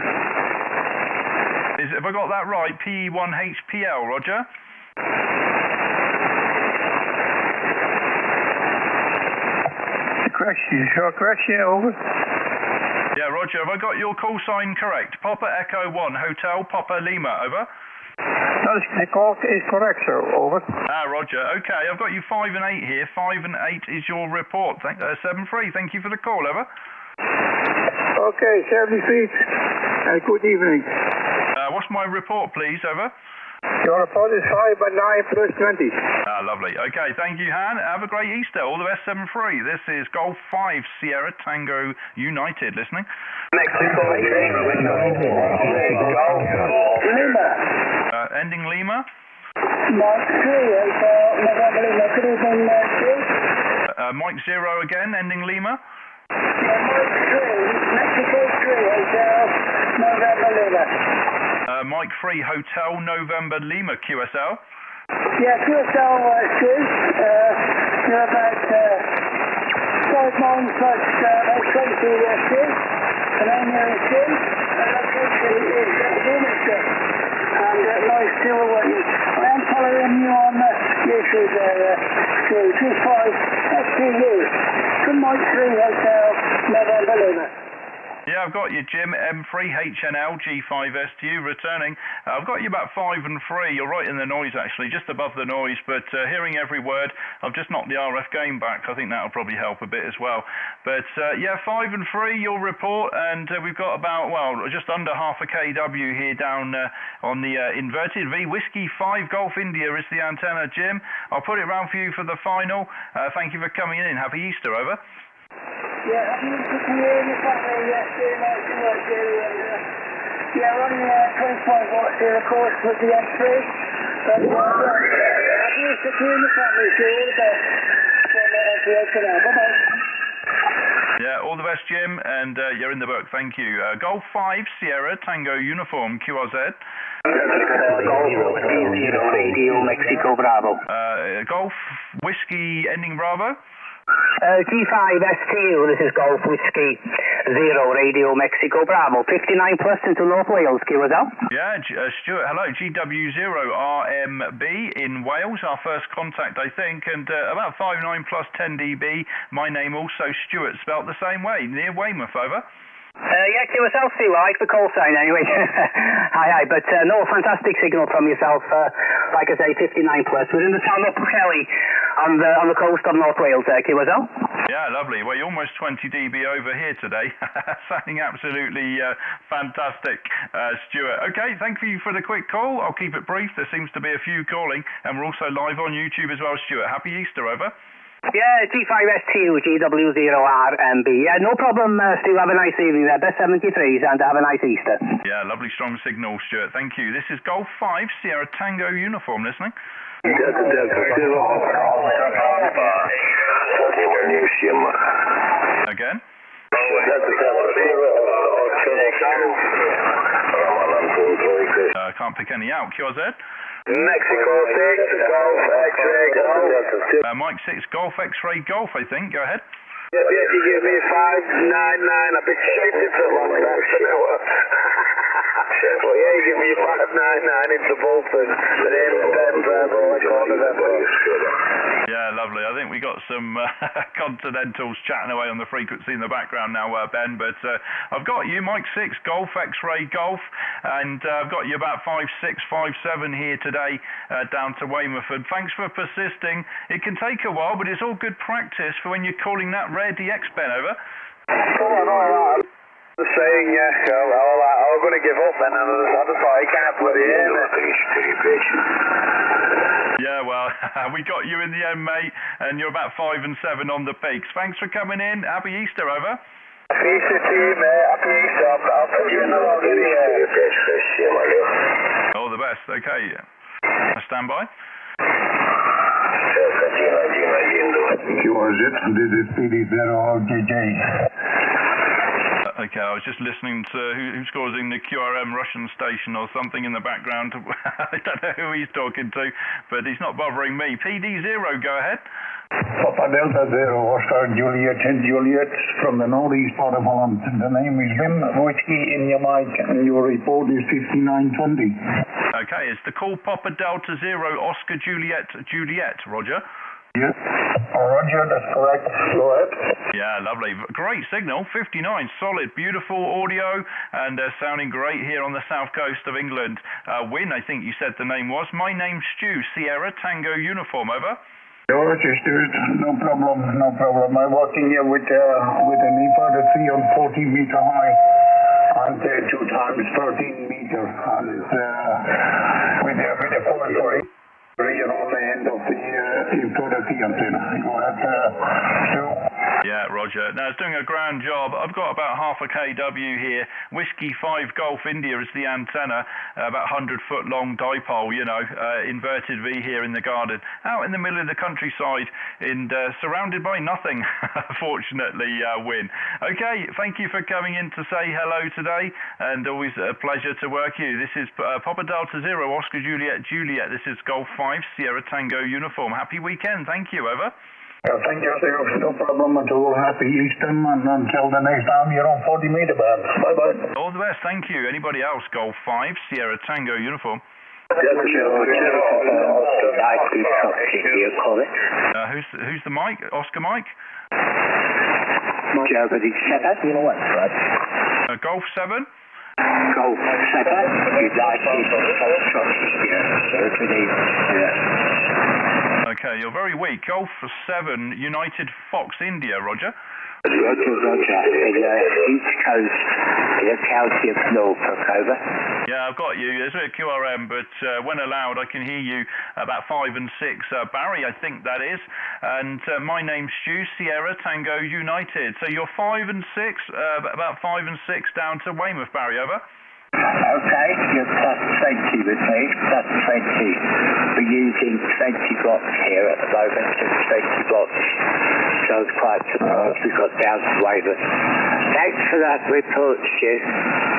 Speaker 2: Is, have I got that right? P1HPL, Roger?
Speaker 20: Question, short question, over.
Speaker 2: Yeah, Roger, have I got your call sign correct? Papa Echo 1, Hotel Papa Lima, over.
Speaker 20: No, the call is correct, sir. Over.
Speaker 2: Ah, Roger. Okay, I've got you 5 and 8 here. 5 and 8 is your report. Thank, uh, 7 3. Thank you for the call, over.
Speaker 20: Okay, 70 feet. Uh, good evening.
Speaker 2: Uh, what's my report, please, over?
Speaker 20: Your report is 5 by 9 plus 20.
Speaker 2: Ah, lovely. Okay, thank you, Han. Have a great Easter. All the best, 7 3. This is Golf 5 Sierra Tango United listening.
Speaker 29: Mexico, Lima.
Speaker 2: Uh, ending Lima.
Speaker 29: Mark 3, Hotel November Lima. Good evening, uh, Stu.
Speaker 2: Uh, Mike Zero again, ending Lima.
Speaker 29: Mark 3, Mexico 3, Hotel November Lima.
Speaker 2: Uh, Mike 3 Hotel November Lima QSL.
Speaker 29: Yeah, QSL, uh, Stu. Uh, you're about uh, 5 miles plus uh, about 20, uh, Stu. And I'm uh, Stu. And location is uh, Wilmington. And uh, nice to I am following you on uh, YouTube there, uh, Stu. 25 STU. From Mike 3 Hotel November Lima.
Speaker 2: Yeah, I've got you, Jim. M3HNL G5STU returning. Uh, I've got you about 5 and 3. You're right in the noise, actually, just above the noise, but uh, hearing every word. I've just knocked the RF gain back. I think that'll probably help a bit as well. But uh, yeah, 5 and 3, your report, and uh, we've got about, well, just under half a KW here down uh, on the uh, inverted V. Whiskey 5 Golf India is the antenna, Jim. I'll put it round for you for the final. Thank you for coming in. Happy Easter, over.
Speaker 29: Yeah, I'm used to hearing the family, yes, doing nice to work here, and, uh, yeah, running uh, 25 watts here, of course, with the M3. But, uh, yeah, I'm used to hearing the family, so all the best from uh, M3 now. Bye-bye.
Speaker 2: Yeah, all the best, Jim, and uh, you're in the book. Thank you. Uh, Golf 5 Sierra Tango Uniform QRZ.
Speaker 29: Radio Mexico Bravo.
Speaker 2: Uh, Golf Whiskey ending Bravo.
Speaker 29: Uh, G5STU, this is Golf Whiskey Zero Radio Mexico Bravo. 59 plus into North Wales, QSL.
Speaker 2: Yeah, G- uh, Stuart, hello. GW0RMB in Wales, our first contact, I think, and uh, about 59 plus 10 dB. My name also Stuart, spelt the same way, near Weymouth, over.
Speaker 29: Uh, yeah, QSL, like the call sign anyway. hi, hi, but uh, no, fantastic signal from yourself. Uh, like I say, 59 plus. We're in the town of Kelly on the on the coast of North Wales, uh, QSL.
Speaker 2: Yeah, lovely. Well, you're almost 20 dB over here today. Sounding absolutely uh, fantastic, uh, Stuart. Okay, thank you for the quick call. I'll keep it brief. There seems to be a few calling, and we're also live on YouTube as well, Stuart. Happy Easter, over.
Speaker 29: Yeah, G5STU, GW0RMB. Yeah, no problem, uh, Stu. Have a nice evening there. Best 73s and have a nice Easter.
Speaker 2: Yeah, lovely strong signal, Stuart. Thank you. This is Golf 5 Sierra Tango uniform listening. Again? Uh, can't pick any out. QRZ?
Speaker 29: Mexico 6, Golf X-Ray Golf.
Speaker 2: Uh, Mike 6 Golf X-Ray Golf, I think. Go ahead.
Speaker 29: Yeah, yeah, you give me 599. I've been shaped into a long time.
Speaker 33: Well, yeah, you give me 599 into Bolton, the name Bravo, Echo November.
Speaker 2: Yeah, lovely. I think we got some uh, continentals chatting away on the frequency in the background now, uh, Ben. But uh, I've got you, Mike Six Golf X-Ray Golf, and uh, I've got you about five six five seven here today uh, down to Weymouthford. Thanks for persisting. It can take a while, but it's all good practice for when you're calling that rare DX Ben over.
Speaker 33: The saying, yeah, well, well, I, I was going to give up, and I just, I just thought, I can't bloody hear me.
Speaker 2: Yeah, well, we got you in the end, mate, and you're about five and seven on the peaks. Thanks for coming in. Happy Easter, over.
Speaker 33: Happy Easter to you, mate. Happy Easter. I'll, I'll put you in the log anyway.
Speaker 2: All the best. Okay. Stand by.
Speaker 41: QRZ, this is PD0JJ.
Speaker 2: Okay, I was just listening to who, who's causing the QRM Russian station or something in the background. I don't know who he's talking to, but he's not bothering me. PD0, go ahead.
Speaker 41: Papa Delta Zero, Oscar Juliet and Juliet from the northeast part of Holland. The name is Wim Whiskey in your mic and your report is 5920.
Speaker 2: Okay, it's the call Papa Delta Zero, Oscar Juliet Juliet, Roger.
Speaker 41: Yes. Roger, that's correct. Go ahead.
Speaker 2: Yeah, lovely. Great signal, 59. Solid, beautiful audio, and uh, sounding great here on the south coast of England. Uh, Win, I think you said the name was. My name's Stu, Sierra Tango Uniform, over.
Speaker 41: Is dude. No problem, no problem. I'm working here with uh, with an IFA that's on 40 meter high and uh, two times 13 meter. And uh, with, uh, with a point for it. Here on the end of the uh, infinity antenna. Go ahead, uh, Stu.
Speaker 2: Yeah, Roger. Now, it's doing a grand job. I've got about half a kW here. Whiskey 5 Golf India is the antenna, uh, about 100 foot long dipole, you know, uh, inverted V here in the garden, out in the middle of the countryside, and uh, surrounded by nothing, fortunately, uh, Win. Okay, thank you for coming in to say hello today, and always a pleasure to work you. This is uh, Papa Delta Zero, Oscar Juliet Juliet. This is Golf 5 Sierra Tango Uniform. Happy weekend. Thank you. Over.
Speaker 41: Uh, thank you, sir. No problem at all. Happy Easter, and until the next time, you're on 40 meter band. Bye bye.
Speaker 2: All the best. Thank you. Anybody else? Golf 5 Sierra Tango Uniform. Uh, who's who's the Mike? Oscar Mike?
Speaker 42: Germany 7. You know what, Fred?
Speaker 2: Uh, Golf 7?
Speaker 42: Golf 7. United Germany. Yeah.
Speaker 2: Okay, you're very weak. Golf for 7 United Fox India, Roger.
Speaker 42: Roger, Roger. Uh, East Coast, the county of Norfolk, over.
Speaker 2: Yeah, I've got you. It's a QRM, but uh, when allowed, I can hear you about 5 and 6. Uh, Barry, I think that is. And uh, my name's Stu, Sierra Tango United. So you're 5 and 6, uh, about 5 and 6 down to Weymouth, Barry, over.
Speaker 42: Okay, you're plus 20 with me, plus 20. We're using 20 blocks here at the moment, just 20 blocks. So it's quite surprised we got down to. Thanks for that report, Stu.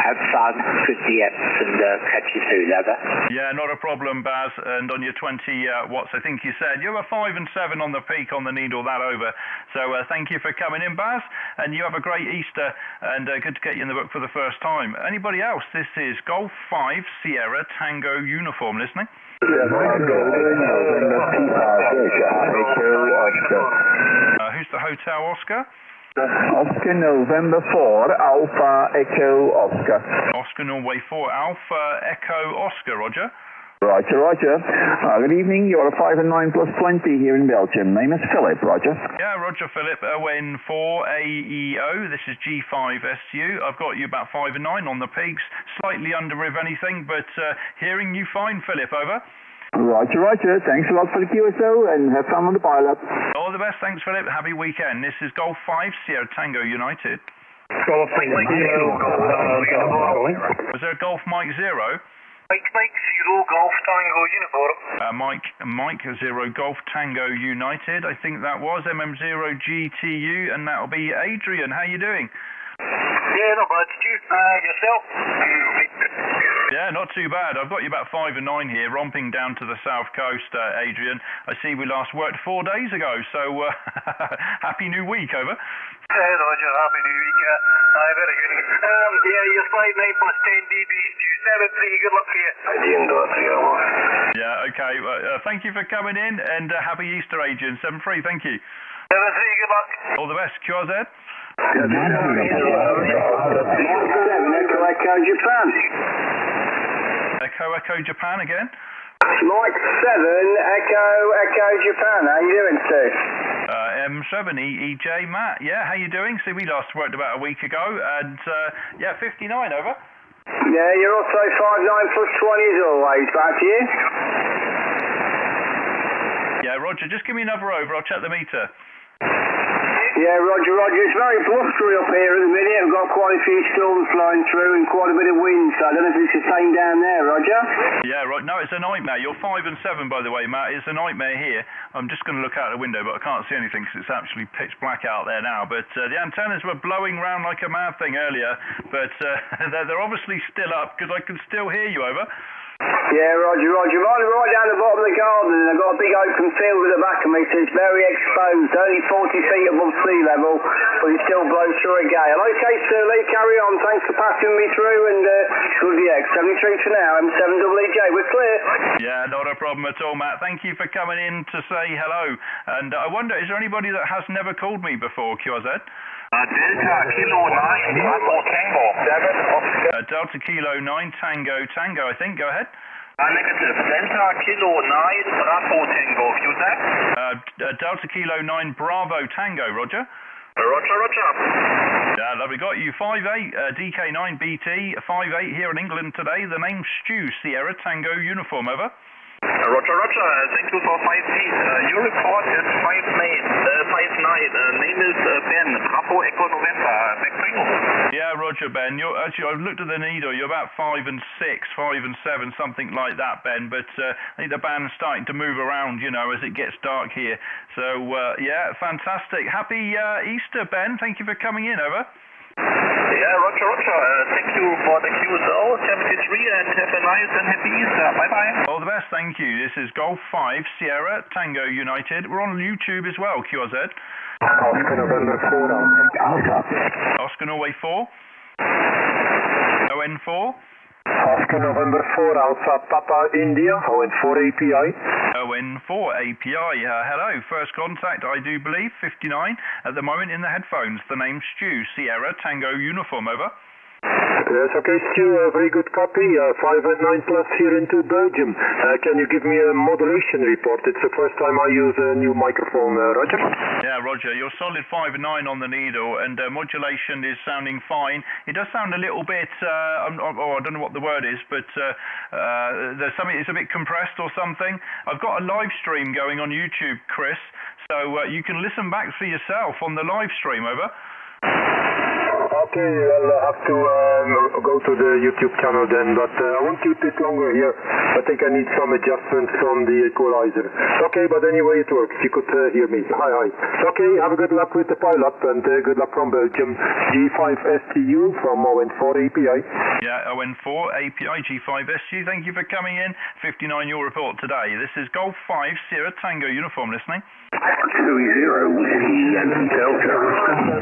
Speaker 42: Have fun, good DMs, and uh, catch you soon, over.
Speaker 2: Yeah, not a problem, Baz. And on your 20 uh, watts, I think you said you were 5 and 7 on the peak on the needle, that over. So uh, thank you for coming in, Baz. And you have a great Easter, and uh, good to get you in the book for the first time. Anybody else? This is Golf 5 Sierra Tango Uniform listening. Uh, who's the hotel, Oscar?
Speaker 43: Oscar November 4, Alpha Echo Oscar.
Speaker 2: Oscar Norway 4 Alpha Echo Oscar, Roger.
Speaker 43: Roger, Roger. Uh, good evening. You're a 5 and 9 plus 20 here in Belgium. Name is Philip, Roger.
Speaker 2: Yeah, Roger Philip, ON 4 AEO. This is G5STU. I've got you about 5 and 9 on the peaks, slightly under if anything, but uh, hearing you fine, Philip, over.
Speaker 43: Roger, Roger. Thanks a lot for the QSO and have fun on the pile-up.
Speaker 2: All the best. Thanks, Philip. Happy weekend. This is Golf 5 Sierra Tango United.
Speaker 27: Golf Mike Zero.
Speaker 2: Was there a Golf Mike Zero?
Speaker 27: Mike Mike Zero Golf Tango Uniform.
Speaker 2: Uh, Mike Mike Zero Golf Tango United. I think that was MM0 GTU, and that'll be Adrian. How you doing?
Speaker 27: Yeah, not bad. Did you? Uh, yourself?
Speaker 2: Yeah, not too bad. I've got you about five and nine here, romping down to the south coast, uh, Adrian. I see we last worked four days ago, so uh, happy new week, over.
Speaker 27: Hey, Roger, happy new week, yeah. Aye, very good. Um, yeah, you're slide 9 plus 10 dB, Stu 73, good luck for you.
Speaker 2: Yeah, okay. Uh, uh, thank you for coming in, and uh, happy Easter, Adrian. 7 3, thank you.
Speaker 27: 7 3, good luck.
Speaker 2: All the best, QRZ.
Speaker 29: Echo Echo
Speaker 2: Echo, Japan again.
Speaker 29: Mike 7 Echo Echo Japan. How you doing, Stu?
Speaker 2: Uh, M7 EEJ Matt. Yeah, how you doing? See, we last worked about a week ago, and uh, yeah, 59 over.
Speaker 29: Yeah, you're also 5'9 plus 20 as always. Back to you.
Speaker 2: Yeah, Roger, just give me another over. I'll check the meter.
Speaker 29: Yeah, Roger, Roger. It's very blustery up here at the minute. I've got quite a few storms flying through and quite a bit of wind, so I don't know if it's the same down there, Roger.
Speaker 2: Yeah, right. No, it's a nightmare. You're five and seven, by the way, Matt. It's a nightmare here. I'm just going to look out the window, but I can't see anything because it's actually pitch black out there now. But uh, the antennas were blowing round like a mad thing earlier, but uh, they're, they're obviously still up because I can still hear you. Over.
Speaker 29: Yeah, Roger, Roger. I'm right down the bottom of the garden and I've got a big open field at the back of me, so it's very exposed, only 40 feet above sea level, but it still blows through a gale. Okay, Lee, carry on. Thanks for passing me through and uh, good X. 73 for now, M7EJ. We're clear.
Speaker 2: Yeah, not a problem at all, Matt. Thank you for coming in to say hello. And uh, I wonder, is there anybody that has never called me before, QRZ?
Speaker 27: Uh, Delta Kilo 9, Bravo Tango. 7,
Speaker 2: Uh, Delta Kilo 9 Tango Tango, I think. Go ahead.
Speaker 27: uh, negative. Delta Kilo 9, Bravo Tango. View that?
Speaker 2: Uh, uh, Delta Kilo 9 Bravo Tango, Roger.
Speaker 27: Roger, Roger.
Speaker 2: Yeah, lovely. Got you. 5'8, uh, DK9BT, 5'8 here in England today. The name's Stu, Sierra Tango Uniform, over.
Speaker 27: Uh, Roger, Roger. Uh, thank you for 5 feet. Uh, your report is 5 nine, uh, 5 nine. Uh, name is uh, Ben. Bravo Echo November. Back to.
Speaker 2: Yeah, Roger, Ben. You're actually, I've looked at the needle. You're about five and six, five and seven, something like that, Ben. But uh, I think the band's starting to move around, you know, as it gets dark here. So uh, yeah, fantastic. Happy uh, Easter, Ben. Thank you for coming in. Over.
Speaker 27: Yeah, Roger, Roger. Uh, thank you for the QSO 73 and have a nice and happy Easter. Bye bye.
Speaker 2: All the best, thank you. This is Golf 5 Sierra Tango United. We're on YouTube as well, QRZ.
Speaker 41: Oscar November 4 Alpha.
Speaker 2: Oscar Norway 4. ON4.
Speaker 41: Oscar November 4 Alpha Papa India, ON4 API.
Speaker 2: ON4 API. Uh, hello, first contact, I do believe, 59 at the moment in the headphones. The name's Stu, Sierra Tango Uniform, over.
Speaker 41: Yes, okay, Stu, a very good copy. Uh, 5 and 9 plus here into Belgium. Uh, can you give me a modulation report? It's the first time I use a new microphone, uh, Roger.
Speaker 2: Yeah, Roger, you're solid 5 and 9 on the needle, and uh, modulation is sounding fine. It does sound a little bit, uh, I'm, oh, I don't know what the word is, but there's something, it's a bit compressed or something. I've got a live stream going on YouTube, Chris, so you can listen back for yourself on the live stream, over.
Speaker 41: Okay, I'll uh, have to um, go to the YouTube channel then, but uh, I won't keep it longer here. I think I need some adjustments on the equalizer. Okay, but anyway, it works. You could uh, hear me. Hi, hi. Okay, have a good luck with the pile-up and uh, good luck from Belgium. G5STU from ON4 API.
Speaker 2: Yeah, ON4 API G5STU, Thank you for coming in. 59 your report today. This is Golf 5 Sierra Tango uniform listening.
Speaker 29: Two zero whiskey Yankee Delta.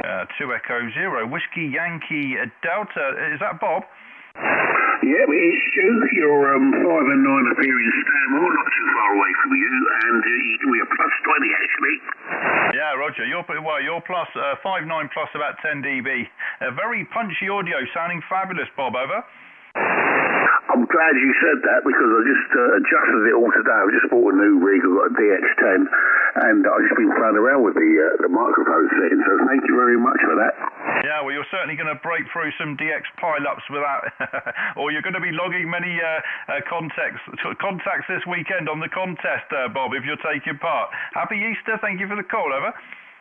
Speaker 2: Uh, 2 Echo 0 Whiskey Yankee Delta. Is that Bob?
Speaker 29: Yeah, it's Stu. You're um, five and nine up here in Stanmore, not too far away from you, and uh, we are plus twenty actually.
Speaker 2: Yeah, Roger. You're well. You're plus uh, five nine plus about 10 dB. Uh, very punchy audio, sounding fabulous, Bob. Over.
Speaker 29: I'm glad you said that because I just uh, adjusted it all today. I just bought a new rig. I've got a DX10, and I've just been playing around with the uh, the microphone setting. So thank you very much for that.
Speaker 2: Yeah, well, you're certainly going to break through some DX pile-ups without, or you're going to be logging many uh, uh, contacts contacts this weekend on the contest, uh, Bob, if you're taking part. Happy Easter. Thank you for the call. Over.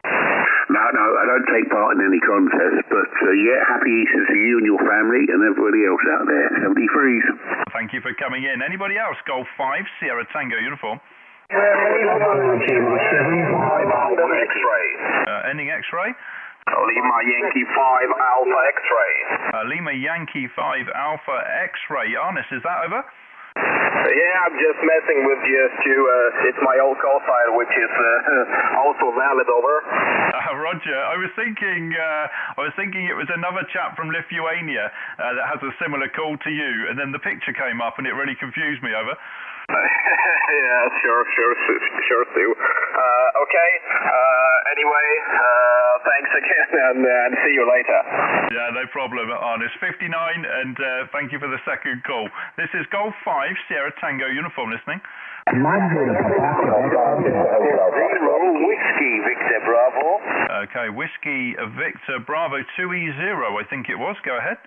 Speaker 29: No, no, I don't take part in any contest, but uh, yeah, happy Easter to you and your family and everybody else out there. 73s.
Speaker 2: Thank you for coming in. Anybody else? Golf 5 Sierra Tango uniform.
Speaker 29: X-ray.
Speaker 2: Uh, ending X-ray.
Speaker 27: Lima Yankee 5 Alpha X-ray.
Speaker 2: Uh, Lima Yankee 5 Alpha X-ray. Arnis, is that over?
Speaker 27: Yeah, I'm just messing with you, Stu. Uh, it's my old call sign, which is uh, also valid over.
Speaker 2: Uh, Roger, I was thinking, uh, I was thinking it was another chap from Lithuania uh, that has a similar call to you, and then the picture came up, and it really confused me. Over.
Speaker 27: yeah, sure, sure, sure, Stu. Uh, okay. Uh, anyway, uh, thanks again, and, and see you later.
Speaker 2: Yeah, no problem, Arnis. 59, and uh, thank you for the second call. This is Golf 5 Sierra Tango uniform listening.
Speaker 32: Zero Whiskey Victor Bravo.
Speaker 2: Okay, Whiskey Victor Bravo 2E0, I think it was. Go ahead.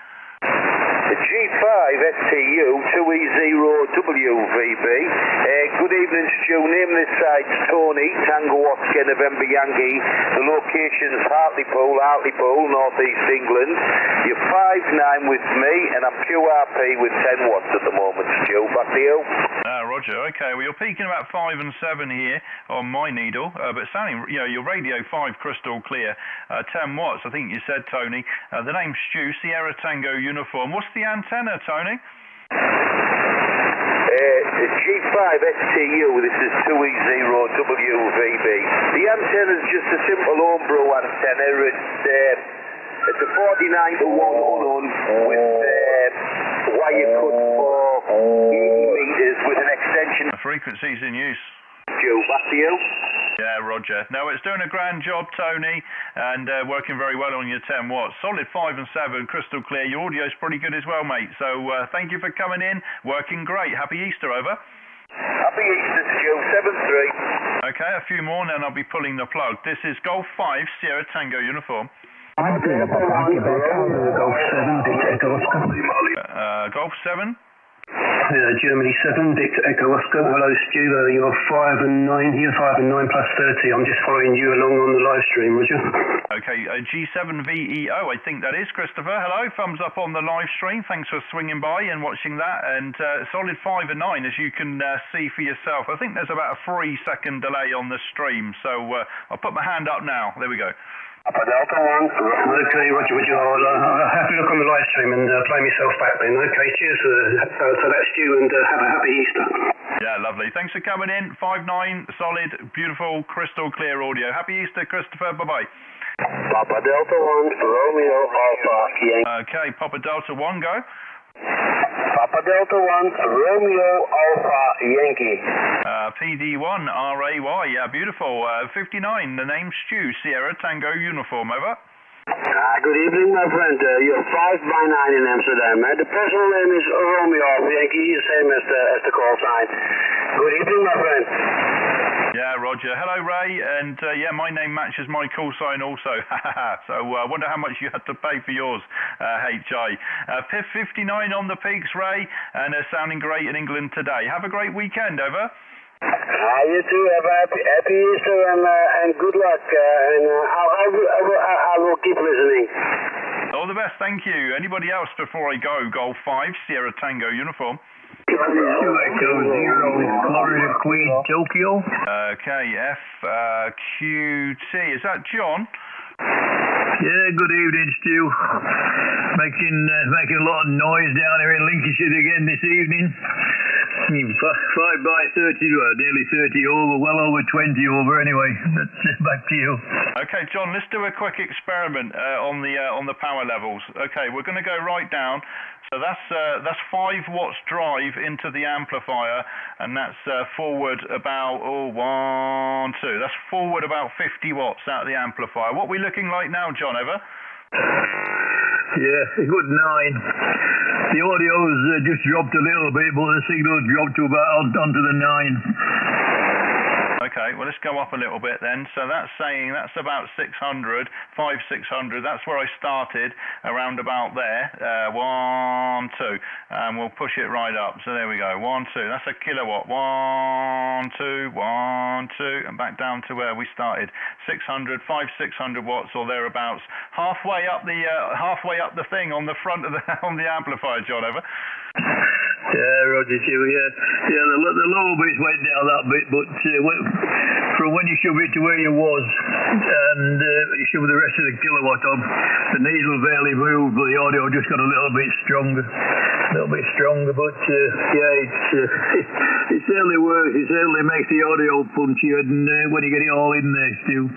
Speaker 32: The G5 STU 2E0WVB. Uh, good evening, Stu. Name this side Tony, Tango Oscar, November Yankee. The location's Hartlepool, Hartlepool, North East England. You're 5'9 with me, and I'm QRP with 10 watts at the moment, Stu. Back to you.
Speaker 2: Uh, Roger, okay. Well, you're peaking about 5 and 7 here on my needle, uh, but sounding, you know, your radio 5 crystal clear, uh, 10 watts, I think you said, Tony. Uh, the name's Stu, Sierra Tango uniform. What's the antenna, Tony?
Speaker 32: Uh, G5 STU, this is 2E0WVB. The antenna is just a simple Ombro antenna. It's, uh, it's a 49 to 1 on with uh, wire cut for 80 metres with an extension.
Speaker 2: The frequency's in use.
Speaker 32: Stu, back to you.
Speaker 2: Yeah, Roger. No, it's doing a grand job, Tony, and uh, working very well on your 10 watts. Solid 5 and 7, crystal clear. Your audio's pretty good as well, mate. So uh, thank you for coming in. Working great. Happy Easter, over.
Speaker 32: Happy Easter, Stu. 7 3.
Speaker 2: Okay, a few more, and then I'll be pulling the plug. This is Golf 5, Sierra Tango uniform.
Speaker 44: Golf 7, Dick Echo Oscar.
Speaker 2: Uh, Golf 7?
Speaker 44: Uh, Germany 7, Victor Echo Oscar. Hello, Stu. You're 5 and 9 here, 5 and 9 plus 30. I'm just following you along on the live stream, would you?
Speaker 2: Okay, uh, G7VEO, I think that is, Christopher. Hello, thumbs up on the live stream. Thanks for swinging by and watching that. And uh, solid 5 and 9, as you can uh, see for yourself. I think there's about a three second delay on the stream. So uh, I'll put my hand up now. There we go.
Speaker 44: Upper Delta 1. Okay, Roger, Roger. I'll, uh, I'll have a look on the live stream and uh, play myself back then. Okay, cheers for, uh, for that, Stu, and uh, have a happy Easter.
Speaker 2: Yeah, lovely. Thanks for coming in. 5-9, solid, beautiful, crystal clear audio. Happy Easter, Christopher. Bye-bye.
Speaker 32: Papa Delta 1, Romeo Alpha Yankee.
Speaker 2: Okay, Papa Delta 1, go.
Speaker 32: Papa Delta 1, Romeo Alpha Yankee.
Speaker 2: Uh, PD1, RAY, yeah, beautiful. Uh, 59, the name's Stu, Sierra Tango uniform, over.
Speaker 29: Ah, good evening, my friend. Uh, you're 5 by 9 in Amsterdam. Uh, the personal name is Romeo Alpha Yankee, same as the, as the call sign. Good evening, my friend.
Speaker 2: Yeah, Roger. Hello, Ray. And uh, yeah, my name matches my call sign also. so I uh, wonder how much you had to pay for yours, uh, HI. Uh, PIF 59 on the peaks, Ray, and uh, sounding great in England today. Have a great weekend, over.
Speaker 29: Ah, you too. Have a happy, happy Easter and, uh, and good luck. Uh, and uh, I'll, I'll, I'll, I will keep listening.
Speaker 2: All the best, thank you. Anybody else before I go? Golf 5, Sierra Tango uniform.
Speaker 40: Echo Zero, Florida Queen, Tokyo.
Speaker 2: Okay, F uh, Is that John?
Speaker 40: Yeah, good evening, Stu. Making uh, making a lot of noise down here in Lincolnshire again this evening. Hmm, Five, by thirty, well, nearly thirty over, well over twenty over. Anyway, that's uh, back to you.
Speaker 2: Okay, John. Let's do a quick experiment uh, on the uh, on the power levels. Okay, we're going to go right down. So that's uh, that's five watts drive into the amplifier, and that's uh, forward about oh one two. That's forward about 50 watts out of the amplifier. What are we looking like now, John? Over.
Speaker 40: Yeah, good nine. The audio's uh, just dropped a little bit, but the signal's dropped to about on, onto the nine.
Speaker 2: Okay, well let's go up a little bit then. So that's saying that's about 600, 5 600. That's where I started, around about there. Uh, one, two, and we'll push it right up. So there we go. One, two. That's a kilowatt. One, two, one, two, and back down to where we started. 600, 5 600 watts or thereabouts. Halfway up the uh, halfway up the thing on the front of the on the amplifier, John. Over.
Speaker 40: Yeah, Roger, Stu, yeah. Yeah, the, the lower bits went down that bit, but uh, from when you shove it to where you was, and uh, you shove the rest of the kilowatt on, the needle barely moved, but the audio just got a little bit stronger. A little bit stronger, but uh, yeah, it's, uh, it certainly works. It certainly makes the audio punchy and, uh, when you get it all in there, Stu.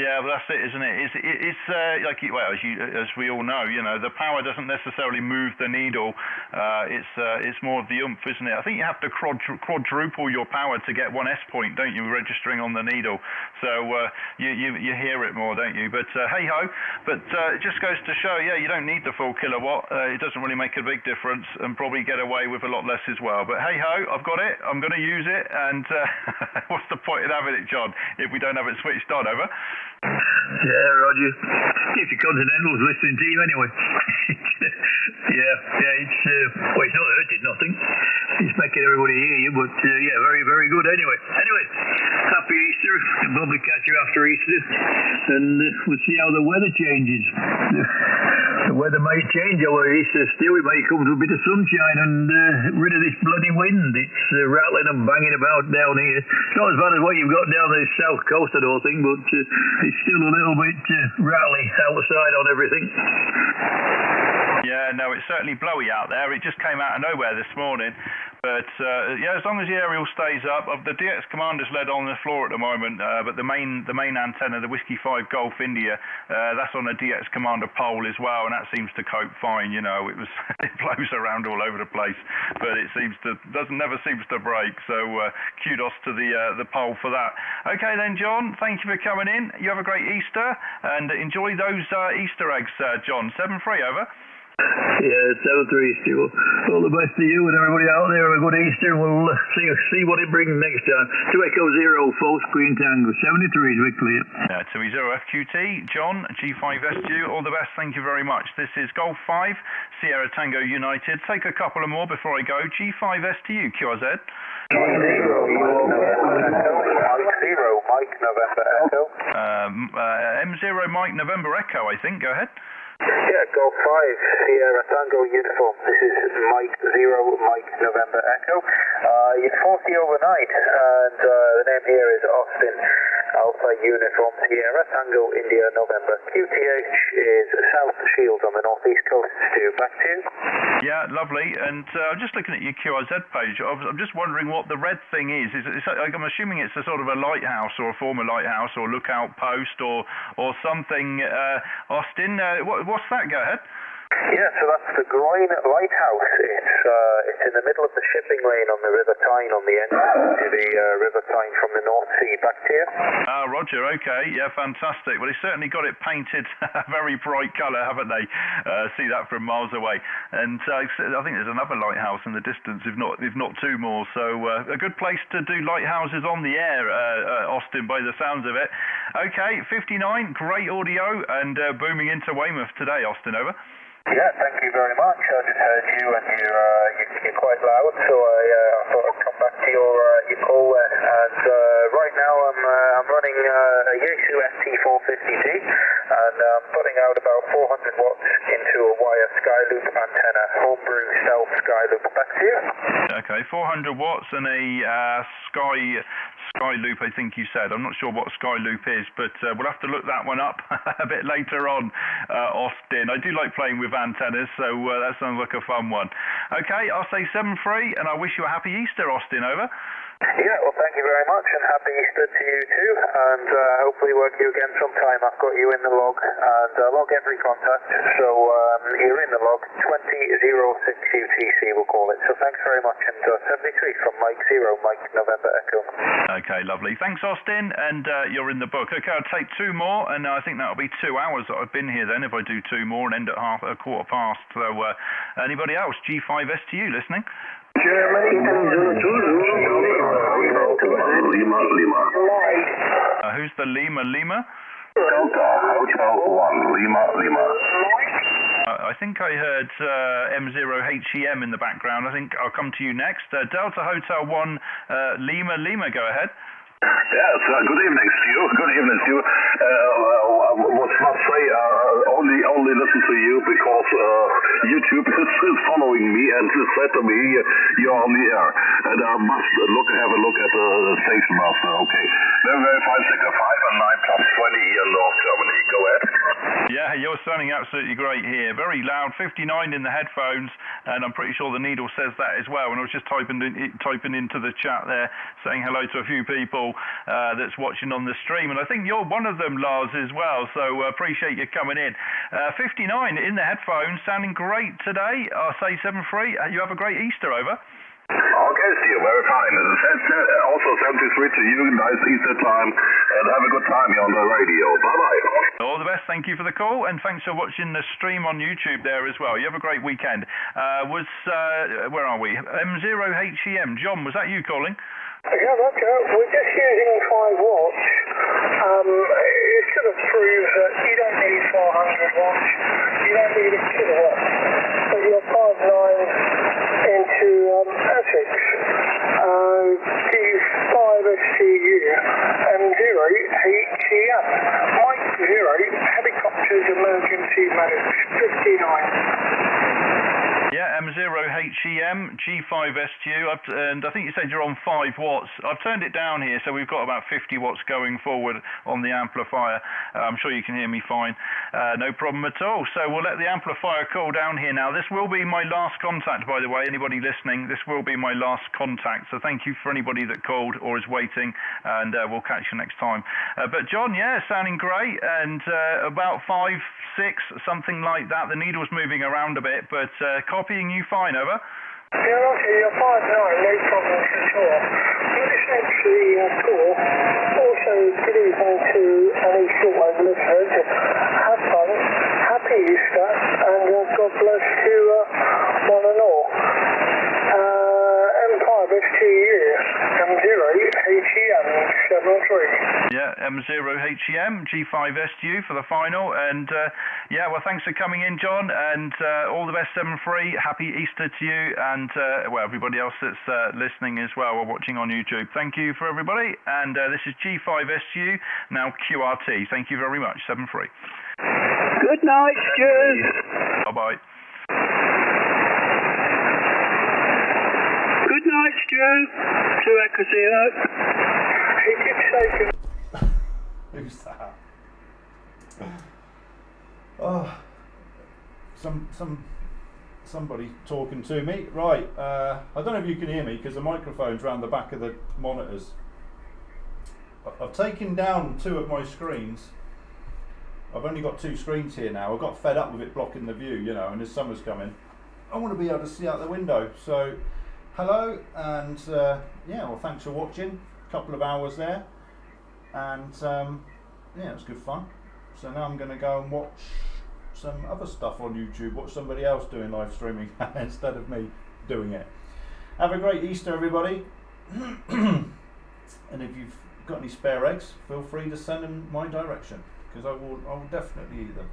Speaker 2: Yeah, well, that's it, isn't it? It's, it's uh, like well, as you, as we all know, you know, the power doesn't necessarily move the needle. Uh, it's uh, it's more of the oomph, isn't it? I think you have to quadruple your power to get one S point, don't you? Registering on the needle, so uh, you, you you hear it more, don't you? But uh, hey ho, but uh, it just goes to show, yeah, you don't need the full kilowatt. Uh, it doesn't really make a big difference, and probably get away with a lot less as well. But hey ho, I've got it. I'm going to use it, and uh, what's the point in having it, John, if we don't have it switched on? Over.
Speaker 40: Yeah, Roger. Keep your Continentals listening to you anyway. yeah, yeah, it's, uh, well, it's not hurting nothing. It's making everybody hear you, but uh, yeah, very, very good anyway. Anyway, happy Easter. We'll probably catch you after Easter, and uh, we'll see how the weather changes. the weather may change over Easter still. We may come to a bit of sunshine and uh, rid of this bloody wind. It's uh, rattling and banging about down here. It's not as bad as what you've got down the south coast, I don't think, but uh, it's still a little bit uh, rattly outside on everything.
Speaker 2: Yeah, no, it's certainly blowy out there. It just came out of nowhere this morning. But uh, yeah, as long as the aerial stays up, the DX Commander's led on the floor at the moment. Uh, but the main the main antenna, the Whiskey Five Golf India, uh, that's on a DX Commander pole as well, and that seems to cope fine. You know, it was it blows around all over the place, but it seems to doesn't never seems to break. So uh, kudos to the uh, the pole for that. Okay then, John, thank you for coming in. You have a great Easter and enjoy those uh, Easter eggs, John. Seven three over.
Speaker 40: Yeah, seven three, Stu. All the best to you and everybody out there. Have a good Easter, we'll uh, see see what it brings next time. Two Echo Zero, full screen tango, seventy three is clear.
Speaker 2: Uh, 20 FQT, John, G5STU, all the best, thank you very much. This is Golf 5, Sierra Tango United. Take a couple of more before I go. G5STU, QRZ.
Speaker 35: Zero, Mike, November Echo.
Speaker 2: Um, uh, M0 Mike November Echo, I think. Go ahead.
Speaker 35: Yeah, Golf 5, Sierra Tango uniform. This is Mike Zero, Mike November Echo. Uh, you're 40 overnight, and uh, the name here is Austin Alpha Uniform Sierra Tango India November. QTH is South Shields on the northeast coast. Stu, back to you.
Speaker 2: Yeah, lovely. And uh, I'm just looking at your QRZ page. I'm just wondering what the red thing is. Is it, it's, I'm assuming it's a sort of a lighthouse or a former lighthouse or lookout post or or something. Uh, Austin, uh, what, what's that? Go ahead.
Speaker 35: Yeah, so that's the Groyne Lighthouse. It's uh, it's in the middle of the shipping lane on the River Tyne on the entrance to the uh, River Tyne from the North Sea. Back to you.
Speaker 2: Ah, Roger. Okay. Yeah, fantastic. Well, they certainly got it painted a very bright colour, haven't they? Uh, see that from miles away. And uh, I think there's another lighthouse in the distance, if not if not two more. So uh, a good place to do lighthouses on the air, uh, uh, Austin, by the sounds of it. Okay, 59. Great audio and uh, booming into Weymouth today, Austin. Over.
Speaker 35: Yeah, thank you very much. I just heard you and you're, uh, you- you're quite loud, so I, uh, I thought I'd back to your, uh, your call there. And uh, right now I'm, uh, I'm running uh, a Yaesu FT450D and I'm putting out about 400 watts into a wire Skyloop antenna, homebrew stealth Skyloop. Back to you.
Speaker 2: Okay, 400 watts and a uh, Sky Sky Loop, I think you said. I'm not sure what Sky Loop is, but uh, we'll have to look that one up a bit later on, uh, Austin. I do like playing with antennas, so uh, that sounds like a fun one. Okay, I'll say 7 3, and I wish you a happy Easter, Austin. Over.
Speaker 35: Yeah, well, thank you very much, and happy Easter to you too. And uh, hopefully work you again sometime. I've got you in the log, and uh, log every contact. So um, you're in the log. 2006 UTC, we'll call it. So thanks very much, and uh, 73 from Mike Zero, Mike November Echo.
Speaker 2: Okay, lovely. Thanks, Austin, and uh, you're in the book. Okay, I'll take two more, and I think that'll be two hours that I've been here then if I do two more and end at half a quarter past. So, uh, anybody else? G5STU listening?
Speaker 29: Germany Lima Lima.
Speaker 2: Uh, who's the Lima Lima?
Speaker 29: Delta Hotel One Lima Lima.
Speaker 2: Uh, I think I heard uh, M0HEM in the background. I think I'll come to you next. Uh, Delta Hotel 1 uh, Lima Lima, go ahead.
Speaker 29: Yes, uh, good evening, Stu. Good evening, Stu. Uh, uh, must not say, uh, only listen to you because uh, YouTube is, is following me and said to me, uh, you're on the air. And I must look have a look at the Station Master. Okay. Very, very fine, Sector 5 and 9 plus 20 in North Germany. Go ahead.
Speaker 2: Yeah, you're sounding absolutely great here. Very loud, 59 in the headphones, and I'm pretty sure the needle says that as well. And I was just typing in, typing into the chat there, saying hello to a few people uh, that's watching on the stream, and I think you're one of them, Lars, as well. So uh, appreciate you coming in. Uh, 59 in the headphones, sounding great today. I say 7 3. You have a great Easter over.
Speaker 29: Okay, Steve, very fine. Uh, also 73 to you, nice Easter time, and have a good time here on the radio. Bye-bye.
Speaker 2: All the best. Thank you for the call, and thanks for watching the stream on YouTube there as well. You have a great weekend. Uh, was, uh, where are we? M0HEM. John, was that you calling?
Speaker 45: Yeah, Roger. We're just using 5 watts. Um, it sort of proves that you don't need 400 watts. You don't need a kilowatt. But you're 5.9 into um, ASICs. Uh, D5 SCU and 0 HEM. Mike 0, helicopters emergency medics, 59.
Speaker 2: Yeah, M0HEM, G5STU, and I think you said you're on 5 watts. I've turned it down here, so we've got about 50 watts going forward on the amplifier. Uh, I'm sure you can hear me fine. Uh, no problem at all. So we'll let the amplifier cool down here now. This will be my last contact, by the way. Anybody listening, this will be my last contact. So thank you for anybody that called or is waiting, and uh, we'll catch you next time. Uh, but John, yeah, sounding great, and uh, about 5, 6, something like that. The needle's moving around a bit, but uh, copying you fine, over.
Speaker 45: Yeah, okay, you're 5'9", no problems at all. Listening to the uh, call, also good evening to any shortwave listeners. Have fun, happy Easter, and uh, God bless to uh, one and all.
Speaker 2: Yeah, M0HEM, G5STU for the final. And uh, yeah, well, thanks for coming in, John. And uh, all the best, 73. Happy Easter to you and, uh, well, everybody else that's uh, listening as well or watching on YouTube. Thank you for everybody. And uh, this is G5STU, now QRT. Thank you very much, 73.
Speaker 45: Good night, Stu.
Speaker 2: Bye bye.
Speaker 45: Good night, Stu. To Echo Zero. He.
Speaker 46: Who's that? Oh, some some somebody talking to me. Right, uh, I don't know if you can hear me because the microphone's round the back of the monitors. I've taken down two of my screens. I've only got two screens here now. I got fed up with it blocking the view, you know, and as summer's coming, I want to be able to see out the window. So, hello, and uh, yeah, well, thanks for watching. Couple of hours there, and um, yeah, it was good fun. So now I'm going to go and watch some other stuff on YouTube. Watch somebody else doing live streaming instead of me doing it. Have a great Easter, everybody. and if you've got any spare eggs, feel free to send them my direction because I will. I will definitely eat them.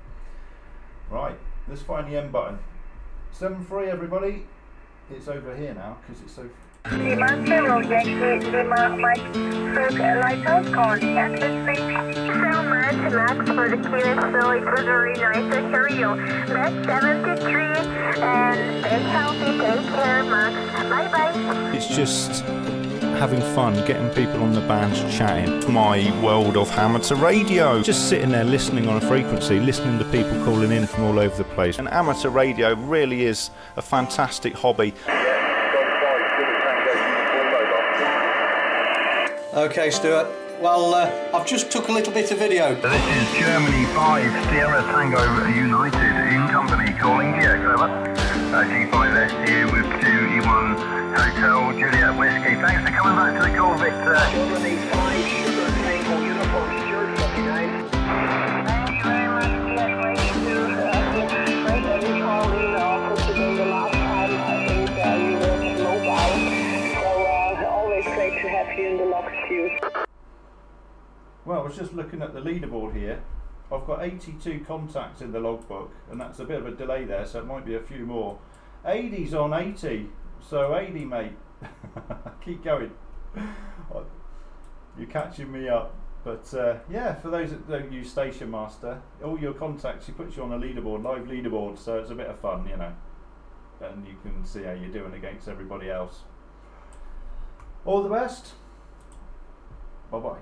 Speaker 46: Right, let's find the M button. Seven three, everybody. It's over here now because it's so.
Speaker 47: Lima Zero Yankee Lima Mike Cirque Lighthouse calling at Thank you so much, Max, for the cutest show. It was very nice to hear you. Max 73 and stay healthy. Take care, Max. Bye bye.
Speaker 46: It's just having fun, getting people on the bands chatting. My world of amateur radio. Just sitting there listening on a frequency, listening to people calling in from all over the place. And amateur radio really is a fantastic hobby.
Speaker 48: Okay, Stuart. Well, uh, I've just took a little bit of video.
Speaker 29: This is Germany 5, Sierra Tango United in company calling GX, over. Uh, G5STU with 2E1 Hotel Juliet Whiskey. Thanks for coming back to the call, Victor. Germany 5,
Speaker 46: Well, I was just looking at the leaderboard here. I've got 82 contacts in the logbook, and that's a bit of a delay there, so it might be a few more. 80's on 80, so 80, mate. Keep going. You're catching me up.
Speaker 2: But uh, yeah, for those that don't use Station Master, all your contacts, he puts you on a leaderboard, live leaderboard, so it's a bit of fun, you know. And you can see how you're doing against everybody else. All the best. Bye bye.